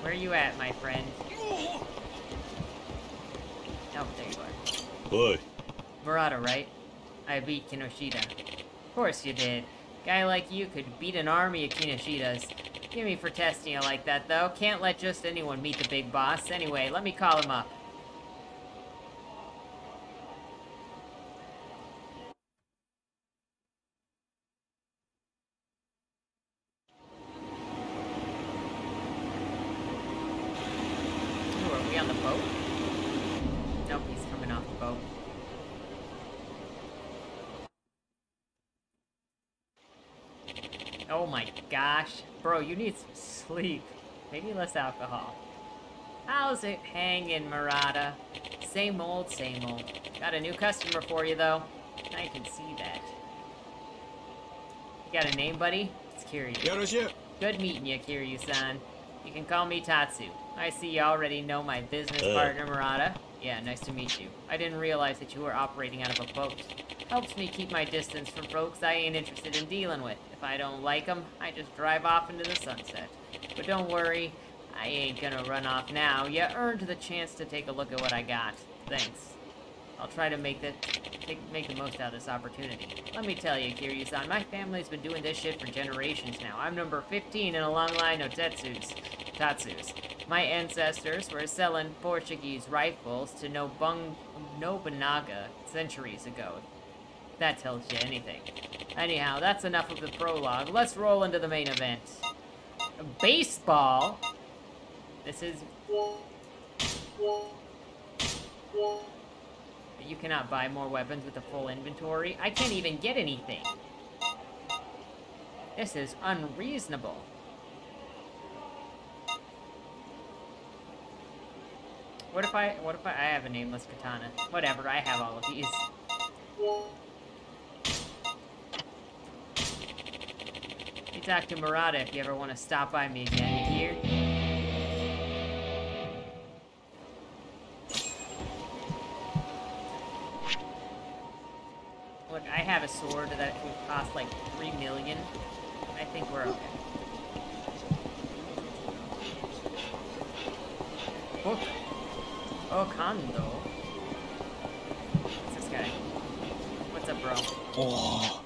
where are you at, my friend? Oh, there you are. Oi. Murata, right? I beat Kinoshita. Of course you did. Guy like you could beat an army of Kinoshitas. Give me for testing you like that, though. Can't let just anyone meet the big boss. Anyway, let me call him up. Ooh, are we on the boat? Nope, he's coming off the boat. Oh my gosh. Bro, you need some sleep. Maybe less alcohol. How's it hanging, Murata? Same old, same old. Got a new customer for you, though. I can see that. You got a name, buddy? It's Kiryu. Yoroshiku. Good meeting you, Kiryu-san. You can call me Tatsu. I see you already know my business Uh. partner, Murata. Yeah, nice to meet you. I didn't realize that you were operating out of a boat. Helps me keep my distance from folks I ain't interested in dealing with. If I don't like them, I just drive off into the sunset. But don't worry, I ain't gonna run off now. You earned the chance to take a look at what I got. Thanks. I'll try to make the take, make the most out of this opportunity. Let me tell you, Kiryu-san, my family's been doing this shit for generations now. I'm number 15 in a long line of Tetsus. Tatsus. My ancestors were selling Portuguese rifles to Nobunaga centuries ago. That tells you anything. Anyhow, that's enough of the prologue. Let's roll into the main event. Baseball? This is... You cannot buy more weapons with a full inventory. I can't even get anything. This is unreasonable. What if I, what if I, I have a nameless katana? Whatever, I have all of these. Talk to Murata if you ever want to stop by me again, hear? Look, I have a sword that would cost like three million. I think we're okay. Hook. Oh, oh Kondo. What's this guy? What's up, bro? Oh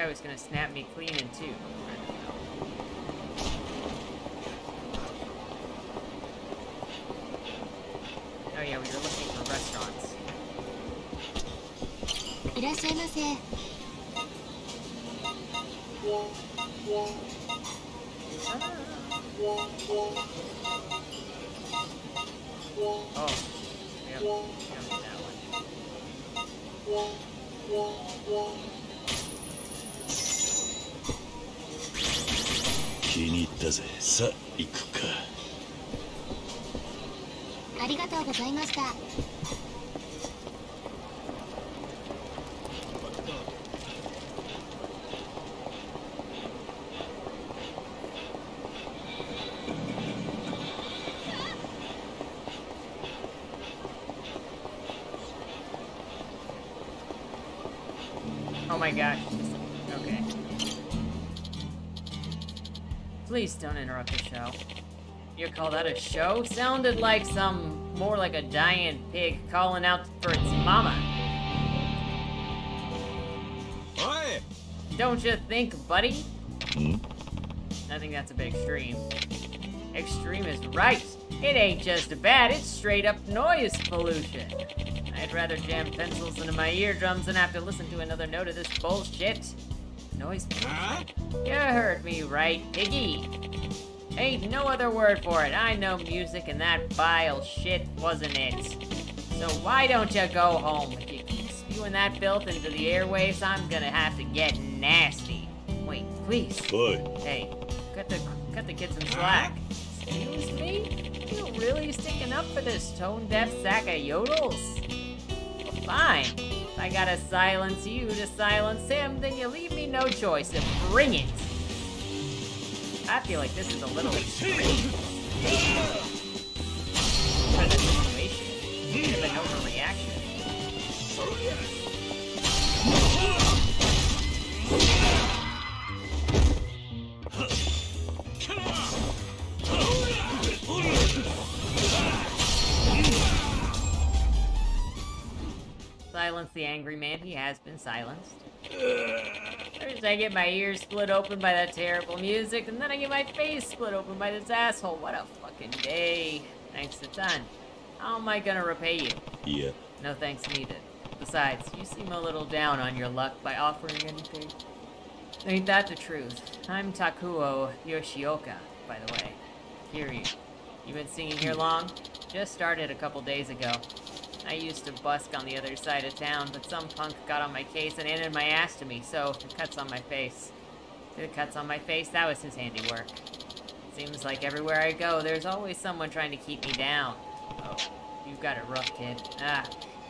guy was gonna snap me clean in two. Oh yeah, we were looking for restaurants. Oh, yeah, yeah, that one. ったぜ。さあ行くか。ありがとうございました。Call that a show? Sounded like some more like a dying pig calling out for its mama. Oi! Don't you think, buddy? Hmm? I think that's a bit extreme. Extreme is right. It ain't just bad, it's straight up noise pollution. I'd rather jam pencils into my eardrums than have to listen to another note of this bullshit. Noise pollution? You heard me right, Piggy. Ain't no other word for it. I know music and that vile shit wasn't it. So why don't you go home? If you keep spewing that filth into the airwaves, I'm gonna have to get nasty. Wait, please. Oi. Hey, cut the cut the kids some slack. Excuse me? You're really sticking up for this tone-deaf sack of yodels? Fine. If I gotta silence you to silence him, then you leave me no choice and bring it. I feel like this is a little extreme. For the situation. Of an overreaction. Silence the angry man. He has been silenced. First I get my ears split open by that terrible music, and then I get my face split open by this asshole. What a fucking day. Thanks a ton. How am I gonna repay you? Yeah. No thanks needed. Besides, you seem a little down on your luck by offering anything. Ain't that the truth? I'm Takuo Yoshioka, by the way. Kiryu. You been singing here long? Just started a couple days ago. I used to busk on the other side of town, but some punk got on my case and handed my ass to me, so the cuts on my face. The cuts on my face? That was his handiwork. Seems like everywhere I go, there's always someone trying to keep me down. Oh, you've got it rough, kid. Ah,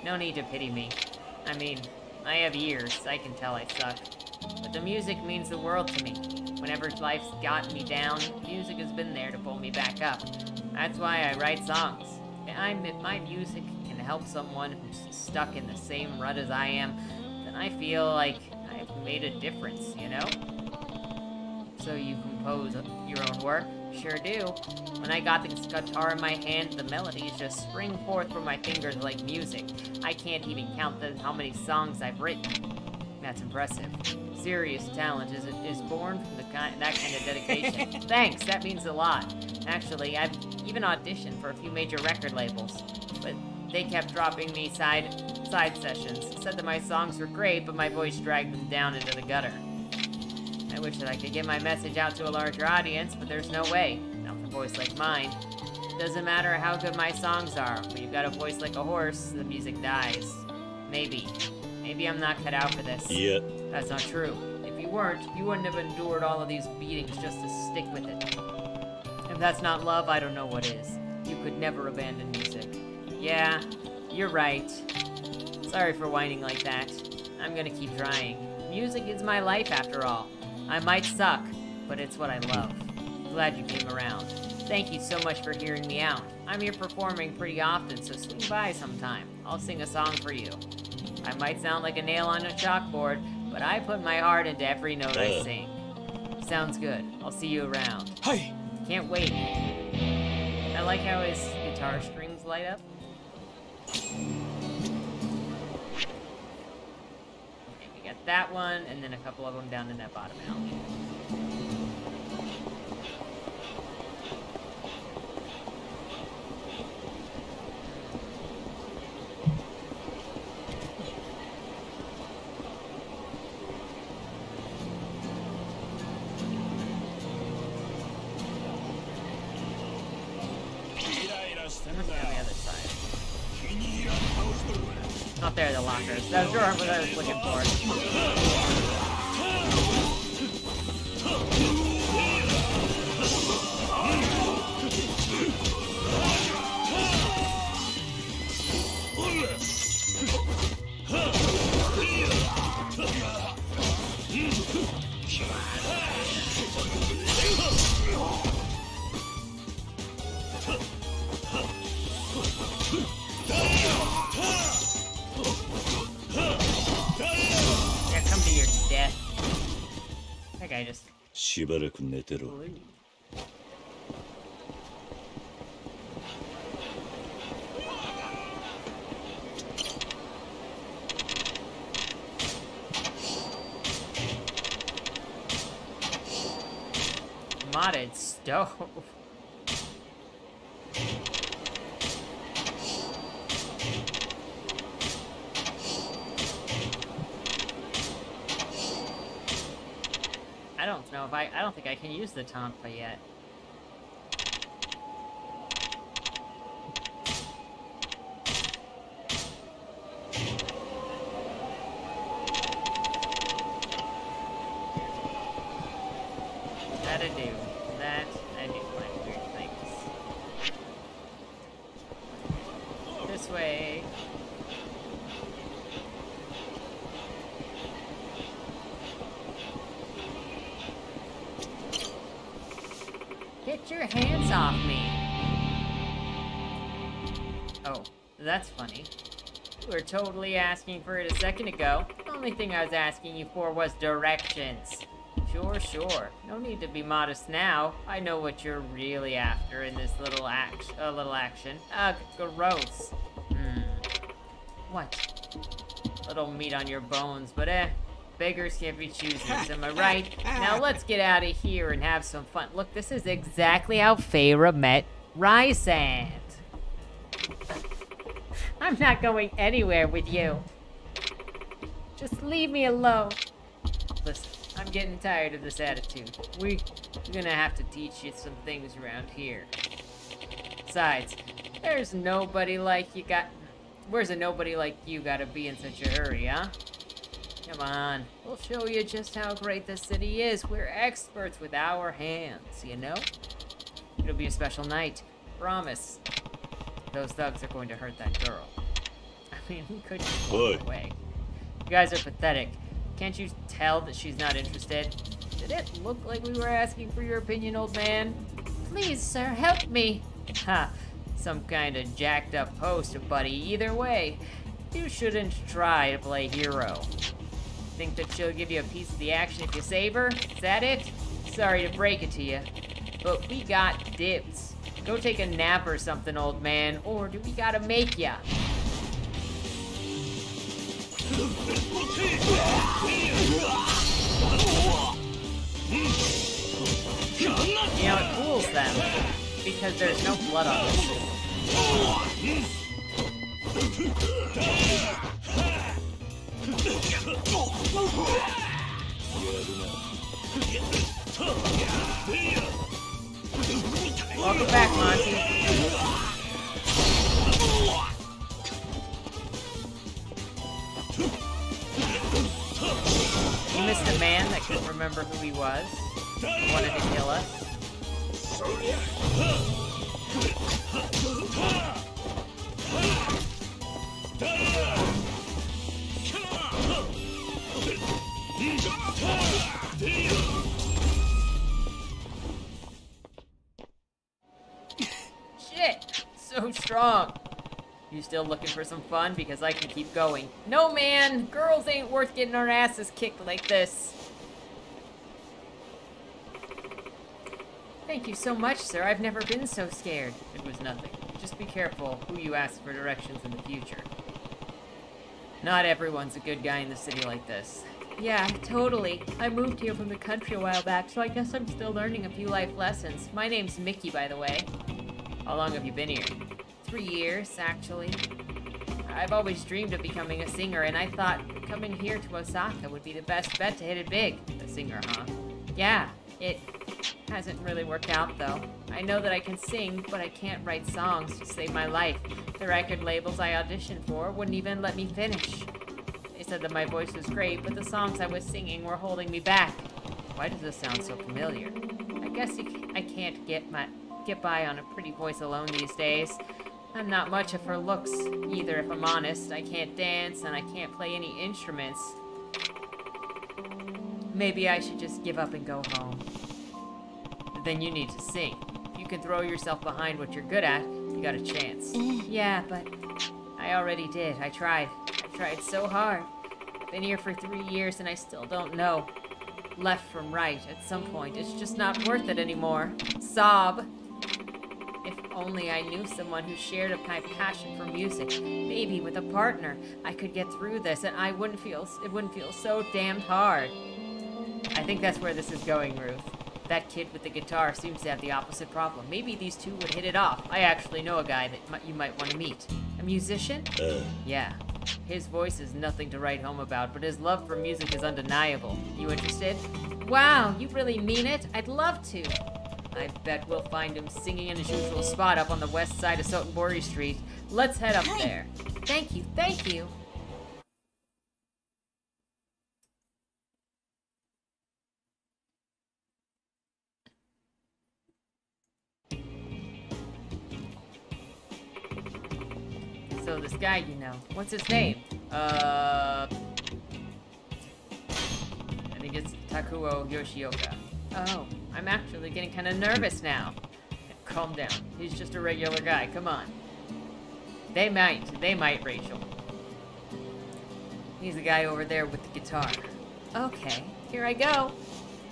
no need to pity me. I mean, I have ears, I can tell I suck. But the music means the world to me. Whenever life's gotten me down, music has been there to pull me back up. That's why I write songs. I'm, my music help someone who's stuck in the same rut as I am, then I feel like I've made a difference, you know? So you compose your own work? Sure do. When I got this guitar in my hand, the melodies just spring forth from my fingers like music. I can't even count the, how many songs I've written. That's impressive. Serious talent is, is born from the kind, that kind of dedication. Thanks, that means a lot. Actually, I've even auditioned for a few major record labels, but they kept dropping me side side sessions. Said that my songs were great, but my voice dragged them down into the gutter. I wish that I could get my message out to a larger audience, but there's no way. Not with a voice like mine. Doesn't matter how good my songs are. When you've got a voice like a horse, the music dies. Maybe. Maybe I'm not cut out for this. Yeah. That's not true. If you weren't, you wouldn't have endured all of these beatings just to stick with it. If that's not love, I don't know what is. You could never abandon music. Yeah, you're right. Sorry for whining like that. I'm gonna keep trying. Music is my life, after all. I might suck, but it's what I love. Glad you came around. Thank you so much for hearing me out. I'm here performing pretty often, so swing by sometime. I'll sing a song for you. I might sound like a nail on a chalkboard, but I put my heart into every note I Uh. sing. Sounds good. I'll see you around. Hey! Can't wait. I like how his guitar strings light up. Okay, we got that one, and then a couple of them down in that bottom alley. That's what I was looking for. ばらく寝てろ blew. Modded stove. If I I don't think I can use the Tonfa yet. That's funny. You were totally asking for it a second ago. The only thing I was asking you for was directions. Sure, sure. No need to be modest now. I know what you're really after in this little act, uh, little action. Ugh, gross. Hmm. What? Little meat on your bones, but eh. Beggars can't be choosers, am I right? Now let's get out of here and have some fun. Look, this is exactly how Feyre met Rhysand. I'm not going anywhere with you. Just leave me alone. Listen, I'm getting tired of this attitude. We, we're gonna have to teach you some things around here. Besides, there's nobody like you got. Where's a nobody like you gotta be in such a hurry, huh? Come on, we'll show you just how great this city is. We're experts with our hands, you know? It'll be a special night. Promise. Those thugs are going to hurt that girl. I mean, we could just walk away. You guys are pathetic. Can't you tell that she's not interested? Did it look like we were asking for your opinion, old man? Please, sir, help me. Ha. some kind of jacked up host, buddy. Either way, you shouldn't try to play hero. Think that she'll give you a piece of the action if you save her? Is that it? Sorry to break it to you, but we got dibs. Go take a nap or something, old man, or do we gotta make ya? You know, it fools them, because there's no blood on this Welcome back, Monty. You missed a man that couldn't remember who he was. Wanted to kill us. Shit! So strong! You still looking for some fun? Because I can keep going. No, man! Girls ain't worth getting our asses kicked like this. Thank you so much, sir. I've never been so scared. It was nothing. Just be careful who you ask for directions in the future. Not everyone's a good guy in the city like this. Yeah, totally. I moved here from the country a while back, so I guess I'm still learning a few life lessons. My name's Mickey, by the way. How long have you been here? Three years, actually. I've always dreamed of becoming a singer, and I thought coming here to Osaka would be the best bet to hit it big. A singer, huh? Yeah, it hasn't really worked out, though. I know that I can sing, but I can't write songs to save my life. The record labels I auditioned for wouldn't even let me finish. They said that my voice was great, but the songs I was singing were holding me back. Why does this sound so familiar? I guess I can't get my get by on a pretty voice alone these days. I'm not much of her looks either, if I'm honest. I can't dance, and I can't play any instruments. Maybe I should just give up and go home. But then you need to sing. If you can throw yourself behind what you're good at, you got a chance. Eh. yeah, but I already did. I tried. I tried so hard. Been here for three years and I still don't know. Left from right at some point. It's just not worth it anymore. Sob. Only I knew someone who shared my passion for music. Maybe with a partner, I could get through this and I wouldn't feel it wouldn't feel so damned hard. I think that's where this is going, Ruth. That kid with the guitar seems to have the opposite problem. Maybe these two would hit it off. I actually know a guy that you might want to meet. A musician? Uh, Yeah. His voice is nothing to write home about, but his love for music is undeniable. You interested? Wow, you really mean it? I'd love to. I bet we'll find him singing in his usual spot up on the west side of Sotenbori Street. Let's head up there. Thank you, thank you. So this guy you know, what's his name? Uh, I think it's Takuo Yoshioka. Oh, I'm actually getting kind of nervous now. Calm down. He's just a regular guy. Come on. They might. They might, Rachel. He's the guy over there with the guitar. Okay, here I go.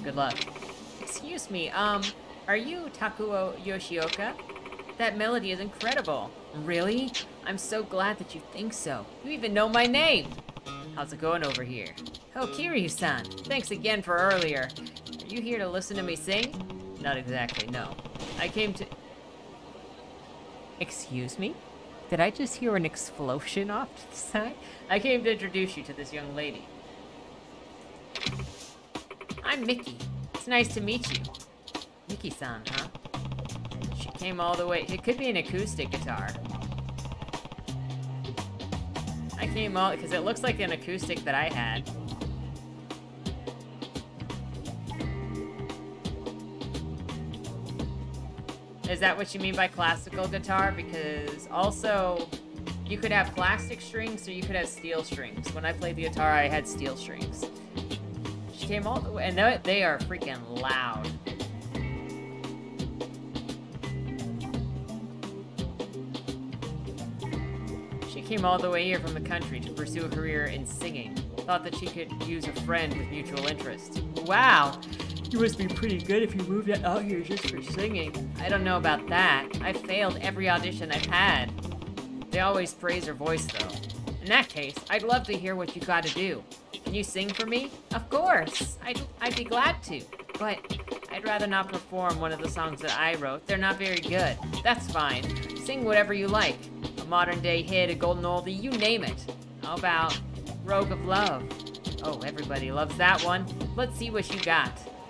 Good luck. Excuse me, um, are you Takuo Yoshioka? That melody is incredible. Really? I'm so glad that you think so. You even know my name. How's it going over here? Oh, Kiryu-san, thanks again for earlier. Are you here to listen to me sing? Not exactly, no. I came to... Excuse me? Did I just hear an explosion off to the side? I came to introduce you to this young lady. I'm Mickey. It's nice to meet you. Mickey-san, huh? She came all the way. It could be an acoustic guitar. I came all because it looks like an acoustic that I had. Is that what you mean by classical guitar? Because also, you could have plastic strings or you could have steel strings. When I played the guitar, I had steel strings. She came all the way, and they- are freaking loud. She came all the way here from the country to pursue a career in singing. Thought that she could use a friend with mutual interests. Wow! You must be pretty good if you moved out here just for singing. I don't know about that. I failed every audition I've had. They always praise her voice, though. In that case, I'd love to hear what you got to do. Can you sing for me? Of course! I'd, I'd be glad to. But I'd rather not perform one of the songs that I wrote. They're not very good. That's fine. Sing whatever you like. A modern day hit, a golden oldie, you name it. How about Rogue of Love? Oh, everybody loves that one. Let's see what you got.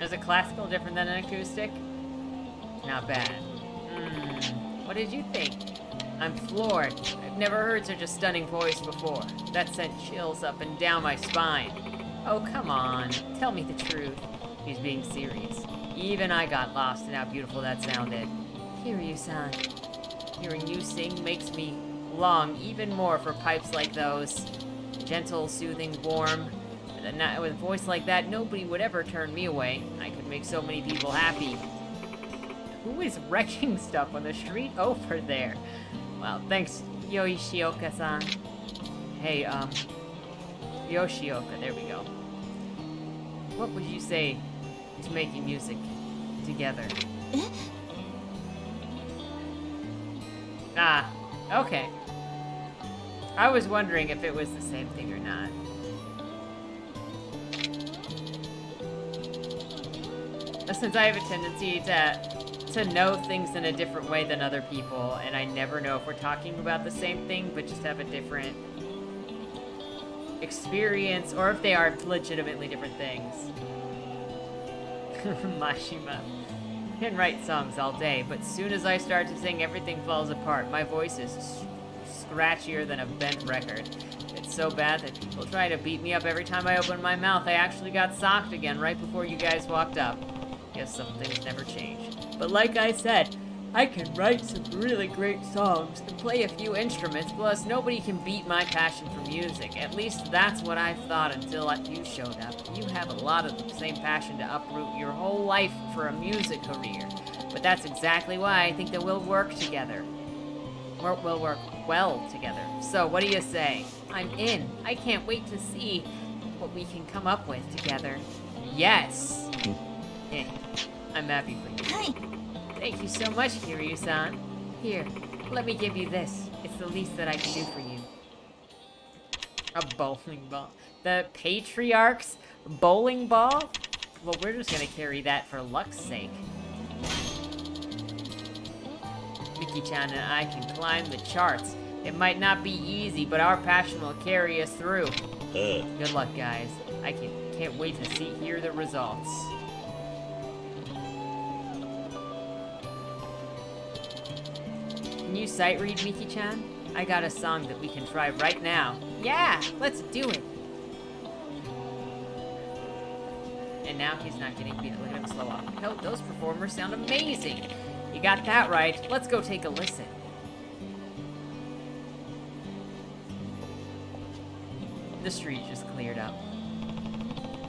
Is a classical different than an acoustic? Not bad. Hmm, what did you think? I'm floored. I've never heard such a stunning voice before. That sent chills up and down my spine. Oh, come on. Tell me the truth. He's being serious. Even I got lost in how beautiful that sounded. Kiryu-san. Hearing you sing makes me long even more for pipes like those. Gentle, soothing, warm. With a, with a voice like that, nobody would ever turn me away. I could make so many people happy. Who is wrecking stuff on the street over there? Well, thanks, Yoshioka-san. Hey, um, Yoshioka, there we go. What would you say to making music together? Ah, okay. I was wondering if it was the same thing or not. Since I have a tendency to to know things in a different way than other people, and I never know if we're talking about the same thing, but just have a different experience, or if they are legitimately different things. Mashima. Can write songs all day, but soon as I start to sing, everything falls apart. My voice is scratchier than a bent record. It's so bad that people try to beat me up every time I open my mouth. I actually got socked again right before you guys walked up. Guess some things never change. But like I said, I can write some really great songs and play a few instruments, plus nobody can beat my passion for music. At least that's what I thought until you showed up. You have a lot of the same passion to uproot your whole life for a music career. But that's exactly why I think that we'll work together. We'll work well together. So what do you say? I'm in. I can't wait to see what we can come up with together. Yes! Eh, I'm happy for you. Thank you so much, Kiryu-san. Here, let me give you this. It's the least that I can do for you. A bowling ball. The Patriarch's bowling ball? Well, we're just gonna carry that for luck's sake. Miki-chan and I can climb the charts. It might not be easy, but our passion will carry us through. Uh, Good luck, guys. I can, can't wait to see hear the results. Can you sight read Miki-chan? I got a song that we can try right now. Yeah, let's do it. And now he's not getting beat. Look at him slow off. No, those performers sound amazing. You got that right. Let's go take a listen. The street just cleared up.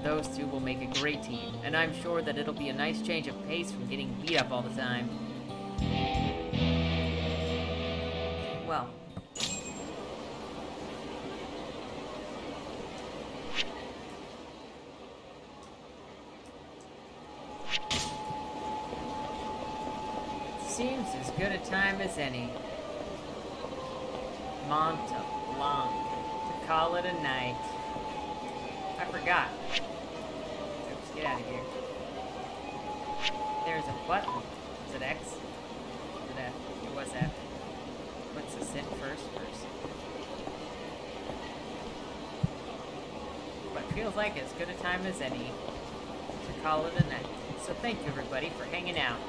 Those two will make a great team, and I'm sure that it'll be a nice change of pace from getting beat up all the time. Well. Seems as good a time as any. Monta Blanc. To call it a night. I forgot. Oops, get out of here. There's a button. Is it X? Is it F? It was F. What's the sit first first? But feels like as good a time as any to call it a night. So thank you everybody for hanging out.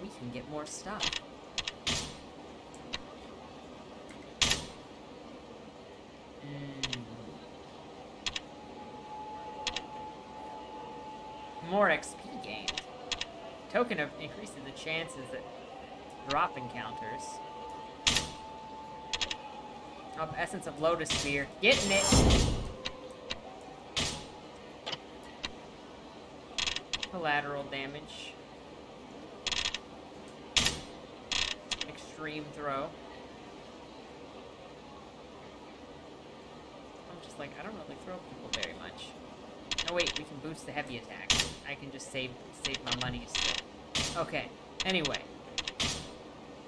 We can get more stuff. Mm. More XP gained. Token of increasing the chances that drop encounters. Of Essence of Lotus Spear. Getting it! Collateral damage. Extreme throw. I'm just like, I don't really throw people very much. Oh wait, we can boost the heavy attack. I can just save save my money still. Okay. Anyway.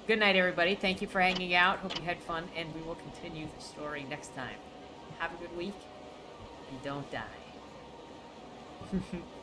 Good night, everybody. Thank you for hanging out. Hope you had fun, and we will continue the story next time. Have a good week, and don't die.